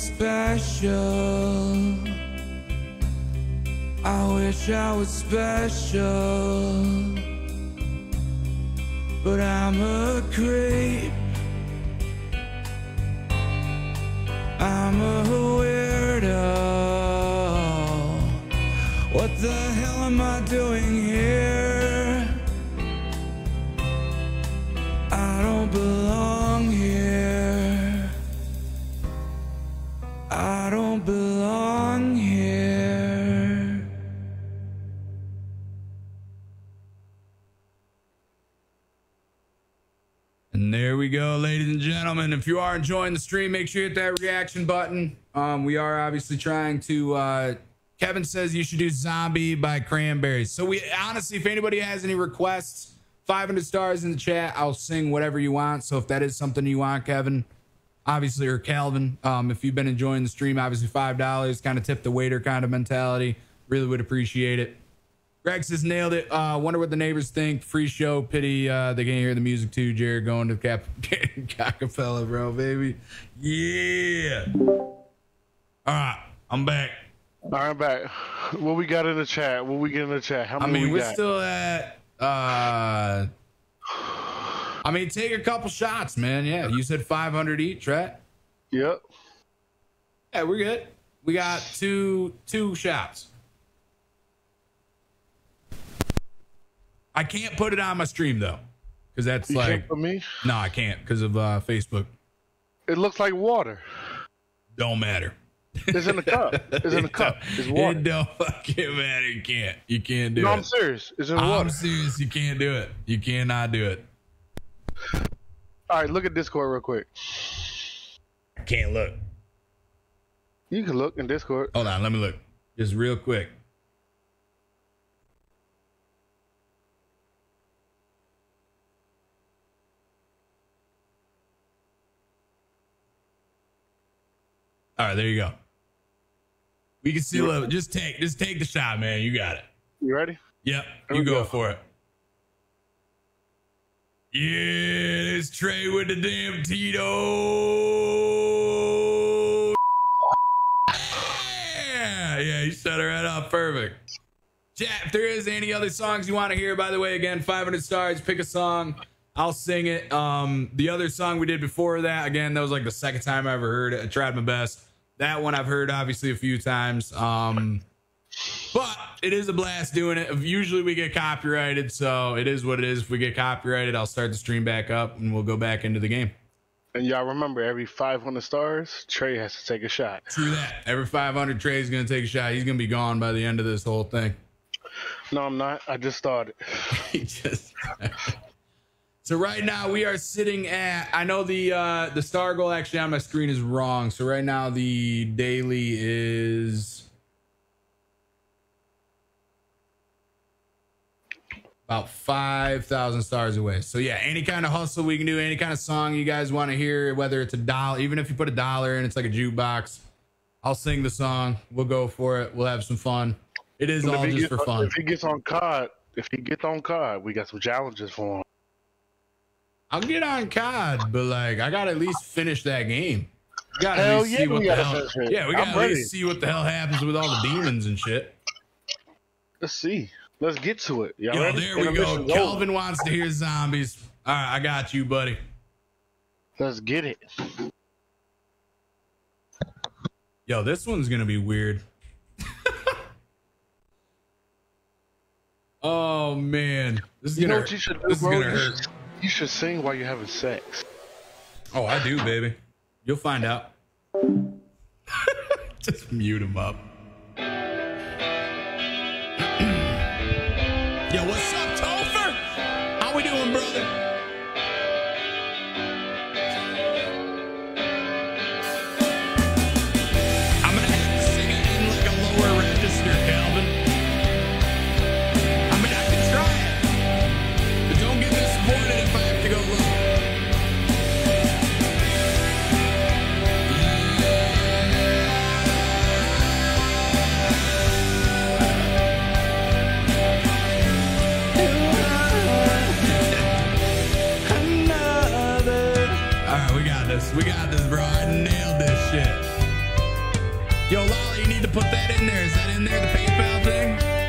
Special. I wish I was special, but I'm a creep. I'm a weirdo. What the hell am I doing If you are enjoying the stream, make sure you hit that reaction button. Um, we are obviously trying to. Uh, Kevin says you should do "Zombie" by Cranberries. So we honestly, if anybody has any requests, 500 stars in the chat. I'll sing whatever you want. So if that is something you want, Kevin, obviously, or Calvin, um, if you've been enjoying the stream, obviously five dollars, kind of tip the waiter kind of mentality. Really would appreciate it. Greg says nailed it. Uh, wonder what the neighbors think. Free show. Pity uh, they can't hear the music too. Jared going to Cap Cockapella, bro, baby. Yeah. All right, I'm back. All right, back. What we got in the chat? What we get in the chat? How many? I mean, we we're got? still at. uh I mean, take a couple shots, man. Yeah, you said 500 each, right? Yep. Yeah, we're good. We got two two shots. I can't put it on my stream though, because that's You like can't me? No, I can't because of uh, Facebook. It looks like water. Don't matter. It's in the cup. It's in the cup. It's water. It don't fucking matter. You can't. You can't do No, it. No, I'm serious. It's in I'm water. serious. You can't do it. You cannot do it. All right, look at Discord real quick. I can't look. You can look in Discord. Hold on. Let me look. Just real quick. All right, there you go. We can see a little. Just take, just take the shot, man. You got it. You ready? Yep, Here you go, go. for it. Yeah, it's Trey with the damn Tito. Yeah, yeah, you shut her right off. Perfect. Chat, if there is any other songs you want to hear, by the way, again, 500 stars, pick a song. I'll sing it. Um, the other song we did before that, again, that was like the second time I ever heard it. I tried my best. That one I've heard obviously a few times. Um, but it is a blast doing it. Usually we get copyrighted, so it is what it is. If we get copyrighted, I'll start the stream back up and we'll go back into the game. And y'all remember, every 500 stars, Trey has to take a shot. True that. Every 500 Trey's going to take a shot. He's going to be gone by the end of this whole thing. No, I'm not. I just started. he just. So right now we are sitting at. I know the uh the star goal actually on my screen is wrong. So right now the daily is about 5,000 stars away. So yeah, any kind of hustle we can do, any kind of song you guys want to hear, whether it's a dollar, even if you put a dollar in, it's like a jukebox. I'll sing the song. We'll go for it. We'll have some fun. It is all just gets for fun. If he gets on COD, if he gets on COD, we got some challenges for him. I'll get on COD, but like I gotta at least finish that game. We gotta Hell at least yeah, see we what the gotta hell. Yeah, we I'm gotta at ready. least see what the hell happens with all the demons and shit. Let's see. Let's get to it. Y'all Yo, ready? there we go. Kelvin wants to hear zombies. All right, I got you, buddy. Let's get it. Yo, this one's gonna be weird. oh man, this is You gonna. know what you should do, bro? You should sing while you're having sex. Oh, I do, baby. You'll find out. Just mute him up. Yo, what's up, this. We got this, bro. I nailed this shit. Yo, Lolly, you need to put that in there. Is that in there, the PayPal thing?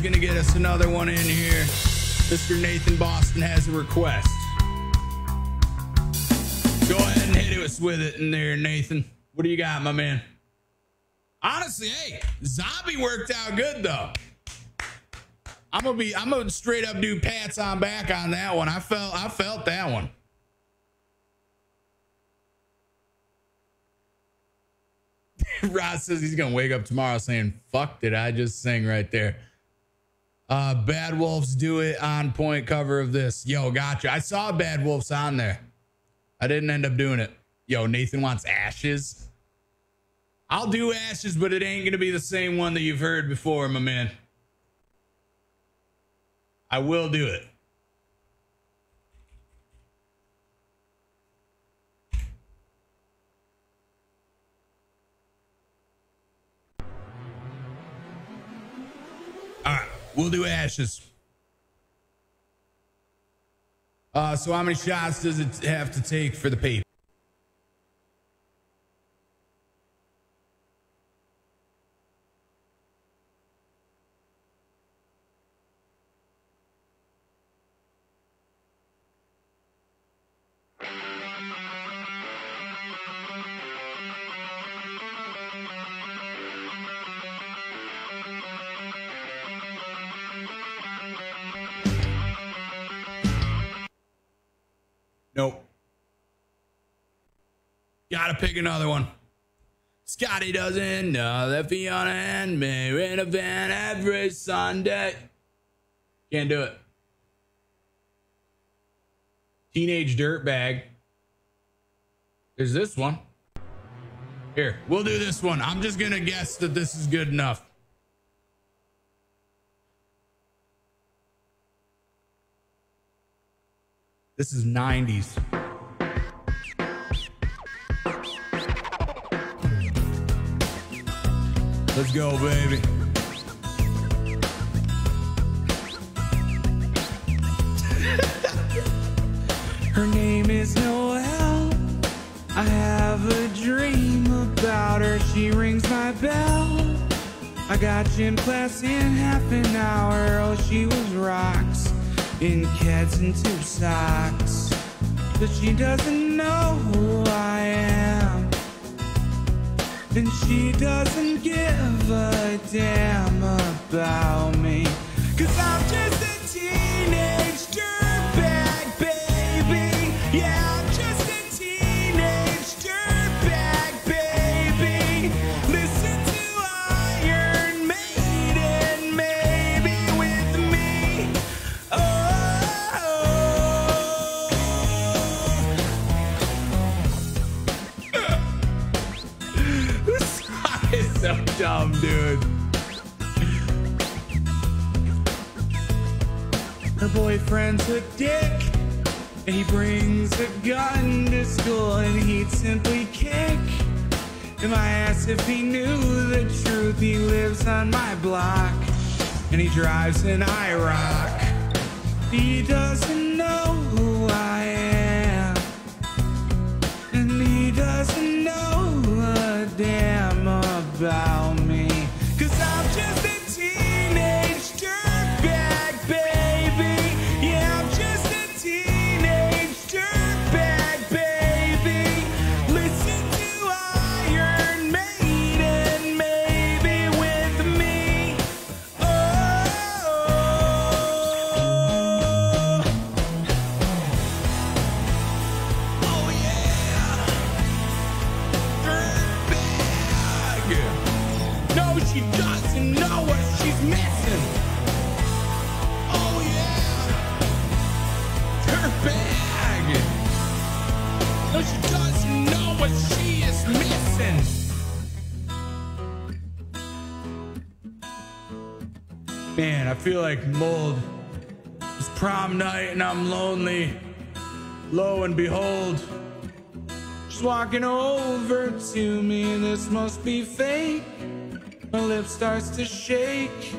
Go. Going to get us another one in here. Mr. Nathan Boston has a request. Go ahead and hit us with it in there, Nathan. What do you got, my man? Honestly, hey, zombie worked out good though. I'm gonna be, I'm gonna straight up do pats on back on that one. I felt, I felt that one. Ross says he's gonna wake up tomorrow saying, "Fuck, did I just sing right there?" Uh, Bad Wolves do it on point cover of this. Yo, gotcha. I saw Bad Wolves on there. I didn't end up doing it. Yo, Nathan wants ashes. I'll do ashes, but it ain't gonna be the same one that you've heard before, my man. I will do it. All right, we'll do ashes. Uh, so how many shots does it have to take for the paper? Pick another one. Scotty doesn't know that Fiona and me are in a van every Sunday. Can't do it. Teenage Dirtbag. There's this one. Here, we'll do this one. I'm just gonna guess that this is good enough. This is 90s. Let's go, baby. Her name is Noelle. I have a dream about her. She rings my bell. I got gym class in half an hour. Oh, she was rocks in Keds and two socks. But she doesn't know who I. And she doesn't give a damn about me. Cause I'm just a teenage dirtbag, baby. Yeah, boyfriend's a dick. He brings a gun to school and he'd simply kick. And I asked if he knew the truth. He lives on my block and he drives an IROC. He doesn't I feel like mold. It's prom night and I'm lonely. Lo and behold, she's walking over to me. This must be fake. My lip starts to shake.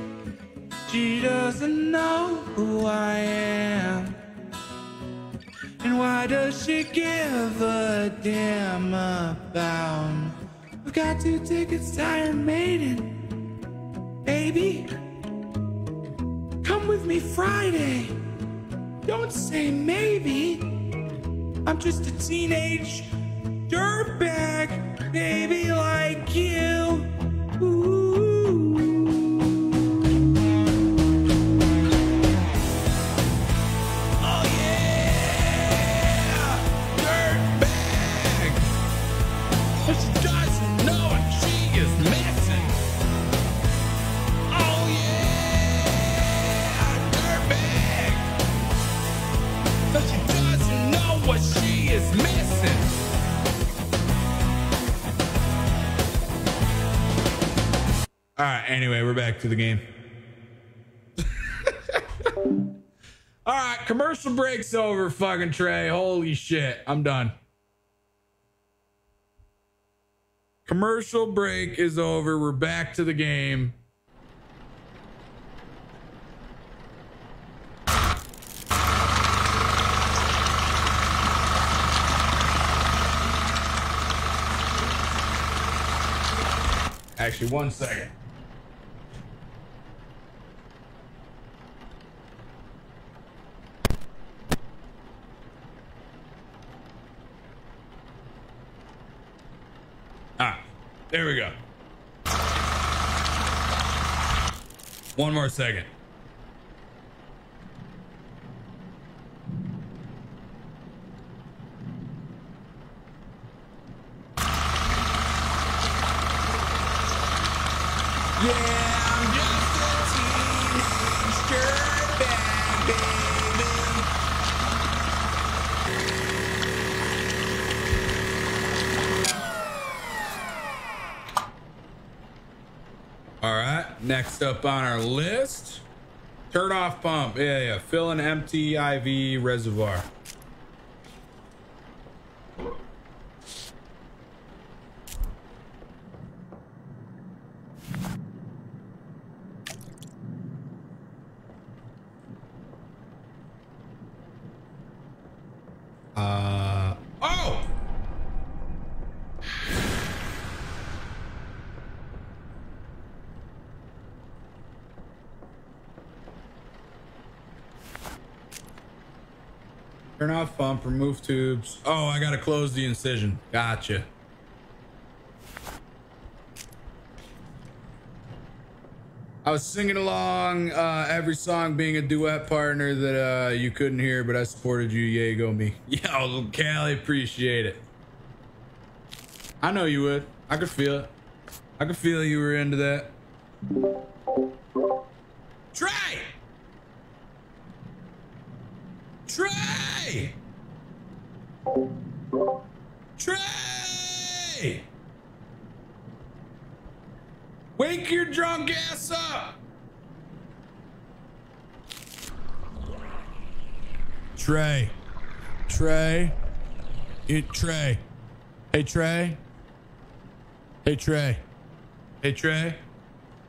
She doesn't know who I am. And why does she give a damn about? I've got two tickets to Iron Maiden. Baby, with me Friday. Don't say maybe. I'm just a teenage dirtbag, baby, like you. Oh Anyway, we're back to the game. All right, commercial break's over, fucking Trey. Holy shit, I'm done. Commercial break is over. We're back to the game. Actually, one second. Ah, there we go. One more second. Yeah, I'm just a teenage dirtbag, baby. All right, next up on our list, turn off pump. Yeah, yeah, fill an empty IV reservoir. Uh oh! Pump, remove tubes. Oh, I gotta close the incision. Gotcha. I was singing along, uh, every song being a duet partner that uh, you couldn't hear, but I supported you. Yay, go me. Yo, Callie, appreciate it. I know you would. I could feel it. I could feel you were into that. Trey! Trey! Trey! Wake your drunk ass up! Trey. Trey. You, Trey. Hey, Trey. Hey, Trey. Hey, Trey.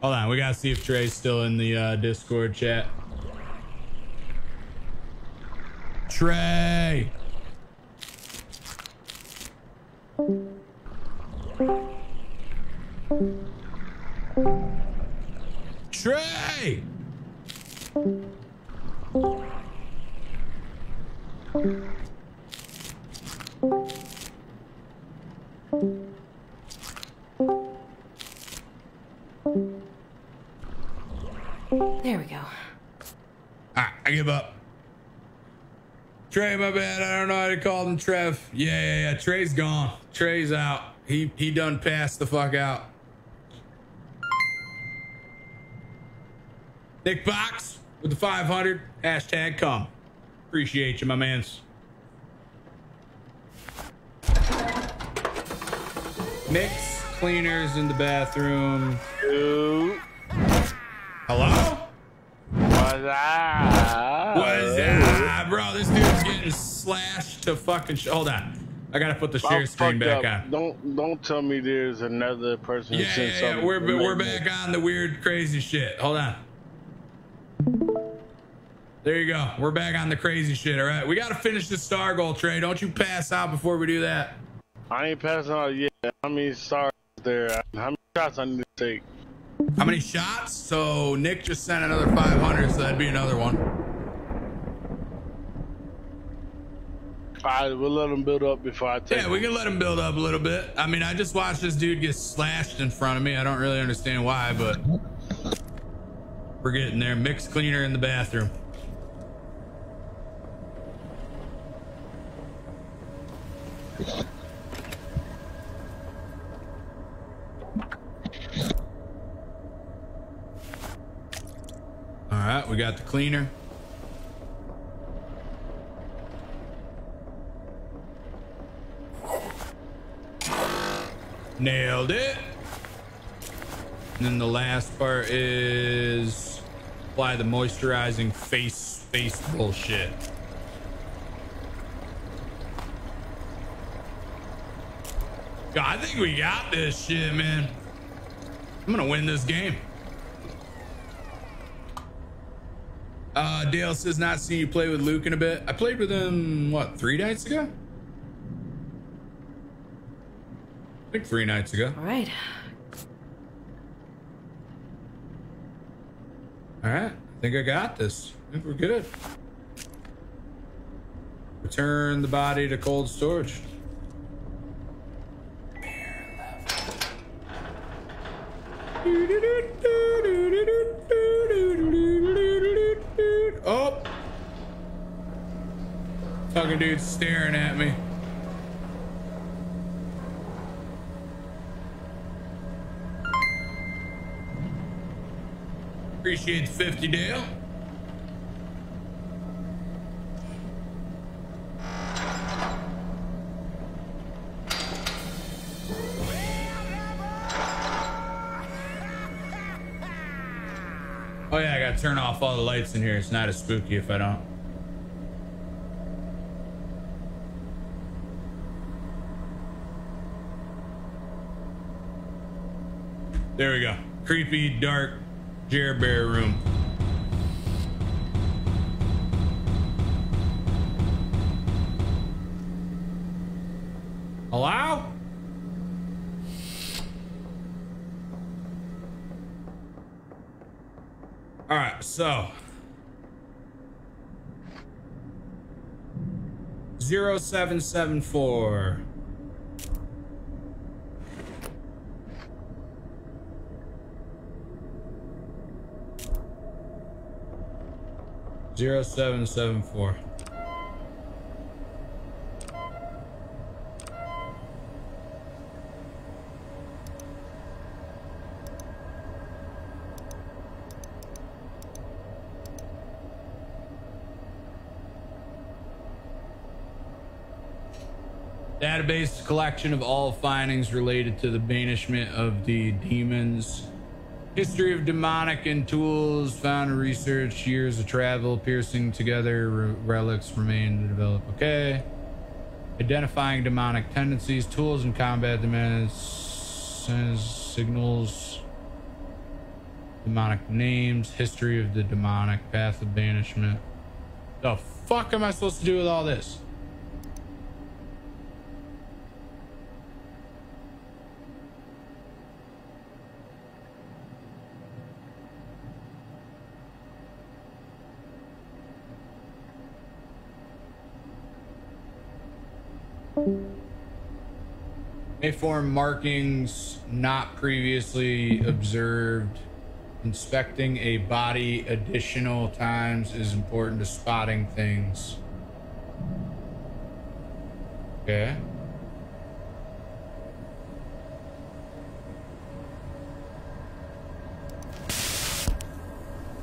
Hold on. We got to see if Trey's still in the uh, Discord chat. Trey. Trey. There we go. Ah, I give up. Trey, my bad. I don't know how to call him Trev. Yeah, yeah, yeah. Trey's gone. Trey's out. He he done passed the fuck out. Nick Box with the 500. Hashtag come. Appreciate you, my mans. Mix cleaners in the bathroom. Hello? What's up? What's up, bro? This dude's getting slashed to fucking. Sh- Hold on. I gotta put the share screen back up. on. Don't don't tell me there's another person Yeah, yeah, yeah. We're, we're back on the weird, crazy shit. Hold on. There you go. We're back on the crazy shit. All right. We got to finish the star goal, Trey. Don't you pass out before we do that. I ain't passing out yet. How many stars there? How many shots I need to take? How many shots? So Nick just sent another 500, so that'd be another one. All right, we'll let them build up before I take. Yeah, we can let him build up a little bit. I mean, I just watched this dude get slashed in front of me. I don't really understand why, but we're getting there. Mix cleaner in the bathroom. All right, we got the cleaner. Nailed it. And then the last part is apply the moisturizing face face bullshit. God, I think we got this shit, man. I'm gonna win this game. Uh, Dale says not seen you play with Luke in a bit. I played with him what three nights ago? I think three nights ago. All right. All right, I think I got this. I think we're good. Return the body to cold storage. Oh! Fucking dude's staring at me. Appreciate the 50, Dale. Oh yeah, I gotta turn off all the lights in here. It's not as spooky if I don't. There we go. Creepy, dark, JareBear room. 0774. Zero seven seven four. Collection of all findings related to the banishment of the demons. History of demonic and tools found in research, years of travel, piercing together, re- relics remain to develop. Okay. Identifying demonic tendencies, tools in combat demands, signals, demonic names, history of the demonic, path of banishment. The fuck am I supposed to do with all this? May form markings not previously observed. Inspecting a body additional times is important to spotting things. Okay.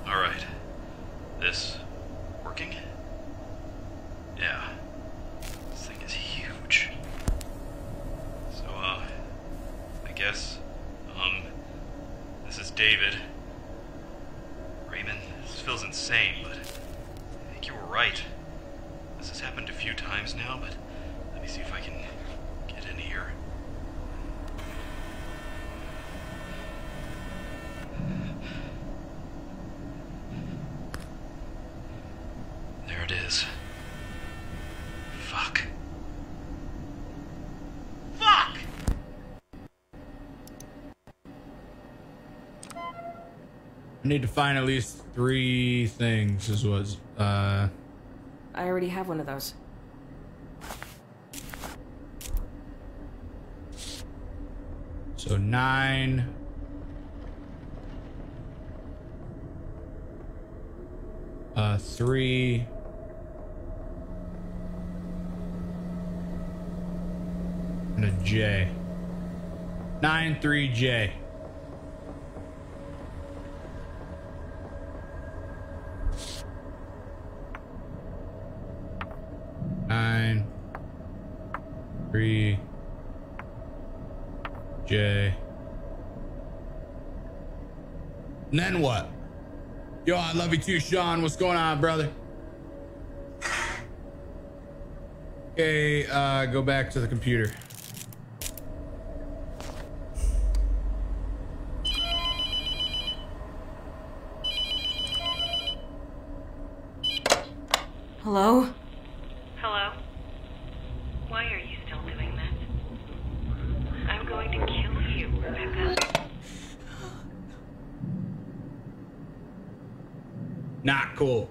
All right. David. Raymond, this feels insane, but I think you were right. This has happened a few times now, but let me see if I can get in here. There it is. Fuck. Fuck! I need to find at least three things. This was uh I already have one of those. so nine. Uh three. And a J. Nine three J. Nine, three, J. And then what? Yo, I love too, Sean. What's going on, brother? Okay, uh, go back to the computer. Hello? Hello? Why are you still doing that? I'm going to kill you, Rebecca. Not cool.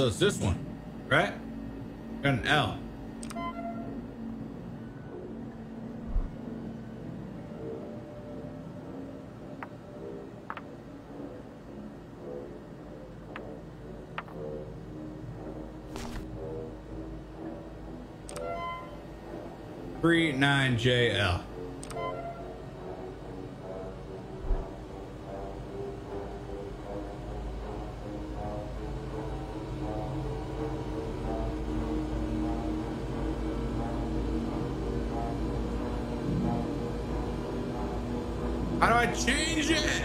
So it's this one, right? Got an L. Three nine JL. How do I change it?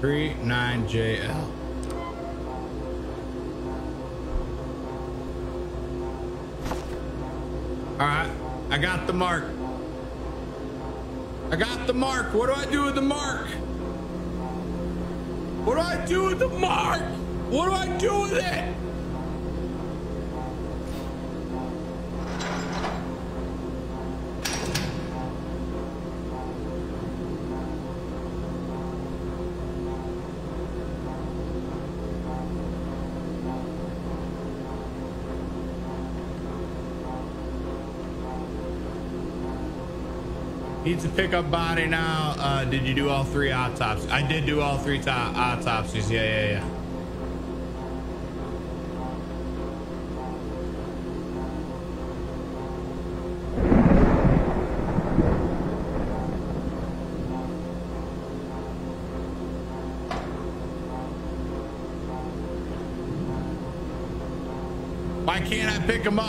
Three nine JL. Mark. What do I do with the mark? What do I do with the mark? What do I do with it? Needs a pickup body now. Uh, did you do all three autopsies? I did do all three to- autopsies. Yeah, yeah, yeah. Why can't I pick him up?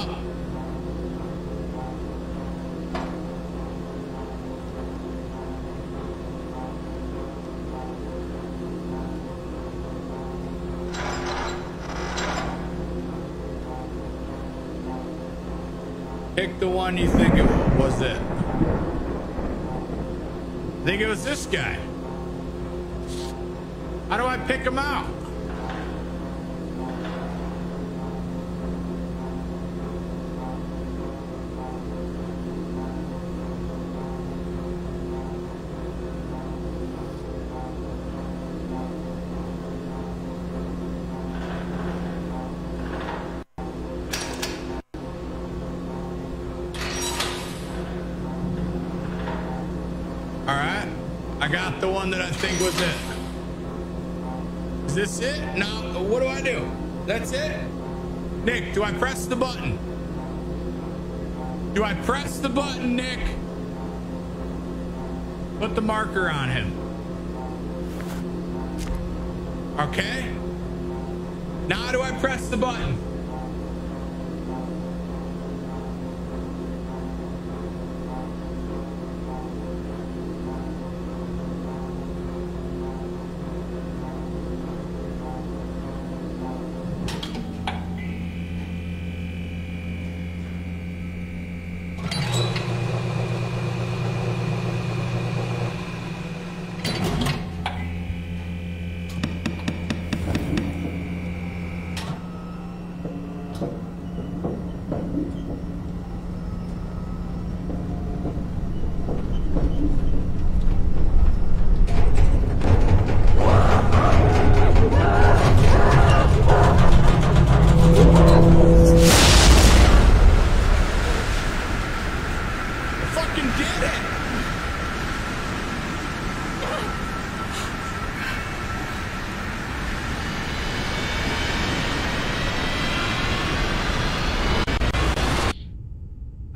Press the button, Nick? Put the marker on him. Okay. Now do I press the button?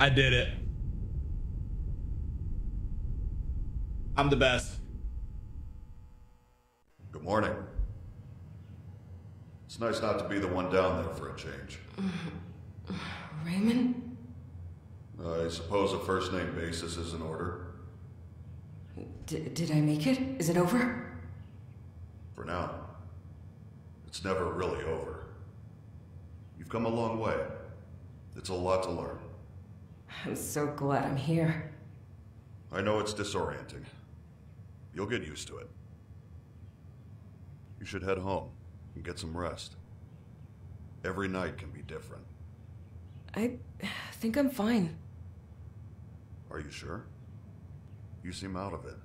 I did it. I'm the best. Good morning. It's nice not to be the one down there for a change. Raymond? I suppose a first name basis is in order. D- did I make it? Is it over? For now. It's never really over. You've come a long way. It's a lot to learn. I'm so glad I'm here. I know it's disorienting. You'll get used to it. You should head home and get some rest. Every night can be different. I think I'm fine. Are you sure? You seem out of it.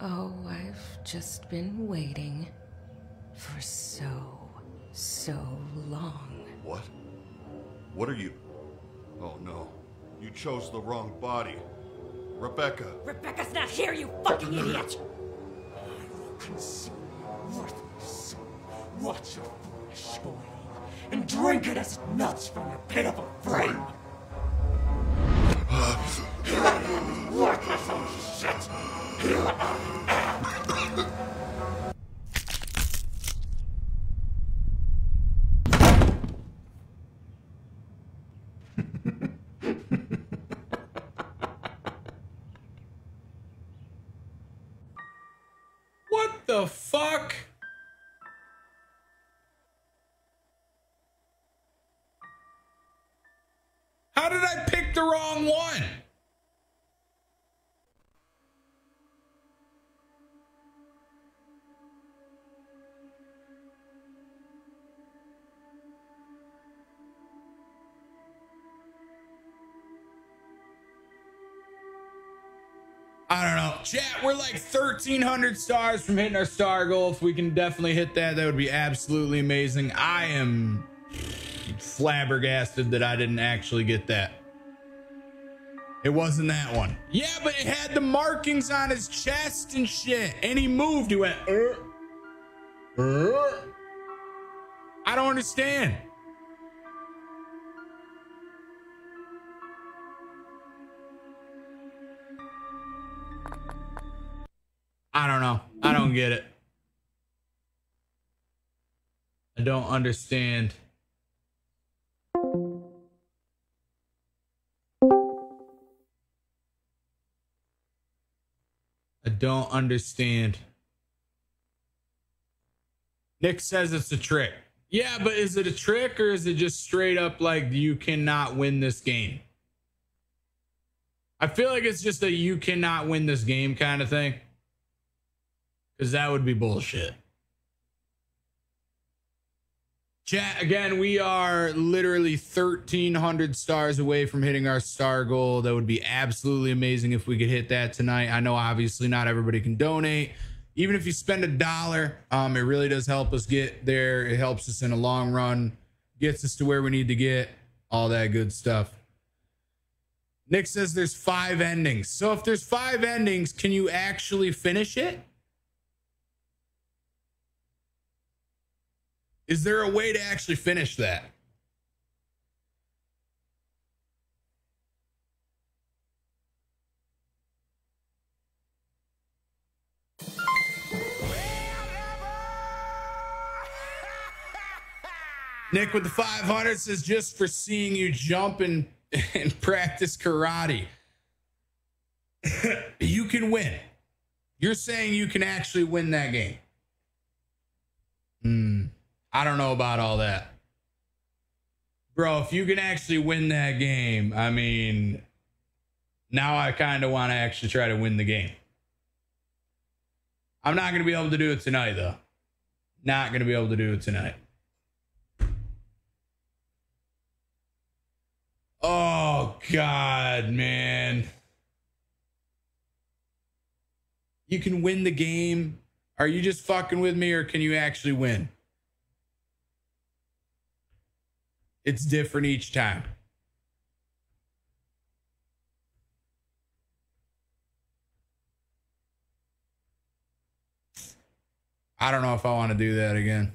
Oh, I've just been waiting for so, so long. What? What are you? Oh no. You chose the wrong body. Rebecca. Rebecca's not here, you fucking idiot! I will consume worthless. Watch your flesh bleed and drink it as it melts from your pitiful frame. worthless old shit. What the fuck? Chat, we're like 1,300 stars from hitting our star goal. If we can definitely hit that, that would be absolutely amazing. I am flabbergasted that I didn't actually get that. It wasn't that one. Yeah, but it had the markings on his chest and shit. And he moved. He went, "Er, er." I don't understand. I don't know. I don't get it. I don't understand. I don't understand. Nick says it's a trick. Yeah, but is it a trick or is it just straight up like you cannot win this game? I feel like it's just a you cannot win this game kind of thing. Because that would be bullshit. Chat, again, we are literally 1,300 stars away from hitting our star goal. That would be absolutely amazing if we could hit that tonight. I know obviously not everybody can donate. Even if you spend a dollar, um, it really does help us get there. It helps us in a long run, gets us to where we need to get, all that good stuff. Nick says there's five endings. So if there's five endings, can you actually finish it? Is there a way to actually finish that? Nick with the 500 says just for seeing you jump and, and practice karate. you can win. You're saying you can actually win that game. Hmm. I don't know about all that. Bro, if you can actually win that game, I mean, now I kind of want to actually try to win the game. I'm not going to be able to do it tonight, though. Not going to be able to do it tonight. Oh, God, man. You can win the game. Are you just fucking with me, or can you actually win? It's different each time. I don't know if I want to do that again.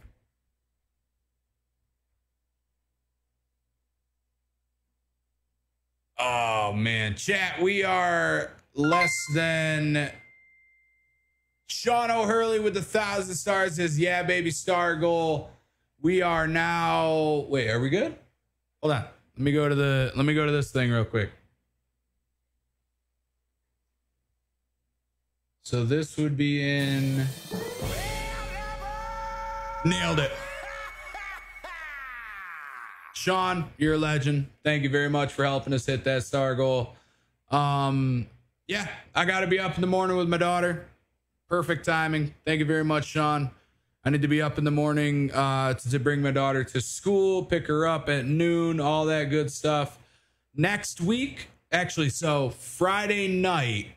Oh man, chat, we are less than Sean O'Hurley with the thousand stars says, yeah, baby, star goal. We are now wait, are we good? Hold on. Let me go to the let me go to this thing real quick. So this would be in Nailed it. Sean, you're a legend. Thank you very much for helping us hit that star goal. Um, yeah, I got to be up in the morning with my daughter. Perfect timing. Thank you very much, Sean. I need to be up in the morning uh, to, bring my daughter to school, pick her up at noon, all that good stuff. Next week, actually, so Friday night,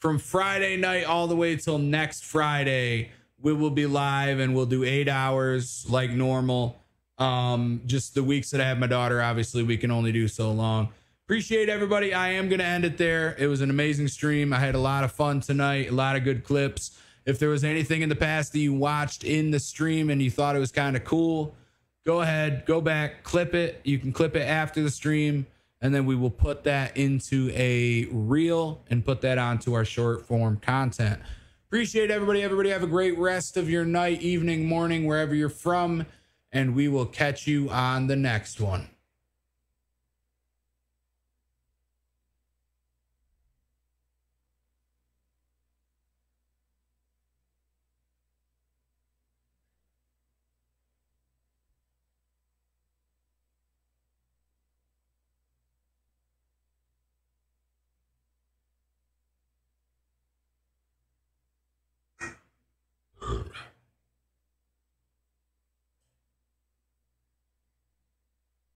from Friday night all the way till next Friday, we will be live and we'll do eight hours like normal. Um, just the weeks that I have my daughter, obviously, we can only do so long. Appreciate everybody. I am going to end it there. It was an amazing stream. I had a lot of fun tonight, a lot of good clips. If there was anything in the past that you watched in the stream and you thought it was kind of cool, go ahead, go back, clip it. You can clip it after the stream, and then we will put that into a reel and put that onto our short form content. Appreciate everybody. Everybody have a great rest of your night, evening, morning, wherever you're from, and we will catch you on the next one.